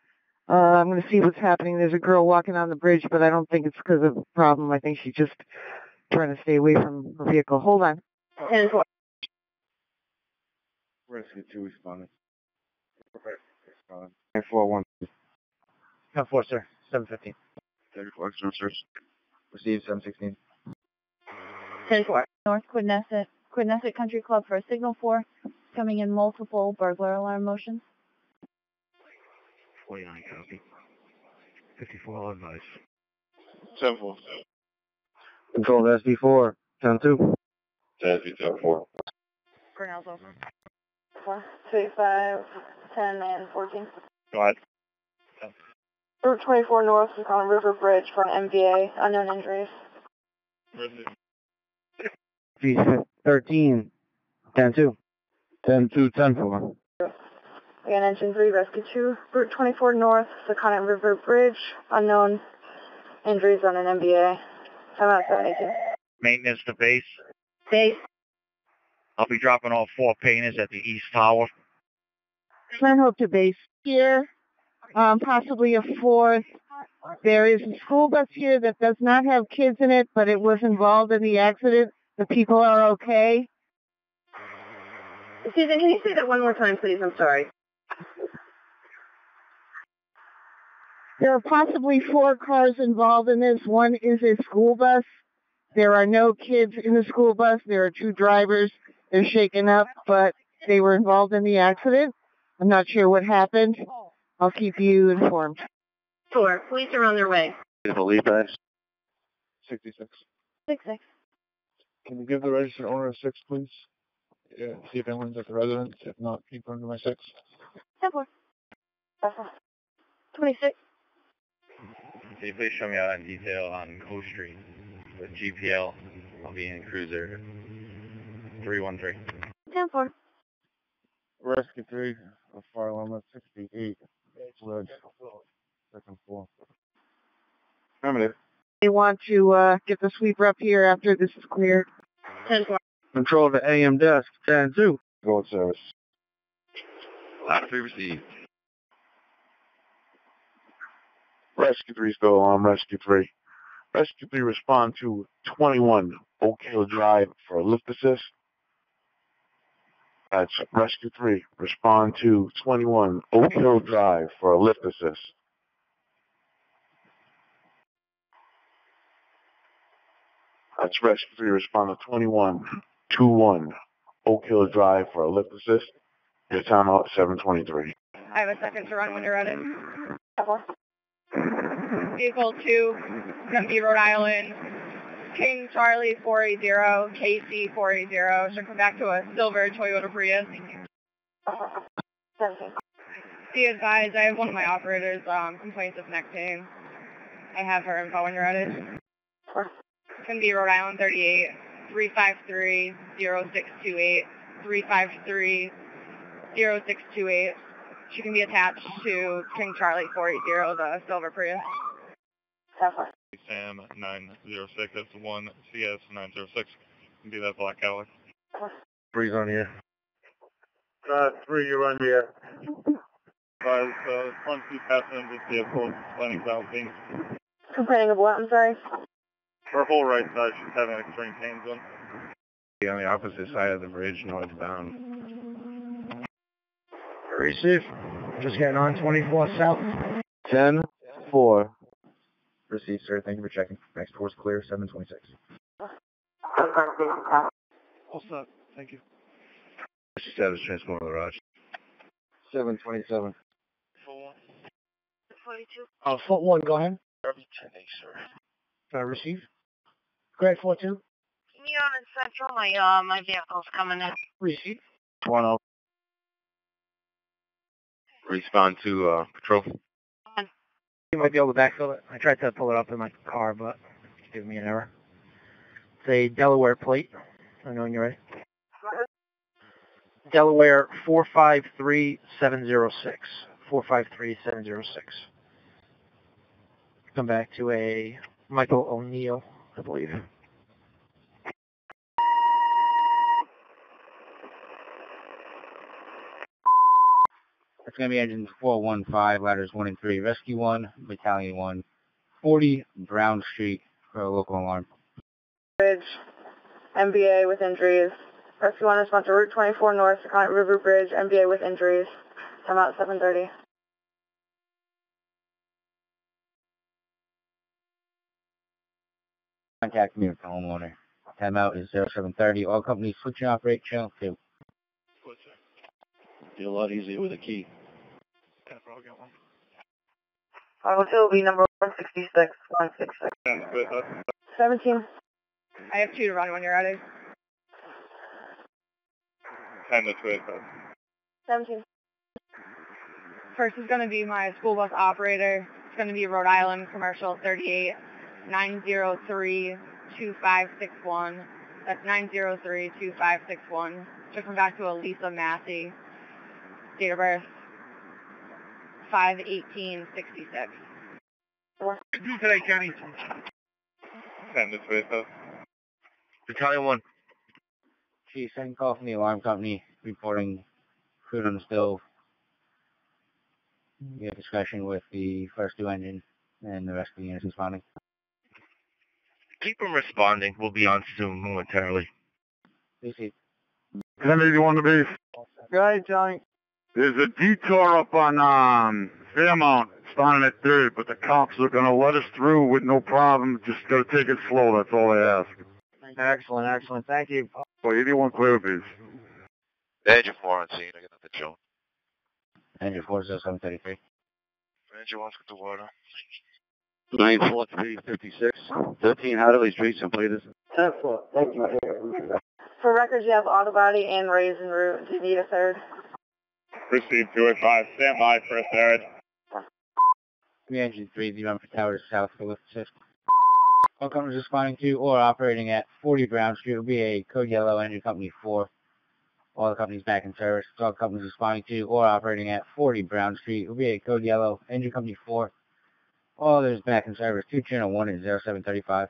Uh, I'm going to see what's happening. There's a girl walking on the bridge, but I don't think it's because of a problem. I think she's just trying to stay away from her vehicle. Hold on. Ten four. Rescue 2 responding. Responding. 941. 10 4, sir. 715. 34 extra search. Received 716. Ten four. North Quidnessett, Quidnessett Country Club for a signal four, coming in multiple burglar alarm motions. 49 copy. 54 all advice. 10 4. Control to SB4, 10 2. 10 10 4. Cornell's over. Four, three, five, ten, and fourteen. Go ahead. Route 24 North, Sakonnet River Bridge for an MVA, unknown injuries. G13. 10 2. 10 2, 10 4. Again, engine 3, rescue 2. Route 24 North, Sakonnet River Bridge, unknown injuries on an MVA. Time out 72. Maintenance to base. Base. I'll be dropping off four painters at the East Tower. Glen Hope to base here, um, possibly a fourth. There is a school bus here that does not have kids in it, but it was involved in the accident. The people are okay. Susan, can you say that one more time, please? I'm sorry. There are possibly four cars involved in this. One is a school bus. There are no kids in the school bus. There are two drivers. They're shaken up, but they were involved in the accident. I'm not sure what happened. I'll keep you informed. Four. Police are on their way. Beautiful lead guys. 66. Six six. Can you give the registered owner a 6, please? Yeah, see if anyone's at the residence. If not, keep going to my 6. Ten four. Twenty-six. Can you please show me out in detail on O Street with GPL? I'll be in cruiser 313. Ten four. Rescue 3, a fire alarm at 68. Ledge. Second floor. Affirmative. They want to uh, get the sweeper up here after this is cleared. Ten four. Control to AM desk. 10 2. Go with service. Last three received. Rescue 3 still on Rescue 3. Rescue 3 respond to 21 Oak Hill Drive for a lift assist. That's Rescue 3. Respond to 21 Oak Hill Drive for a lift assist. That's Rescue 3. Respond to 21 21 Oak Hill Drive for a lift assist. Your timeout 723. I have a second to run when you're ready. Vehicle 2, gonna be Rhode Island. King Charlie 480, KC 480. Should come back to a silver Toyota Prius. Be advised, I have one of my operators um, complaints of neck pain. I have her info when you're ready. It's gonna be Rhode Island 38, 353 0628, 353 0628. She can be attached to King Charlie 480, the silver Prius. Sam 906, that's 1 CS 906. Be that black Cadillac. Breeze on here. Uh, 3, you're on here. Five, uh, front seat passenger vehicle, landing southeast. Complaining of what? I'm sorry. Her whole right side, she's having extreme pains on. On the opposite side of the bridge, northbound. Receive. Just getting on 24 south. 10 4. Received, sir. Thank you for checking. Next course clear, 726. All set. Thank you. Status transformer garage. 727. Four. 42. Uh, foot one, go ahead. sir. Can I receive. Grade 4 2. Can you on in Central? My, uh, my vehicle's coming in. Receive. 10 Respond to uh, patrol. You might be able to backfill it. I tried to pull it up in my car, but it's giving me an error. It's a Delaware plate. I know when you're ready. Delaware 453706. 453706. Come back to a Michael O'Neill, I believe. That's going to be engines 415, ladders 1 and 3, rescue 1, battalion 1, 40 Brown Street for a local alarm. Bridge, MBA with injuries. Rescue 1 response to Route 24 North, Second River Bridge, MBA with injuries. Time out 730. Contact me with the homeowner. Timeout is 0730. All companies switching and operate channel 2. Be a lot easier with a key. I'll get Auto 2 will be number 166, 166. 17. I have two to run when you're ready. 10 to 12. 17. First is going to be my school bus operator. It's going to be Rhode Island Commercial 38 903 2561. That's 903 2561. Just come back to Elisa Massey. Date of birth 51866. Do today, Kenny. 10 to 12. Battalion 1. Chief, second call from the alarm company reporting food on the stove. We have discussion with the first two engine and the rest of the units responding. Keep them responding. We'll be on soon, momentarily. Receive. 1081 to base. Right, Johnny. There's a detour up on um, Fairmount starting at 3rd, but the cops are going to let us through with no problem. Just got to take it slow. That's all I ask. Excellent, excellent. Thank you. Well, 81 clear, please. Engine 4 on scene. I got nothing shown. Engine 40733. Engine 1's got the water. 94356. 13 Hadley Street, St. Peters. 10 4. Thank you. For records, you have auto body and raise en route. Do you need a third? Received 285. Stand by for a third. Three engine 3, the run for towers south for lift assist. All companies responding to or operating at 40 Brown Street will be a code yellow engine company 4. All the companies back in service. All companies responding to or operating at 40 Brown Street will be a code yellow engine company 4. All others back in service. 2 channel 1 is 0735.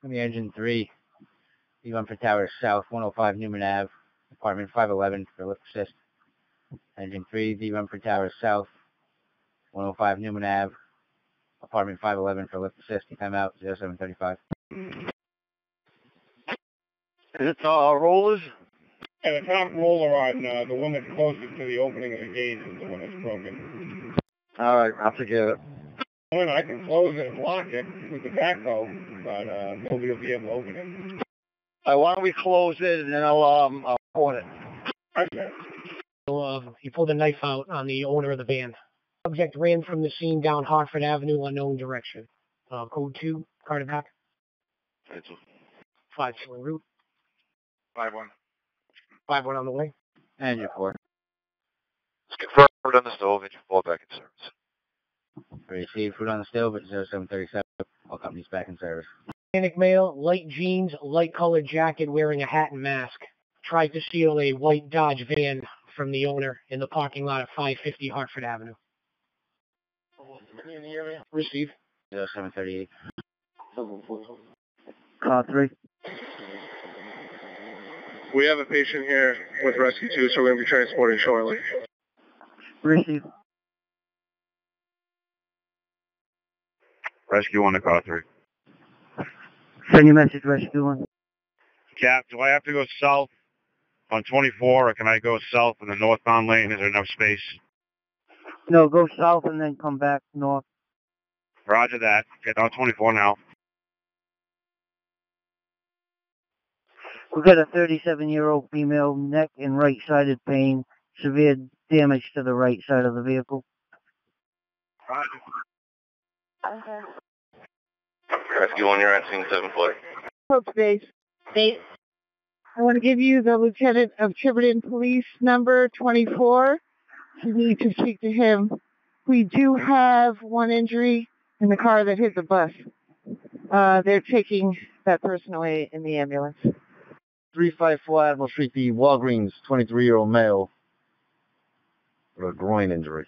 From the engine 3, the run for towers south 105 Newman Ave, apartment 511 for lift assist. Engine 3, the run for towers south 105 Newman Ave, apartment 511 for lift assist. Timeout 0735. It's uh, rollers. And the top roller on uh, the one that's closest to the opening of the gate is the one that's broken. All right, I'll take it. Well, I can close it and lock it with the backhoe, but uh, nobody will be able to open it. Uh, why don't we close it and then I'll um I'll open it. Okay. So, uh, he pulled a knife out on the owner of the van. Subject ran from the scene down Hartford Avenue, unknown direction. Uh, code 2, Cardivac, 5 two en route, 5 1. 5 1 on the way. Engine 4. It's confirmed on the stove. Engine 4 back in service. Received food on the stove at 0737. All companies back in service. Hispanic male, light jeans, light colored jacket, wearing a hat and mask. Tried to steal a white Dodge van from the owner in the parking lot at 550 Hartford Avenue. In the area? Receive. 0738. Car 3. We have a patient here with Rescue 2, so we're going to be transporting shortly. Receive. Rescue 1 to car 3. Send your message, Rescue 1. Cap, do I have to go south on 24 or can I go south in the northbound lane? Is there enough space? No, go south and then come back north. Roger that. Get on 24 now. We've got a 37-year-old female, neck and right-sided pain, severe damage to the right side of the vehicle. Okay. Rescue 1, you're at scene 740. Hope Base. Base. I want to give you the Lieutenant of Tiverton Police number 24 You need to speak to him. We do have one injury in the car that hit the bus. Uh, they're taking that person away in the ambulance. 354 Admiral Street, the Walgreens 23-year-old male with a groin injury.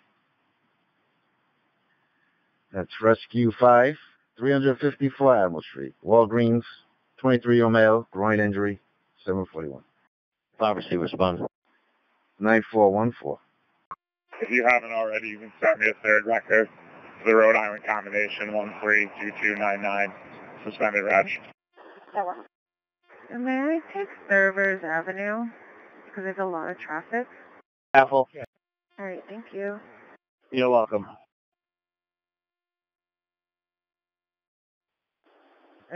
That's Rescue 5, 354 Admiral Street, Walgreens, 23-year-old male, groin injury, 741. Pharmacy respond. 9414. If you haven't already, you can send me a third record for the Rhode Island combination 132299, suspended reg. That works. May I take Servers Avenue? Because there's a lot of traffic. Apple. All right, thank you. You're welcome.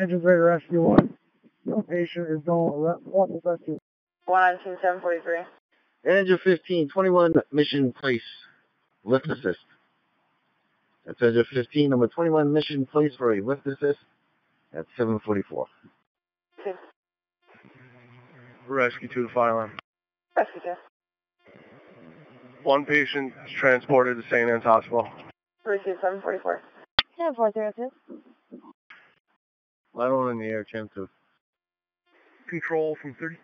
Engine Three Rescue One. No patient is going want to rescue. 19743. Engine 15, 21 Mission Place, lift assist. That's Engine 15, number 21 Mission Place for a lift assist at 744. Rescue to the fire. Rescue two. One patient is transported to St. Anne's Hospital. Receive 744. 7402. Light on in the air, Chem 2. Control from 30.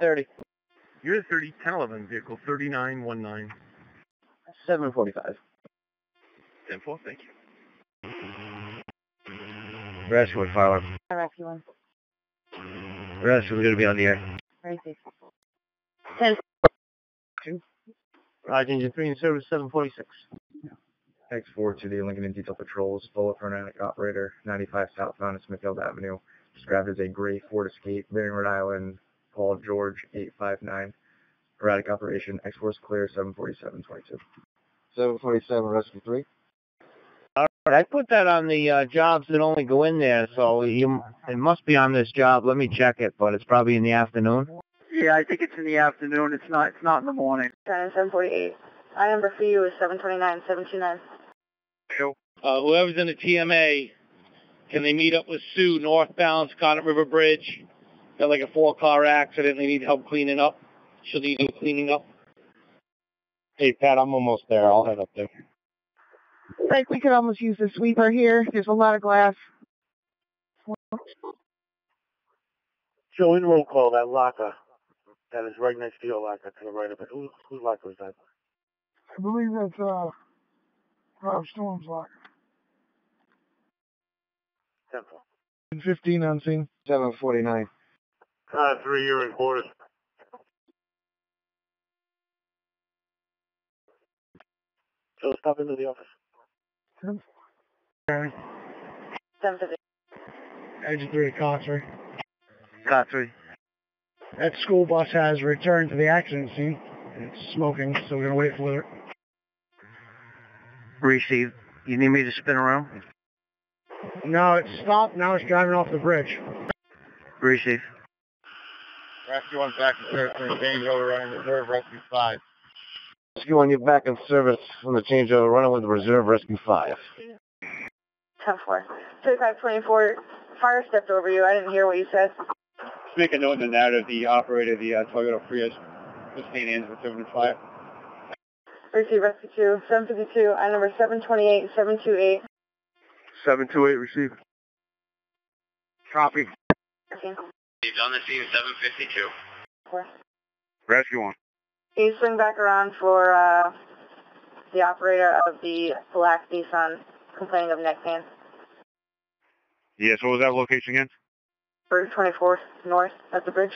30. You're the 30, 1011 vehicle, 3919. 745. 10 4, thank you. Rescue at fire line. Rescue one. Rescue, we're going to be on the air. Receive. 10 2. Roger, engine 3 in service 746. X4 to the Lincoln and Detail Patrols, Bullet Fanatic Operator, 95 southbound at Smithfield Avenue. Described as a gray Ford Escape, bearing, Rhode Island, Paul George 859. Erratic operation, X4 is clear, 74722. 747, Rescue 3. All right, I put that on the uh, jobs that only go in there, so you it must be on this job. Let me check it, but it's probably in the afternoon. Yeah, I think it's in the afternoon. It's not. It's not in the morning. 748. I number for you is 729 729. Uh, whoever's in the TMA, can they meet up with Sue northbound Sakonnet River Bridge? Got like a four-car accident. They need help cleaning up. She'll need help cleaning up. Hey, Pat, I'm almost there. I'll head up there. Like we could almost use the sweeper here. There's a lot of glass. Joe, in roll call, that locker that is right next to your locker to the right of it. Who, whose locker is that? I believe that's uh, Rob Storm's locker. 10 15 on scene. 749. Uh, three year in quarters. Joe, stop into the office. 750. Engine 3 Coxbury. Coxbury. That school bus has returned to the accident scene. It's smoking, so we're going to wait for it. Receive. You need me to spin around? No, it's stopped. Now it's driving off the bridge. Receive. Rescue 1 back in service from the changeover running reserve Rescue 5. Rescue 1, you're back in service from the changeover running with the Reserve Rescue 5. 10 4. 3524. Fire stepped over you. I didn't hear what you said. Just make a note in the narrative. The operator, of the uh, Toyota Prius, was St. Anne's with serving fire. Receive Rescue 2. 752. I number 728 728. 728, receive. Copy. Okay. He's on the scene 752. Four. Rescue 1. Can you swing back around for uh, the operator of the black Nissan complaining of neck pain? Yes, what was that location again? Bridge 24th north at the bridge.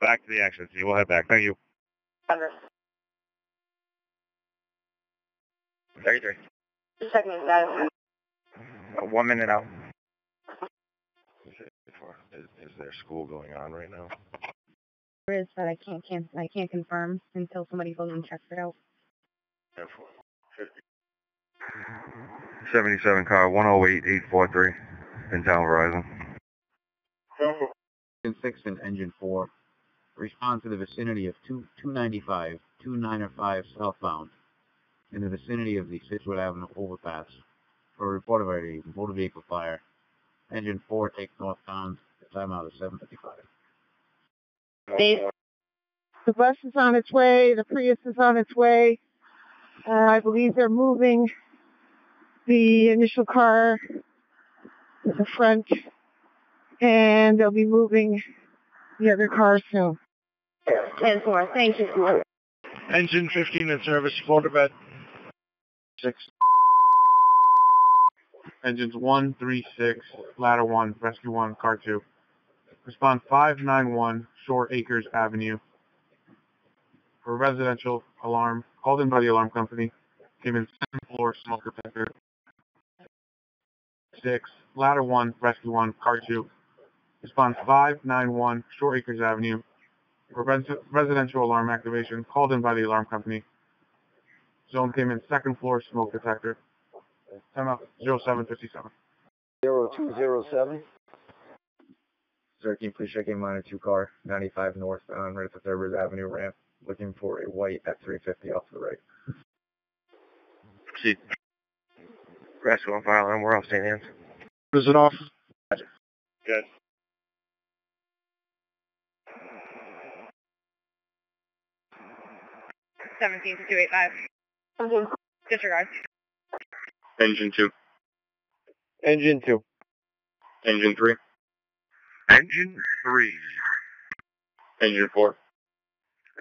Back to the accident scene. We'll head back. Thank you. Under. 33. Just checking his status. Uh, one minute out. Is, is there school going on right now? There is, but I can't, can't I can't confirm until somebody goes and checks it out. 77 car 108843 in town Verizon. Engine 6 and Engine 4 respond to the vicinity of 2, 295, 295 southbound in the vicinity of the Scituate Avenue overpass for a report of a motor vehicle fire. Engine 4 takes northbound. The timeout is 755. The bus is on its way. The Prius is on its way. Uh, I believe they're moving the initial car to the front, and they'll be moving the other car soon. Ten four. Thank you. Engine 15 in service, Photobat. Six. Engines 136, ladder 1, rescue 1, car 2. Respond 591 Shore Acres Avenue for residential alarm, called in by the alarm company. Came in second floor smoke detector. 6, ladder 1, rescue 1, car 2. Respond 591 Shore Acres Avenue for res- residential alarm activation, called in by the alarm company. Zone came in second floor smoke detector. Time out 0757. 0207. 13, please check a minor two car, 95 northbound, right at the Thurber Avenue ramp, looking for a white at 350 off the right. Proceed. Rescue on fire alarm. We're off St. Anne's. Is it off? Good. Seventeen two eight five. Disregard. Engine 2. Engine 2. Engine 3. Engine 3. Engine 4.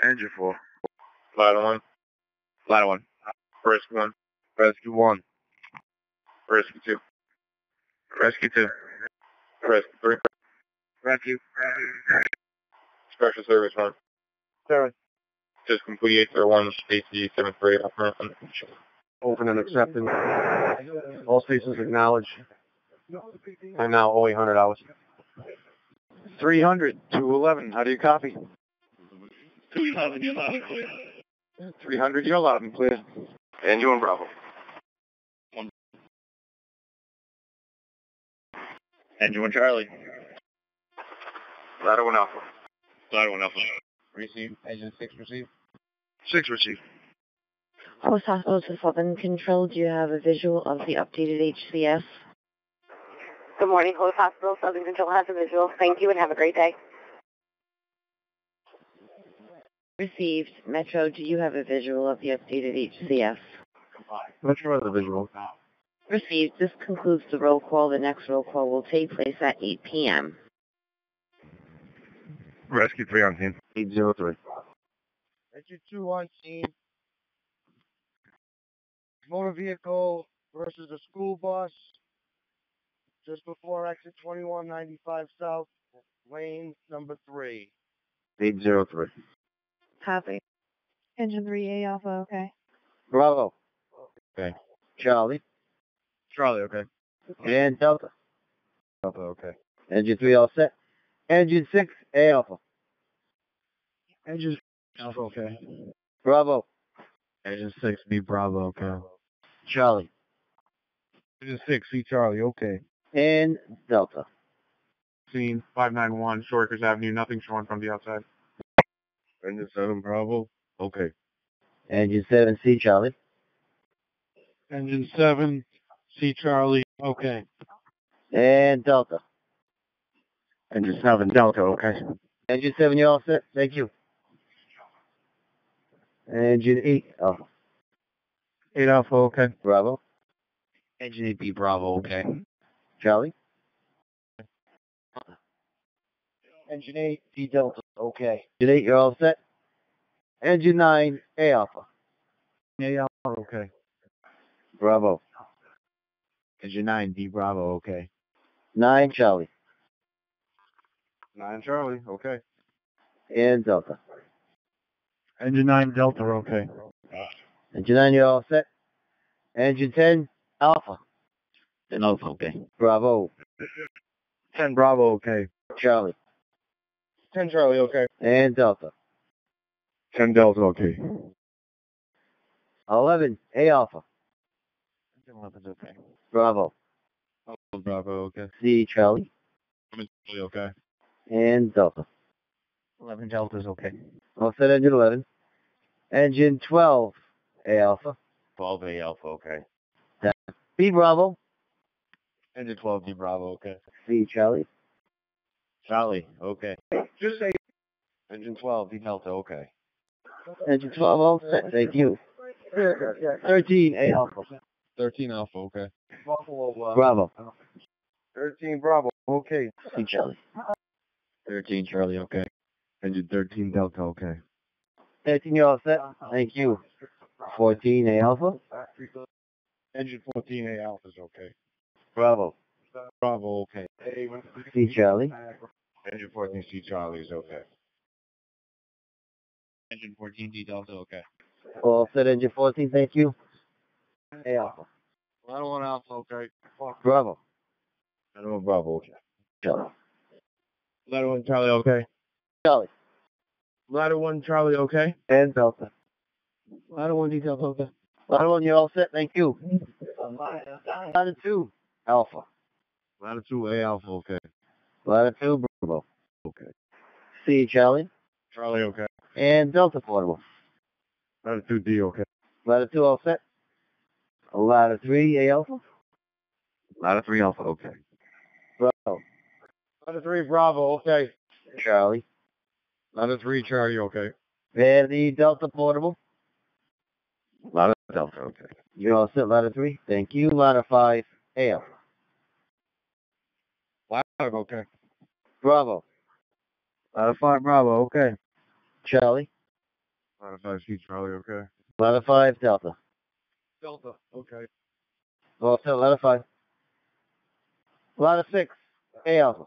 Engine 4. Ladder 1. Ladder 1. Rescue 1. Rescue 1. Rescue 2. Rescue 2. Rescue 3. Rescue. Special Service 1. Seven. Just complete 801 AC 73 upper under Open and accepting. All stations acknowledge. I'm now owing hundred dollars. 300 to 11. How do you copy? 211, you're loud. 300, you're loud and clear. And you on Bravo. Engine 1 Charlie. Ladder 1 Alpha. Ladder 1 Alpha. Receive. Engine six receive. 6 receive. Host Hospital to Southern Control, do you have a visual of the updated HCS? Good morning, Host Hospital. Southern Control has a visual. Thank you and have a great day. Received. Metro, do you have a visual of the updated HCS? Metro has a visual. Received. This concludes the roll call. The next roll call will take place at 8 p.m. Rescue 3 on scene. 803. Rescue 2 on scene. Motor vehicle versus a school bus. Just before exit 2195 South, lane number 3. 803. Copy. Engine 3A Alpha, okay. Bravo. Okay. Charlie. Charlie, okay. And Delta. Alpha, okay. Engine 3 all set. Engine 6, A Alpha. Engine Alpha, okay. Bravo. Engine 6, B Bravo, okay. Charlie. Engine 6, C Charlie, okay. And Delta. Scene 591 Shore Acres Avenue. Nothing showing from the outside. Engine 7 Bravo, okay. Engine 7, C Charlie. Engine 7, C Charlie, okay. And Delta. Engine 7 Delta, okay. Engine 7, you all set? Thank you. Engine 8, Alpha. 8 Alpha, okay. Bravo. Engine 8 B Bravo, okay. Charlie. Engine 8, D Delta, okay. Engine 8, you're all set? Engine 9, A Alpha. A Alpha, okay. Bravo. Engine 9 D Bravo, okay. 9, Charlie. 9 Charlie, okay. And Delta. Engine 9 Delta, okay. Engine 9, you're all set? Engine 10, Alpha. 10 Alpha, okay. Bravo. 10 Bravo, okay. Charlie. 10 Charlie, okay. And Delta. 10 Delta, okay. 11, A Alpha. 11, okay. Bravo. Bravo, okay. C Charlie. Charlie, okay. And Delta. 11 Delta's okay. All set, engine 11. Engine 12, A Alpha. 12 A Alpha, okay. B Bravo. Engine 12 D Bravo, okay. C Charlie. Charlie, okay. Just say Engine 12 D Delta, okay. Engine 12, all set. Thank you. 13 A Alpha. 13 Alpha, okay. Buffalo, Bravo. 13 Bravo, okay. C Charlie. 13 Charlie, okay. Engine 13 Delta, okay. 13 you're all set. Thank you. 14 A Alpha. Engine 14A Alpha is okay. Bravo. Bravo, okay. C Charlie. Engine 14C Charlie is okay. Engine 14D Delta, okay. All set engine 14, thank you. A Alpha. Ladder 1 Alpha, okay. Bravo. Ladder 1 Bravo, okay. Charlie. Ladder 1 Charlie, okay. Charlie. Ladder 1 Charlie, okay. And Delta. Ladder 1 detail, okay. Ladder 1, you're all set, thank you. Ladder 2 Alpha. Ladder 2 A Alpha, okay. Ladder 2 Bravo. Okay. C Charlie. Charlie, okay. And Delta Portable. Ladder 2D, okay. Ladder 2 all set. Ladder 3 A Alpha. Ladder 3 Alpha, okay. Bravo. Ladder 3 Bravo, okay. Charlie. Ladder 3 Charlie, okay. And the Delta Portable. Ladder Delta, okay. You're all set, ladder 3. Thank you. Ladder 5 A Alpha. Ladder, okay. Bravo. Ladder 5 Bravo, okay. Charlie. Ladder 5C Charlie, okay. Ladder 5 Delta. Delta, okay. All set, ladder 5. Ladder 6 A Alpha.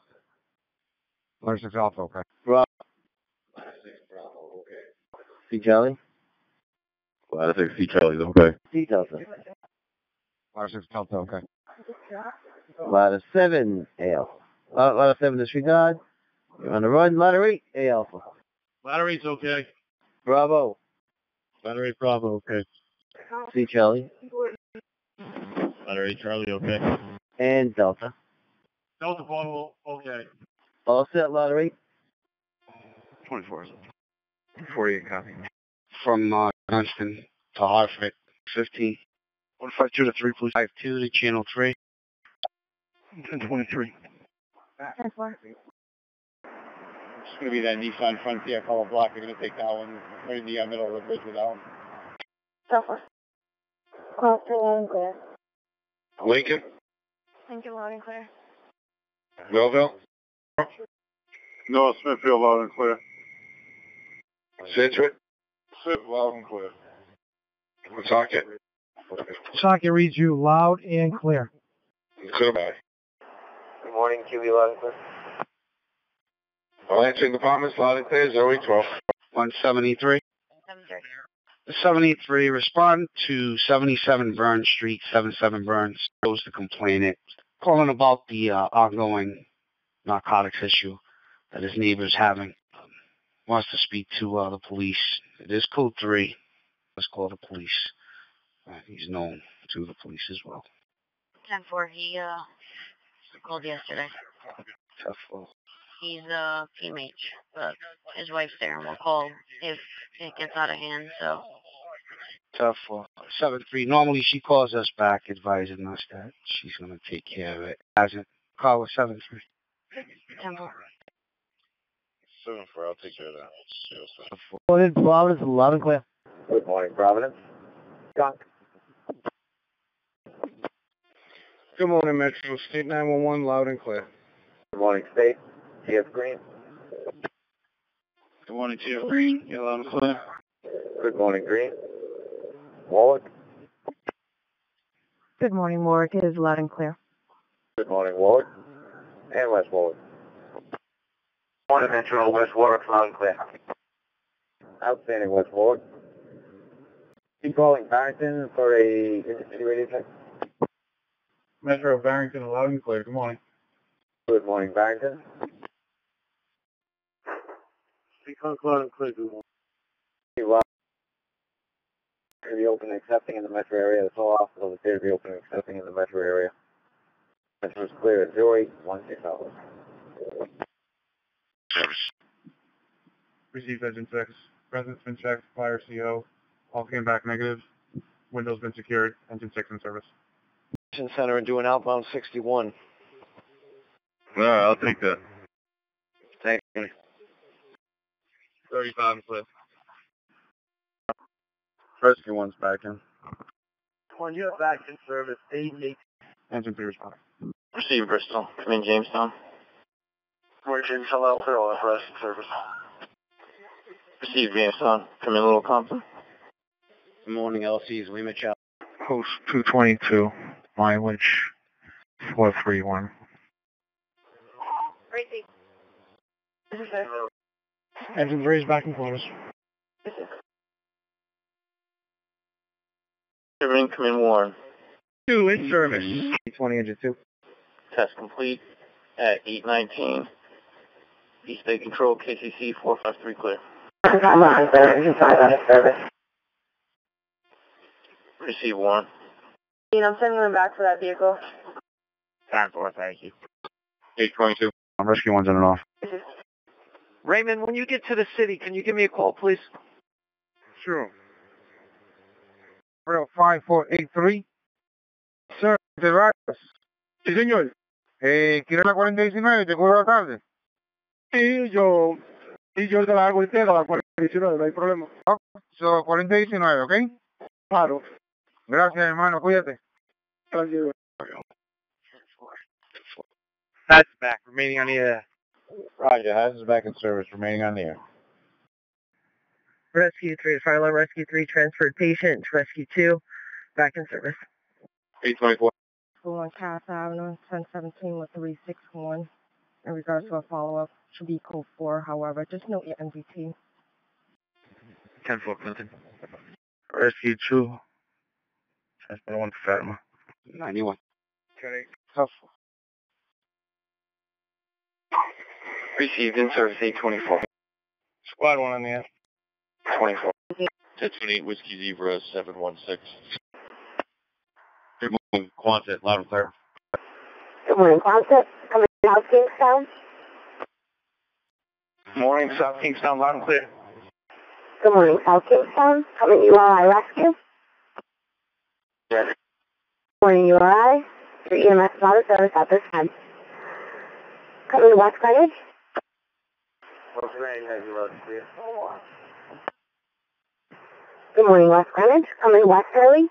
Ladder 6 Alpha, okay. Bravo. C Charlie. Ladder 6 C Charlie, okay. C Delta. Ladder 6 Delta, okay. Ladder 7 A Alpha. Uh, ladder 7 disregard. You're on the run. Ladder 8 A Alpha. Ladder 8's okay. Bravo. Ladder 8 Bravo, okay. C Charlie. Ladder 8 Charlie, okay. And Delta. Delta Bravo, okay. All set, ladder 8. 24. 48 copy. From uh, Dunstan to Hartford, 15. 152 to 3, please. 52 to channel 3. 1023. Ten four. It's going to be that Nissan Frontier color block. They're going to take that one right in the uh, middle of the bridge with that one. Delta. Call for loud and clear. Lincoln, Thank you, loud and clear. Millville, No, Smithfield loud and clear. Sedgwick, Smith loud and clear. Woonsocket, Socket reads you loud and clear. Goodbye. Good morning, QB loud and clear. Lansing Departments, loud and clear, 0812. 173. 73, respond to 77 Burn Street, 77 Burns, goes the complainant, calling about the uh, ongoing narcotics issue that his neighbor's having. Wants to speak to uh, the police. It is code 3. Let's call the police. Uh, he's known to the police as well. Ten four. He uh called yesterday. Tough luck. He's uh PMH, but his wife's there, and we'll call if it gets out of hand. So Tough luck. 7-3. Normally she calls us back advising us that she's going to take care of it. Hasn't. Call with 7-3. ten four. 7 4, I'll take care of that. Morning, Providence, loud and clear. Good morning, Providence. Skunk. Good morning, Metro. State 911, loud and clear. Good morning, State. TF Green. Good morning to you. You're loud and clear. Good morning, Green. Warwick. Good morning, Warwick. It is loud and clear. Good morning, Warwick. And West Warwick. Morning, Metro. West Warwick, loud and clear. Outstanding, West Warwick. Keep calling Barrington for a intercity radio check. Metro Barrington loud and clear. Good morning. Good morning, Barrington. Speak loud and clear. Good morning. You are to be open and accepting in the metro area. The sole hospital appear to be open and accepting in the metro area. Metro is clear at 0816 hours. Received engine 6. Presence been checked. Fire CO. All came back negative. Windows been secured. Engine 6 in service. Mission Center and do an outbound 61. Alright, I'll take that. Thank you. 35 and clear. Rescue one's back in. One, you're back in service. Eight eight. Engine three responding. Receive Bristol. Come in, Jamestown. More James Hello, clear all for rescue service. Receive Jamestown. Come in, Little Compton. Good morning, LC's Lima Chow. Post 222, mileage 431. Receive. Engine 3 is back in quarters. Everything come in, Warren. Two in service. 20 engine 2. Test complete at 819. East Bay Control, KCC 453 clear. I'm on service. I'm on service. Receive one. Dean, I'm sending them back for that vehicle. Time for thank you. 822. I'm rescue one's in and off. Raymond, when you get to the city, can you give me a call, please? Sure. Real 5483. Sir, de Vargas. Sí, señor. Eh, ¿quiere la 49? ¿Te cubro la tarde? Sí, yo... Y yo te la hago entera, la 49, no hay problema. Ok, so 4019, ¿ok? Claro. Gracias, hermano, cuídate. Gracias. That's back, remaining on the air. Roger, Haz is back in service, remaining on the air. Rescue 3, Fire Rescue 3 transferred patient to Rescue 2, back in service. 824. School on Cass Avenue, 1017 with 361. In regards to a follow-up, should be code 4, however, just note your MVT. 10-4 Clinton. Rescue 2. Transfer 1 to Fatima. 91. Okay. Tough. Received in service 824. Squad 1 on the air. 24. 1028 Whiskey Zebra 716. Good morning, Quonset, loud and clear. Good morning, Quonset. Coming out Kingstown. Morning, South Kingstown, loud and clear. Good morning, South Kingstown. Coming URI Rescue. Yes. Morning, URI. Your EMS is out of service at this time. Coming to West Greenwich. What's your name? Have you loaded, please? Good morning, West Greenwich. Coming to Westerly.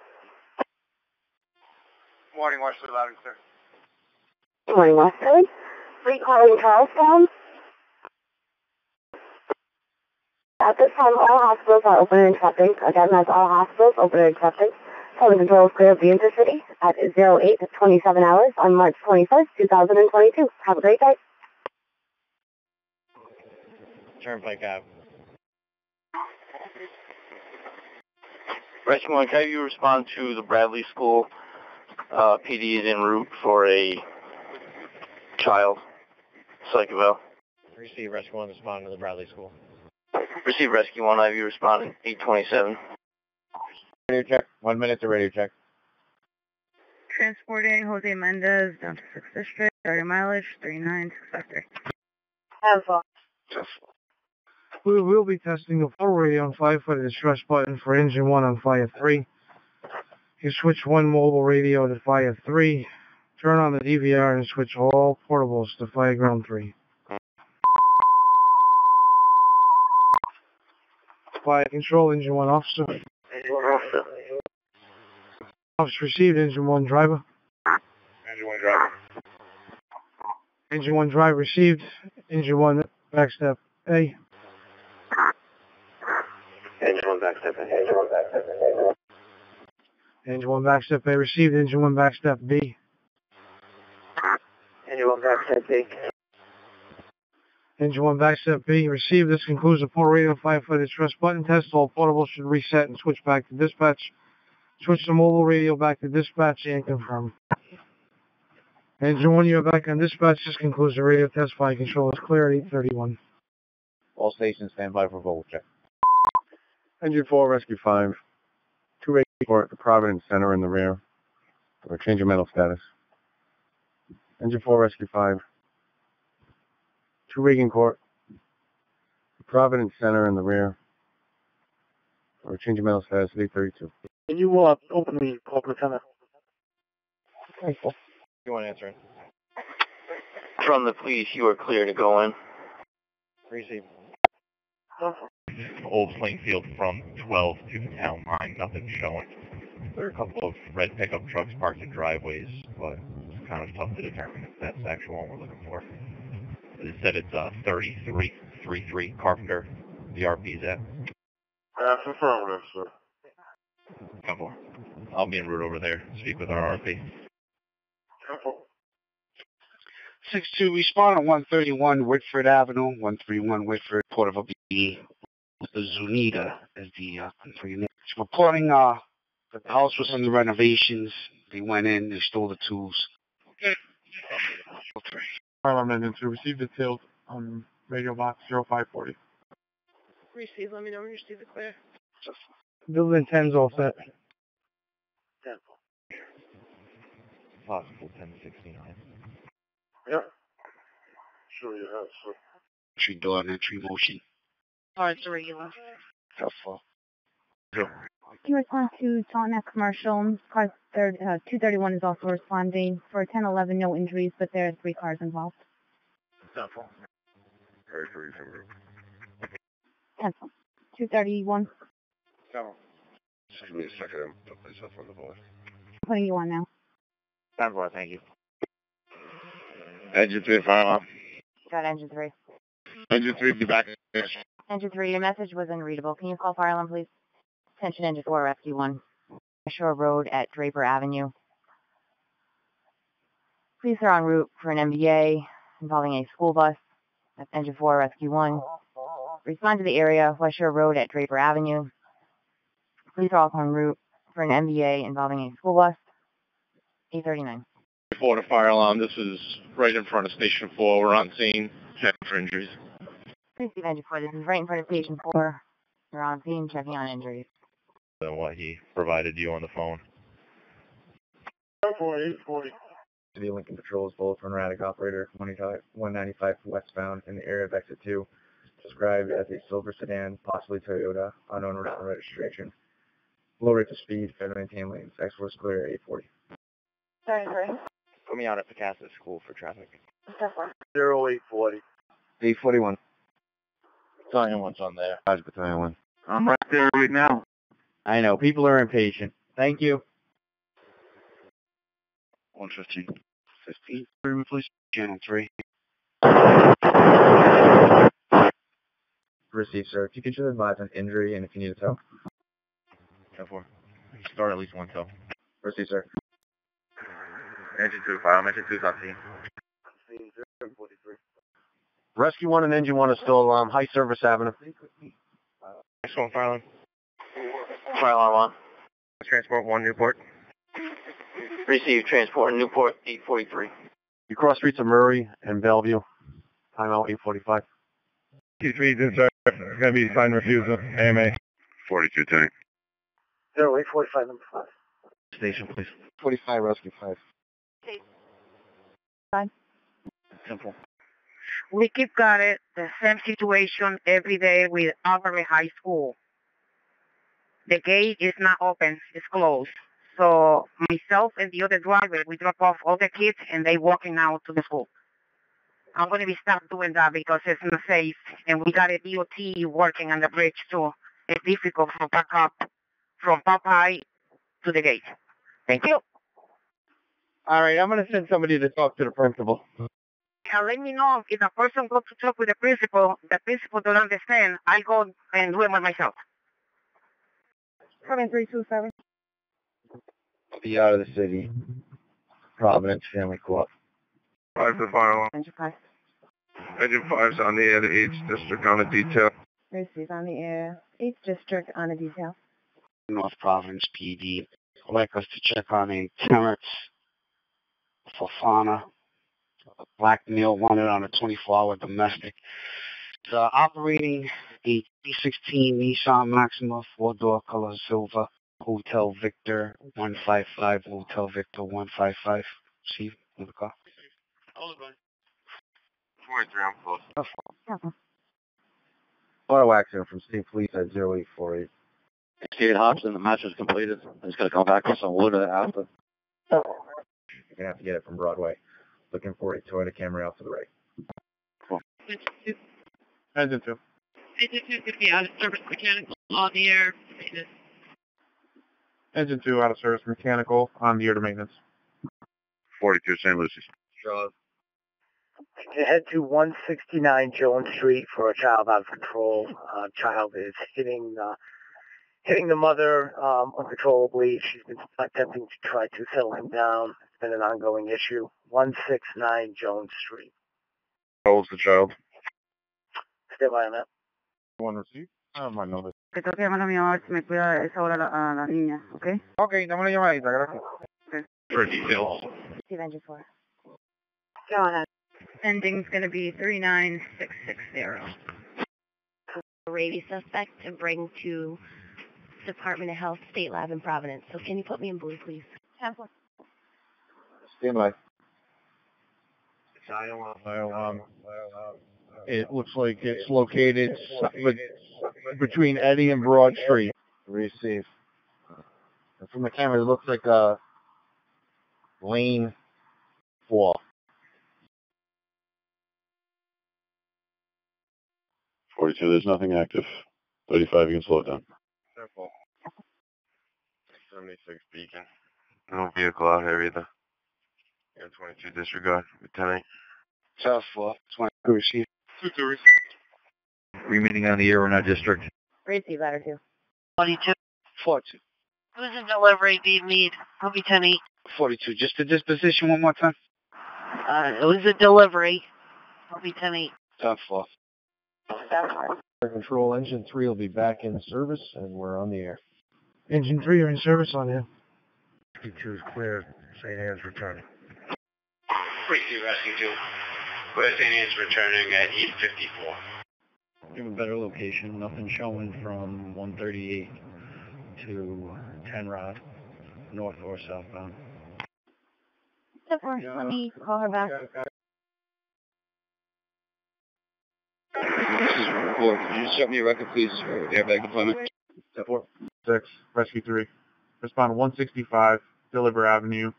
Morning, Wesley, loud and clear. Good morning, Westerly. Free calling Charlestown. At this time, all hospitals are open and accepting. Again, that's all hospitals open and accepting. Public control is clear of the intercity at 08 to 27 hours on March 21st, 2022. Have a great day. Turnpike Ave. Rescue 1, can you respond to the Bradley School? Uh, PD is en route for a child. Psych eval. Receive Rescue 1 responding to the Bradley School. Receive Rescue 1, have you responded? 827. Radio check. One minute to radio check. Transporting Jose Mendez down to 6th District, starting mileage 3963. Alpha. We will be testing the full radio on 5 for the distress button for engine 1 on fire 3. You switch one mobile radio to fire 3. Turn on the DVR and switch all portables to fire ground 3. Fire control, engine 1 officer. Engine 1 Officer Officer received, engine 1 driver. Engine 1 driver. Engine 1 driver received, engine 1 backstep A. Engine 1 backstep in. Engine 1 backstep in. Engine 1 backstep A received, engine 1 backstep B. Engine 1 backstep B. Engine 1 backstep B received. This concludes the port radio 5 for the distress button test. All portables should reset and switch back to dispatch. Switch the mobile radio back to dispatch and confirm. Engine 1, you're back on dispatch. This concludes the radio test. Fire control is clear at 831. All stations stand by for vocal check. Engine 4, Rescue 5. 2 Court, the Providence Center in the rear. Or change of mental status. Engine 4, Rescue 5. 2 Reagan Court. The Providence Center in the rear. Or change of mental status at 832. Can you uh, open the call, Lieutenant? You want to answer it? From the police, you are clear to go in. Receive. Old Plainfield from 12 to the town line. Nothing showing. There are a couple of red pickup trucks parked in driveways, but it's kind of tough to determine if that's the actual one we're looking for. It said it's uh, 3333 Carpenter. The RP's at. That's affirmative, sir. Couple. I'll be en route over there. Speak with our RP. Six two, respond on 131 Whitford Avenue, 131 Whitford, Port of the Zunita is the uh, for your name. Reporting uh that the house was under renovations. They went in, they stole the tools. Harlem Engine to receive details on radio box 0540. Receive, let me know when you receive the clear. Building 10's all set. Possible 1069. Yeah. Sure you have, sir. Entry door and entry motion. Oh, it's a regular. Helpful. Can you respond to Taunton Commercial? Car third, uh, 231 is also responding. For 1011, no injuries, but there are three cars involved. Simple. Very, very simple. 10 231. Simple. Just give me a second. I'm put myself on the voice. Putting you on now. Time for it, thank you. Engine 3 fire alarm. Got engine three. Engine 3 be back. Engine three, your message was unreadable. Can you call fire alarm, please? Attention engine four, rescue one. Shore Road at Draper Avenue. Police are en route for an MBA involving a school bus. That's engine four, rescue one. Respond to the area, West Shore Road at Draper Avenue. Police are also en route for an MBA involving a school bus. 839. Before the fire alarm, this is right in front of Station 4. We're on scene. Check for injuries. Please see engine four. This is right in front of station four. We're on scene checking on injuries. Than what he provided you on the phone. 840. City Lincoln Patrol is Bullet from Radic Operator 195 195 westbound in the area of exit 2. Described as a silver sedan, possibly Toyota, unknown original registration. Low rate of speed, fair to maintain lanes. X4 is clear, 840. Sorry, sorry. Put me out at Picasso School for traffic. Step one. 0840. 841. Battalion one's on there. Dodge Battalion 1. I'm right there right now. I know, people are impatient. Thank you. 115. 15. Three, please. Channel 3. Received, sir. If you could just advise on injury and if you need a tow. 10-4. Start at least one tow. Received, sir. Engine 2 fire alarm. Engine 2's on scene. Rescue 1 and Engine 1 are still alarm. High Service Avenue. Next one, fire alarm. Fire alarm on. Transport 1, Newport. Receive transport Newport 843. You cross streets of Murray and Bellevue. Timeout 845. Q3 is. It's going to be sign refusal. AMA. 42 tank. 0845 number 5. Station, please. 45 Rescue 5. Fine. Simple. We keep got it, the same situation every day with Auburn High School. The gate is not open, it's closed. So myself and the other driver, we drop off all the kids and they walking out to the school. I'm going to be stopped doing that because it's not safe and we got a DOT working on the bridge too. It's difficult from back up from Popeye to the gate. Thank you. All right, I'm going to send somebody to talk to the principal. And let me know if the person goes to talk with the principal, the principal don't understand, I go and do it myself. Coming 327. Be out of the city. Providence Family Co-op. 5 to fire alarm. Engine 5. Engine 5's on the air to H district on a detail. Receive on the air. 8th District on a detail. North Providence PD. I'd like us to check on a Terrence Fofana, a black male wanted on a 24-hour domestic. Uh, operating a 316 Nissan Maxima four-door color silver Hotel Victor 155 Hotel Victor 155. See in the car. Hold on. 43, I'm close. Okay. Auto accident from State Police at 0848. David Hobson, the match is completed. I just got to come back with some wood after. You're gonna have to get it from Broadway. Looking for a Toyota Camry off to the right. Engine 2. Engine 2 could be out of service mechanical on the air. Maintenance. Engine 2 out of service mechanical on the air to maintenance. 42 St. Lucie. Charles. Head to 169 Jones Street for a child out of control. Uh, child is hitting uh, hitting the mother um, uncontrollably. She's been attempting to try to settle him down. It's been an ongoing issue. 169 Jones Street. How old's the child? Stay by on that. One received. I have my number. Que tengo que llamar a mi mamá a ver si me cuida esa hora la, a la niña, ¿ok? Ok, dame una llamadita, gracias. For details. Steve Engine 4. John. Ending's going to be 39660. rabies suspect to bring to Department of Health State Lab in Providence. So can you put me in blue, please? Temple. Stand by. Fire alarm. Fire alarm. It looks like it's located between Eddy and Broad Street. Receive. And from the camera, it looks like a lane four. 42, there's nothing active. 35, you can slow it down. Simple. 76 Beacon. No vehicle out here either. Air 22 disregard. Lieutenant. South 4, 22 receive. Remaining on the air in our district. Receive ladder 2. 42. 42. Who's the delivery being made? Copy 10-8. 42. Just the disposition one more time. Uh, it was a delivery. Copy 10-8. South 4. Air Control Engine 3 will be back in service, and we're on the air. Engine 3 you're in service on here. 52 is clear. St. Anne's returning. Receive rescue 2. West Indians returning at 854. Give a better location. Nothing showing from 138 to 10 Rod, north or southbound. Temple. Let me call her back. This is report. Could you set me a record, please, for airbag deployment? Step 4. 6, Rescue 3. Respond 165, Dillabur Avenue,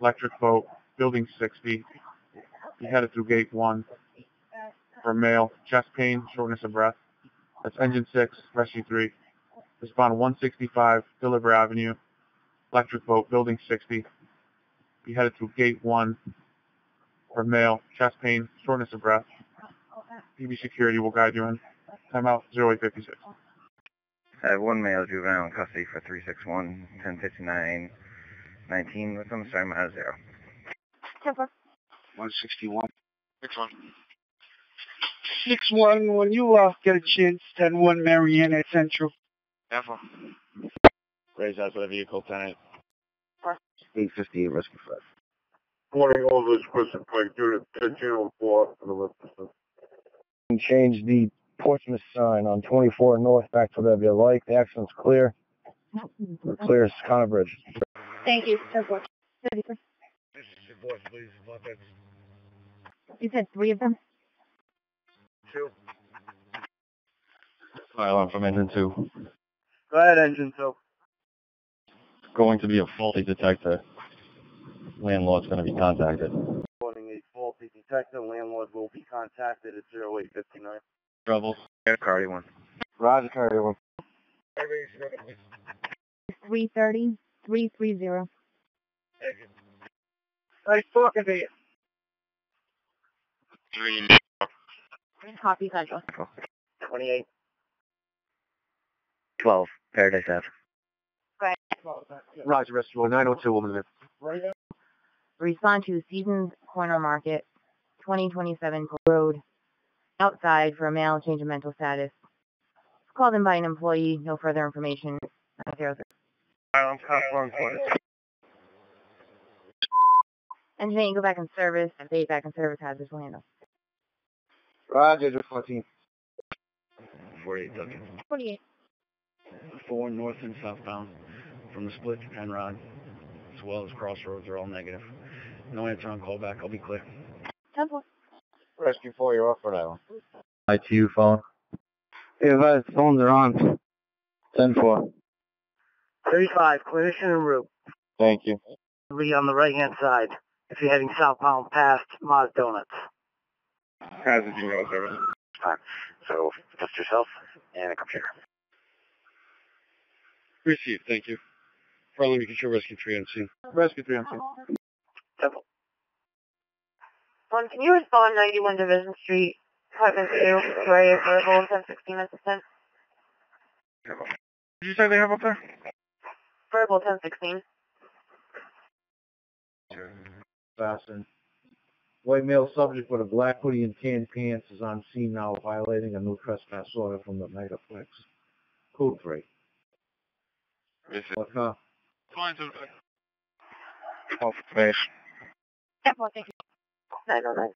Electric Boat, Building 60. He headed through Gate 1 for male, chest pain, shortness of breath. That's Engine 6, Rescue 3. Respond 165, Dillabur Avenue, Electric Boat, Building 60. He headed through Gate 1 for male, chest pain, shortness of breath. PB Security will guide you in. Timeout 0856. I have one male juvenile in custody for 361 1059 19 with them, starting out of zero. Temple. 161. Which one? 6-1, when you uh, get a chance, 10-1 Marianne at Central. Careful. Raise out for the vehicle, Tenant. 858 Rescue 5. Morning, all those question point unit 10 channel 4 on the left. And change the Portsmouth sign on 24 North back to whatever you like. The accident's clear. We're clear as Connor Bridge. Thank you. Temple. 33. You said three of them? Two. Fire alarm from engine 2. Go ahead, engine 2. Going to be a faulty detector. Landlord's going to be contacted. Reporting a faulty detector. Landlord will be contacted at 0859. Trouble. Air Cardi 1. Roger, carry one. 330. 330. Nice talking to you. Three. Copy Central. 28. 12, Paradise Ave. Right. Roger, Rescue 902 Woman. There. Right. Respond to Seasons Corner Market, 2027 Road, outside for a male change of mental status. Called in by an employee. No further information. 903. I'm confirmed for it. Engine 8, go back in service. If 8 back in service, hazards will handle. Roger, 14. 48 Duncan. 48. 4 north and southbound from the split to Penrod, as well as crossroads are all negative. No answer on callback. I'll be clear. Temple. Rescue 4, you're off for that one. ITU phone. Hey, advise, phones are on. 10-4. 35, clinician en route. Thank you. Be on the right hand side if you're heading southbound past Mars Donuts. Hazard, you know, service. So just yourself and a computer. Received, thank you. Farland, you can show Rescue 3 on scene. Rescue 3 on scene. Temple. One, can you respond 91 Division Street, Apartment 2, to area verbal 1016 assistant? What did you say they have up there? Verbal 1016. Fasten. White male subject with a black hoodie and tan pants is on scene now violating a no trespass order from the Megaplex. Code 3. What car? Fine, so. Off base. Temple, thank you. 909.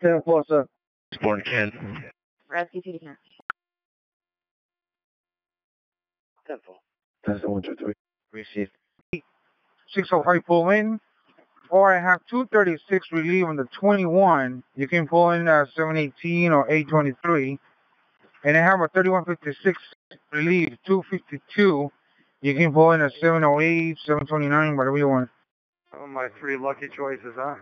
10 4, sir. Born Ken. Rescue 2 to Kent. Temple. That's the one, two, three. Received. 605 pull in. Or I have 236 relief on the 21. You can pull in uh, 718 or 823. And I have a 3156 relief 252. You can pull in a 708, 729, whatever you want. Oh, my three lucky choices, huh?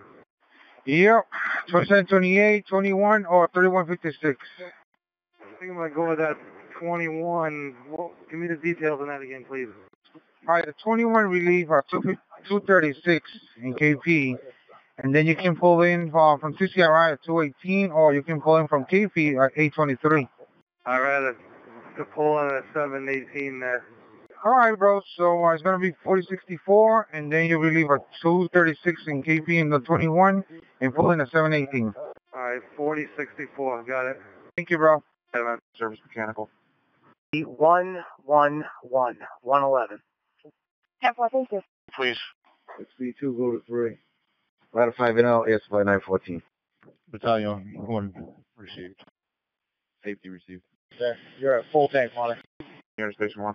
Yep. 2728, 21, or 3156. I think I'm gonna go with that 21. Well, give me the details on that again, please. All right, the 21 relief are 250 236 in KP. And then you can pull in uh, from CCRI at 218, or you can pull in from KP at 823. I'd rather to pull in at 718 there. All right, bro. So uh, it's gonna be 4064, and then you relieve at 236 in KP in the 21, and pull in at 718. Alright, 4064, got it. Thank you, bro. Service mechanical. 111, 111. Temple, thank you. Please. XB2, go to 3. Ladder 5 and out, ASFI 914. Battalion 1 received. Safety received. Sir, you're at full tank, Molly. Unit Station 1.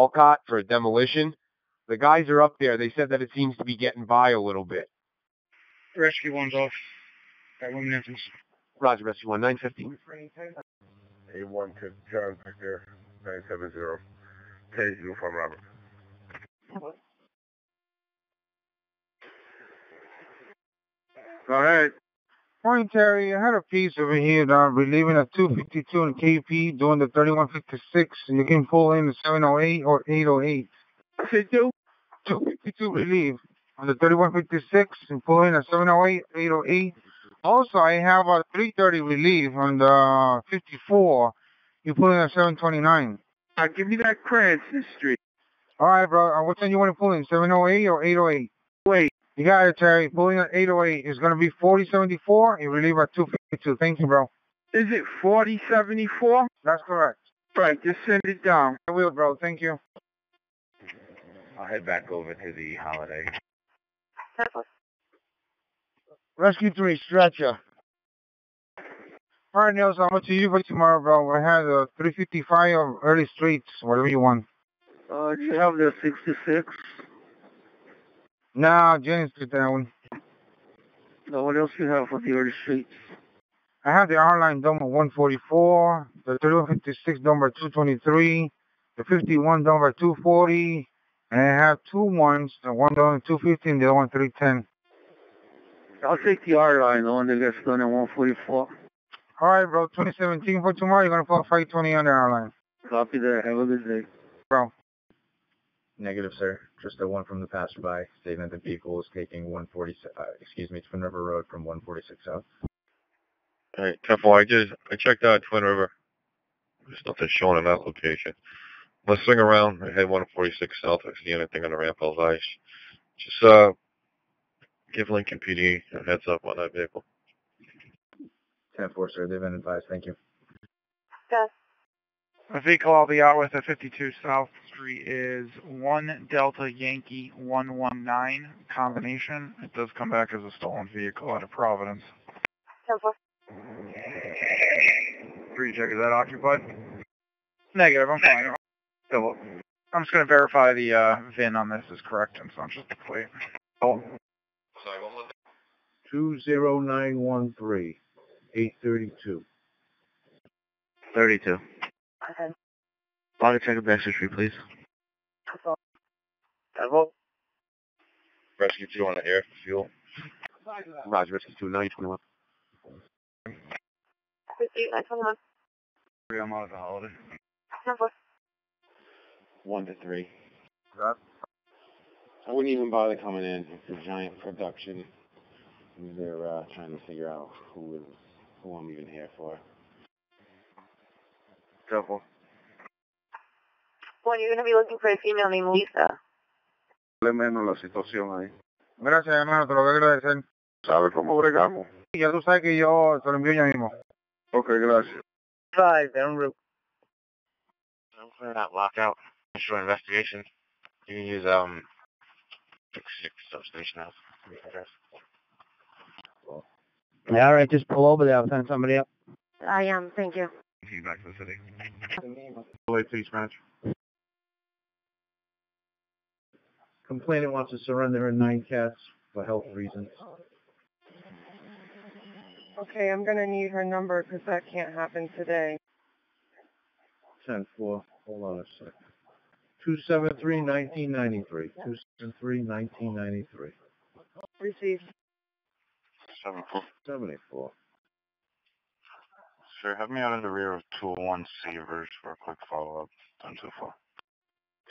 Alcott for demolition. The guys are up there. They said that it seems to be getting by a little bit. Rescue one's off. At women entrance. Roger, Rescue 1, 915. A1 to John Victor, 970. Page uniform Robert. Go ahead. Morning, Terry. I had a piece over here that I'm relieving a 252 in KP doing the 3156. and You can pull in the 708 or 808. I said, two? 252 relief on the 3156 and pull in a 708, 808. Also, I have a 330 relief on the 54. You pull in a 729. Uh, give me that Cranston Street. All right, bro. Uh, what time you want to pull in? 708 or 808? Wait. You got it, Terry. Pulling at 808 is going to be 4074. You relieve at 252. Thank you, bro. Is it 4074? That's correct. Right, just send it down. I will, bro. Thank you. I'll head back over to the holiday. Temple. Rescue 3, stretcher. All right, Nelson. I'm going to you for tomorrow, bro. I had a 355 of early streets, whatever you want. Uh, do you have the 66? Nah, Jennings did that one. No, what else do you have for the early streets? I have the R-line number 144, the 3156 number 223, the 51 number 240, and I have two ones, the one number 250 and the other one 310. I'll take the R line, the one that gets done at 144. All right, bro. 2017 for tomorrow. You're gonna put 520 on the R-line, Copy that. Have a good day. bro. Negative, sir. Just a one from the passerby stating that the vehicle is taking 146, uh, excuse me, Twin River Road from 146 south. Alright, Temple, I just, I checked out Twin River. There's nothing showing in that location. Let's swing around, I head 146 south, if I see anything on the ramp, I'll advise. Just, uh, give Lincoln PD a heads up on that vehicle. 10-4, sir. They've been advised. Thank you. Gus. The vehicle I'll be out with at 52 South Street is 1 Delta Yankee 119 combination. It does come back as a stolen vehicle out of Providence. Temple. Three check, is that occupied? Negative, I'm fine. So, I'm just going to verify the uh, VIN on this is correct and it's not just a plate. Oh. Sorry, what was it? 20913, 832. 32. Okay. Log check of Dexter Street, please. Temple. Rescue 2 on the air for fuel. Roger, Rescue 2, 921. Receive 921. Three, I'm out of the holiday. 10-4. One to three. I wouldn't even bother coming in. It's a giant production. They're uh, trying to figure out who is who I'm even here for. Careful. One, you're going to be looking for a female named Lisa. Le menos la situación ahí. Gracias, hermano, te lo voy a agradecer. ¿Sabe cómo bregamos? Y ya tú sabes que yo te lo envío ya mismo. Ok, gracias. Five, en route. I'm clearing out lockout. Initial investigation. You can use um six six substation house. Address. Yeah, all right, just pull over there. I'll send somebody up. I am, thank you. He's back to the city. Late City Spanish. Complainant wants to surrender in nine cats for health reasons. Okay, I'm gonna need her number 'cause that can't happen today. Ten four. Hold on a sec. Two seven three nineteen ninety three. Two seven three nineteen ninety three. Received. Seven four. Seventy four. Sir, have me out in the rear of 201 Savers for a quick follow-up. Done so far.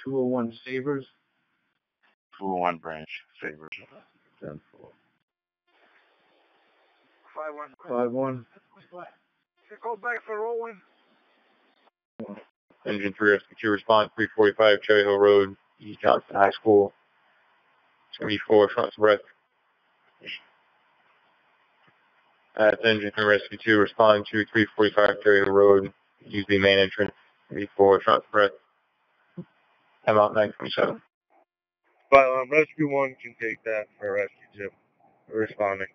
Two oh one Savers. 201 branch, Savers. Ten four. Five one. Five one. Go back for Owen. Engine 3 Rescue 2 response 345 Cherry Hill Road, East Johnston High School. 24 front to breath. That's Engine 3 Rescue 2 respond to 345 Cherry Hill Road, use the main entrance. 34 front to breath. I'm out 927. But um, Rescue 1 can take that for Rescue 2. Responding.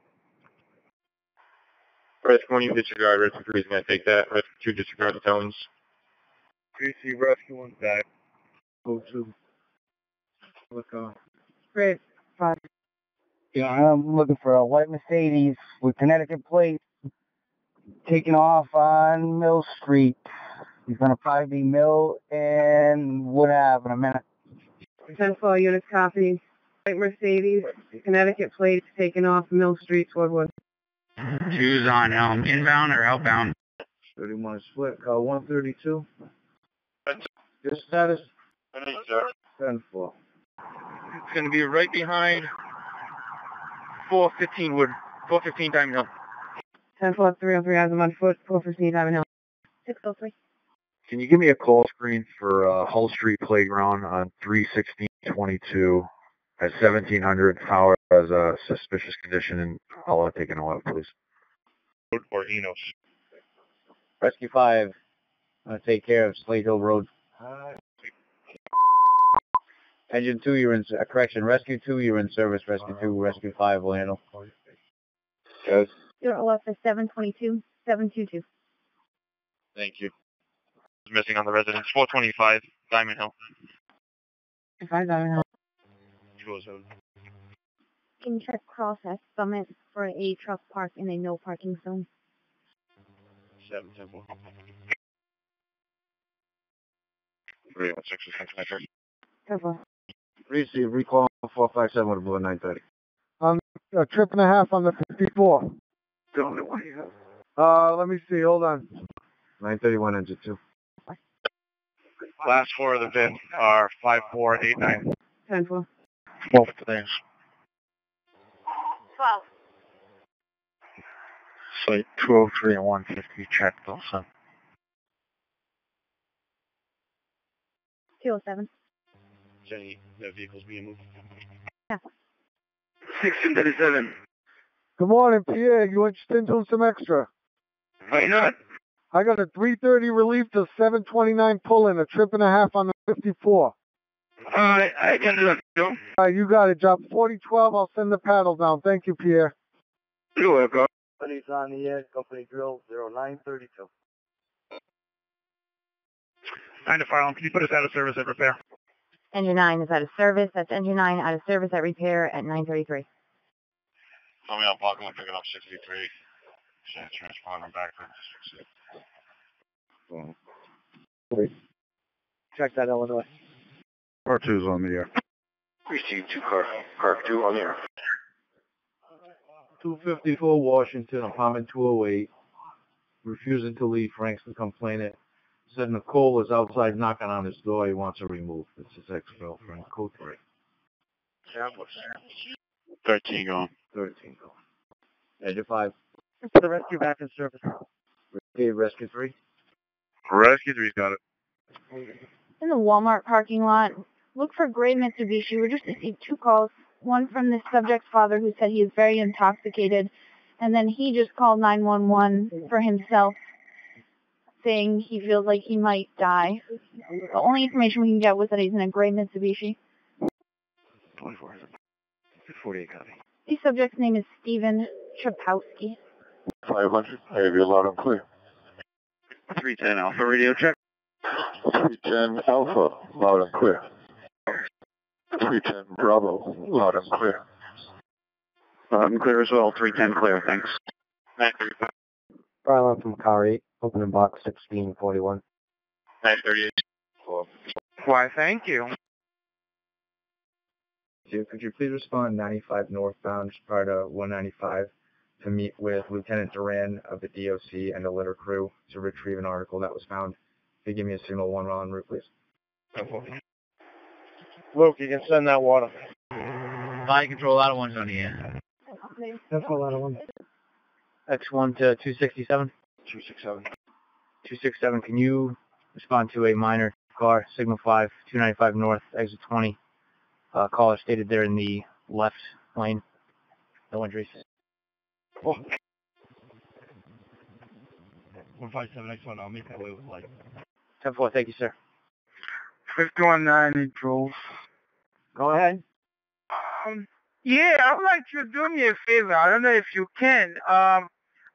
Rescue 1, you disregard. Rescue 3 is going to take that. Rescue 2 disregard the tones. PC Rescue 1 back. Go to. Look on. Great. Five. You know, I'm looking for a white Mercedes with Connecticut plates taking off on Mill Street. He's gonna probably be Mill and Wood Ave in a minute. 10 4 units copy. White Mercedes, Connecticut plates taking off Mill Street toward Wood. Two's on um, inbound or outbound? Thirty one split. Car one thirty two. Your status? Ten four. It's gonna be right behind 415 Wood, 415 Diamond Hill. 10 4 303 has him on foot, 415 Diamond Hill. 603. Can you give me a call screen for uh, Hull Street Playground on 31622 at 1700 Power as a suspicious condition and I'll uh, take an oil, please. Or Enos. Rescue 5, I'm gonna take care of Slate Hill Road. Engine 2, you're in, uh, correction, Rescue 2, you're in service, Rescue 2, Rescue 5 will handle. Yes. Zero left is 722, 722. Thank you. Missing on the residence. 425 Diamond Hill. 5 Diamond Hill. Goes out. Can you check Cross S Summit for a truck park in a no parking zone? Seven simple. Three one six is connected. 10 4. Receive recall four five seven with a blue nine thirty. Um, a trip and a half on the 54. Tell me what you have. Uh, let me see. Hold on. Nine thirty one engine two. Last four of the VIN are 5489. 10 4. Both things. 12. Site 203 and 150 checked also. 207. Jenny, that vehicle's being moved. Yeah. 1637. Good morning, Pierre. You interested in doing some extra? Why not? I got a 330 relief to 729 pull-in, a trip and a half on the 54. Alright, I can do that. You. All right, you got it. Drop 4012. I'll send the paddle down. Thank you, Pierre. You're welcome. Company's on the air. Company drill 0932. Nine to fire. Can you put us out of service at repair? Engine 9 is out of service. That's engine 9 out of service at repair at 933. Tell me I'll block him. I'm picking up 63. Should transponder back for Check that, Illinois. Car 2's on the air. Receive two car, car two on the air. Two fifty four Washington, apartment two oh eight. refusing to leave. Frank's the complainant. Said Nicole is outside knocking on his door. He wants her removed. It's his ex-girlfriend. Code 3. Thirteen going. 13 going. Edge of 5. For the rescue back in service. Repeat rescue 3. Rescue three's got it. In the Walmart parking lot, look for gray Mitsubishi. We just received two calls. One from the subject's father who said he is very intoxicated, and then he just called 911 for himself, saying he feels like he might die. The only information we can get was that he's in a gray Mitsubishi. 24. 48 copy. The subject's name is Steven Trapowski. 500. I have you loud and clear. 310 Alpha radio check. 310 Alpha, loud and clear. 310 Bravo, loud and clear. Loud and clear as well. 310 clear, thanks. Brian from car 8, opening box 1641. 938. Why, thank you. Could you please respond 95 northbound prior to 195 to meet with Lieutenant Duran of the DOC and the litter crew to retrieve an article that was found? Could you give me a signal one mile en route, please? Luke, you can send that water. Body control, out of one's on the air. That's a lot of one. X1 to 267. 267. 267, can you respond to a minor car, signal 5, 295 north, exit 20. Uh, caller stated there in the left lane. No injuries. Oh. 157 X1, I'll make that way with light. 10-4, thank you, sir. 519 drove. Go ahead. Um, yeah, I'd like you to do me a favor. I don't know if you can. Um,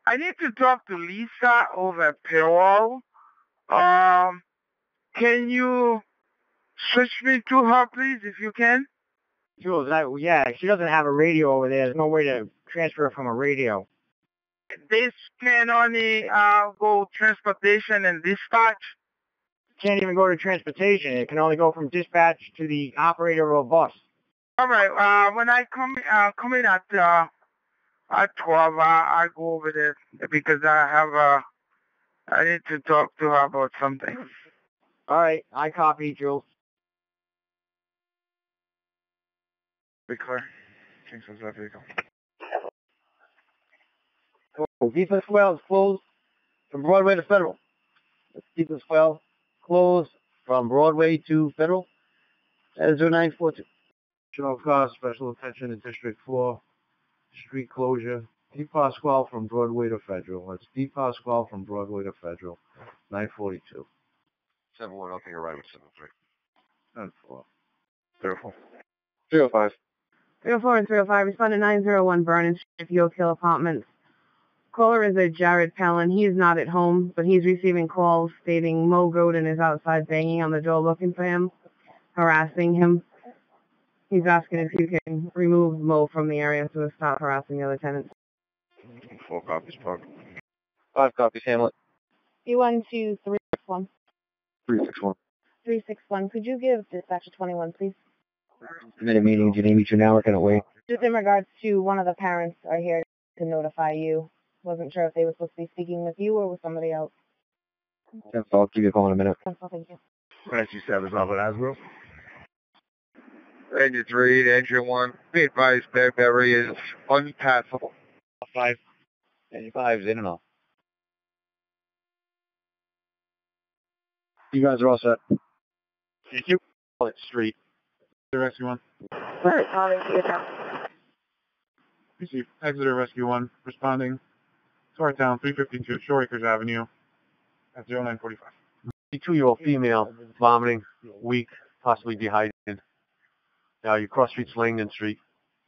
I need to talk to Lisa over at Payroll. Um, can you switch me to her, please, if you can? Jules, I, yeah, she doesn't have a radio over there. There's no way to transfer from a radio. This can only uh, go transportation and dispatch. Can't even go to transportation. It can only go from dispatch to the operator of a bus. All right. Uh, when I come uh, come in at uh, at twelve, uh, I go over there because I have uh, I need to talk to her about something. All right, I copy, Jules. Be clear. Change that vehicle. DePasquale is closed from Broadway to Federal. DePasquale closed from Broadway to Federal. That is 0942. General cause, special attention in District 4, street closure. DePasquale from Broadway to Federal. That's DePasquale from Broadway to Federal. 942. 7-1, I'll take a ride with 7-3. 10-4. 304. 305. 304 and 305, respond to 901 Vernon Street, York Hill Apartments. Caller is a Jared Pellin. He is not at home, but he's receiving calls stating Mo Godin is outside banging on the door looking for him, harassing him. He's asking if you can remove Mo from the area so to stop harassing the other tenants. Four copies, Park. Five copies, Hamlet. B1 to 361. 361. 361. Could you give dispatcher 21, please? Minute meeting, your name, your hour, can it wait? Just in regards to one of the parents are here to notify you. Wasn't sure if they were supposed to be speaking with you or with somebody else. That's all. I'll give you a call in a minute. That's all, thank you. Rescue 7 is off at Asbro. Engine 3, engine 1. Be advised, that area is unpassable. 5. Engine 5 is in and off. You guys are all set. Thank you. Street. The rescue one. Responding to your town. Receive. Exeter Rescue 1, responding to our town, 352 Shore Acres Avenue, at 0945. 52-year-old female, vomiting, weak, possibly dehydrated. Now you cross streets Langdon Street.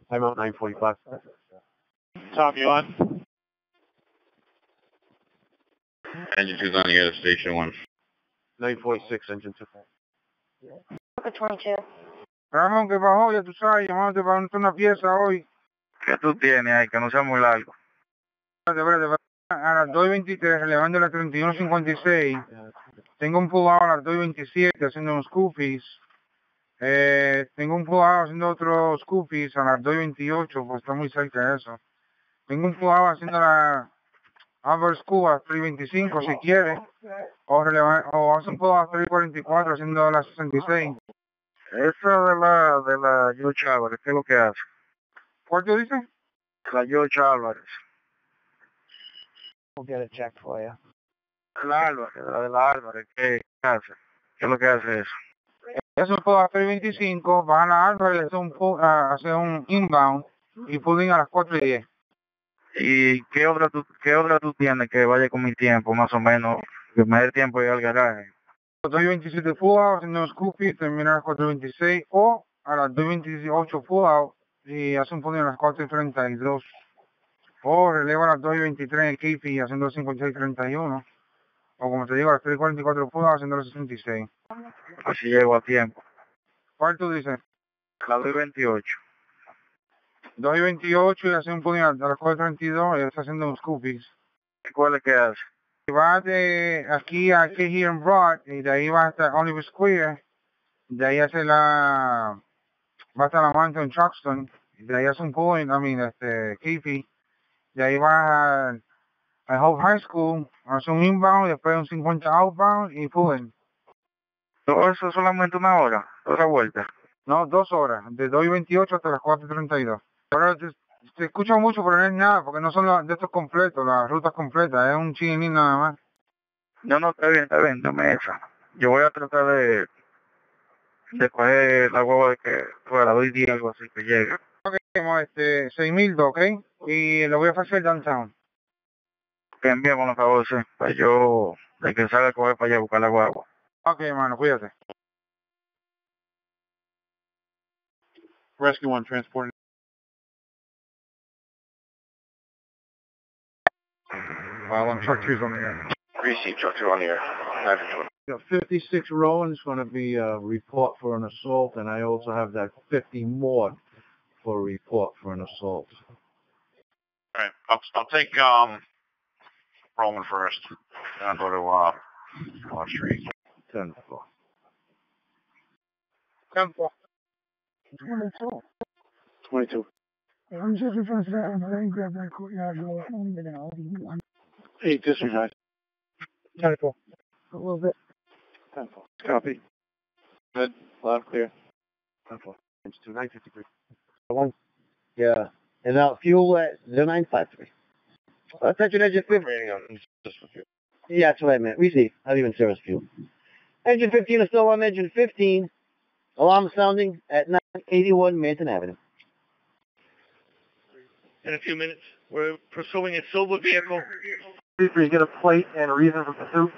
Time out 945. Tom, you on? Engine 2's on the air, station 1. 946, engine 2. Boca 22. Ramón, ¿qué pasó? Ya tú sabes, llamándote para una pieza hoy. ¿Qué tú tienes ahí? Que no sea muy largo. Espérate, espérate, espérate. A las 2.23, relevando la 31.56. Tengo un pulgado a las 2.27 haciendo unos scoopies. Eh, tengo un pulgado haciendo otros scoopies a las 2.28, pues está muy cerca de eso. Tengo un pulgado haciendo la... Albert Cuba 325 si quiere. O, hace un poco a 344 haciendo la 66. Esa de la, de la George Álvarez, ¿qué es lo que hace? ¿Cuál tú dices? La George Álvarez. We'll get it checked for you. La Álvarez, la de la Álvarez, ¿qué hace? ¿Qué es lo que hace eso? Es un poco a 325, van a la Alfa y hace un, pu- ah, hace un inbound y pulling a las 4 y 10. ¿Y qué otra tú, qué otra tú tienes que vaya con mi tiempo, más o menos, que me dé tiempo ir al garaje? 227 full out haciendo un scoopy, termina a las 4.26 o a las 2.28 full out y hace un pulling a las 4.32. O releva a las 2.23 en KP haciendo 56.31. O como te digo, a las 3.44 full out haciendo los 66. Así llego a tiempo. ¿Cuál tú dices? La doy 28. 2 y 28 y hace un pulling a las 4.32 y está haciendo un scoopy. ¿Cuál es que hace? Y va de aquí a Here and Broad y de ahí va hasta Oliver Square. De ahí hace la... va hasta la Truxton. y De ahí hace un point, I mean, este, KP. De ahí va a, a Hope High School, hace un inbound, después un 50 outbound y pulling. Todo eso es solamente una hora, otra vuelta. No, dos horas, de 2 y 28 hasta las 4 y 32. Ahora te, te escucho mucho, pero no es nada, porque no son los de estos completos, las rutas completas, es un chininín nada más. No, no, está bien, está bien, dame esa. Yo voy a tratar de, de coger la hueva de que fuera doy día algo así que llegue. Ok, tenemos este, 6.000, ¿ok? Y lo voy a hacer downtown. Que enviemos por favor, sí, para yo, de que salga a coger para allá a buscar la guagua. Ok, hermano, cuídate. Rescue 1 transporting. While I'm truck two's on the air. Receive truck two on the air. Got 56 Rowan's going to be a report for an assault, and I also have that 50 more for a report for an assault. All right, I'll, I'll take um Roman first. Then I'll go to uh, Wall Street. 10 4. 10 4. 22. 22. I'm just in front of that one. I didn't grab that courtyard door. I don't even know. One. 8 disregard. 10 4. A little bit. 10 4. Copy. Good. Loud clear. 10 4. It's 2 953. One. Yeah. And now fuel at 0953. Attention engine 15. Yeah, that's what I meant. Receive. Not even service fuel. Engine 15 is still on engine 15. Alarm sounding at 981 Manton Avenue. In a few minutes, we're pursuing a silver vehicle. Please get a plate and reason for pursuit.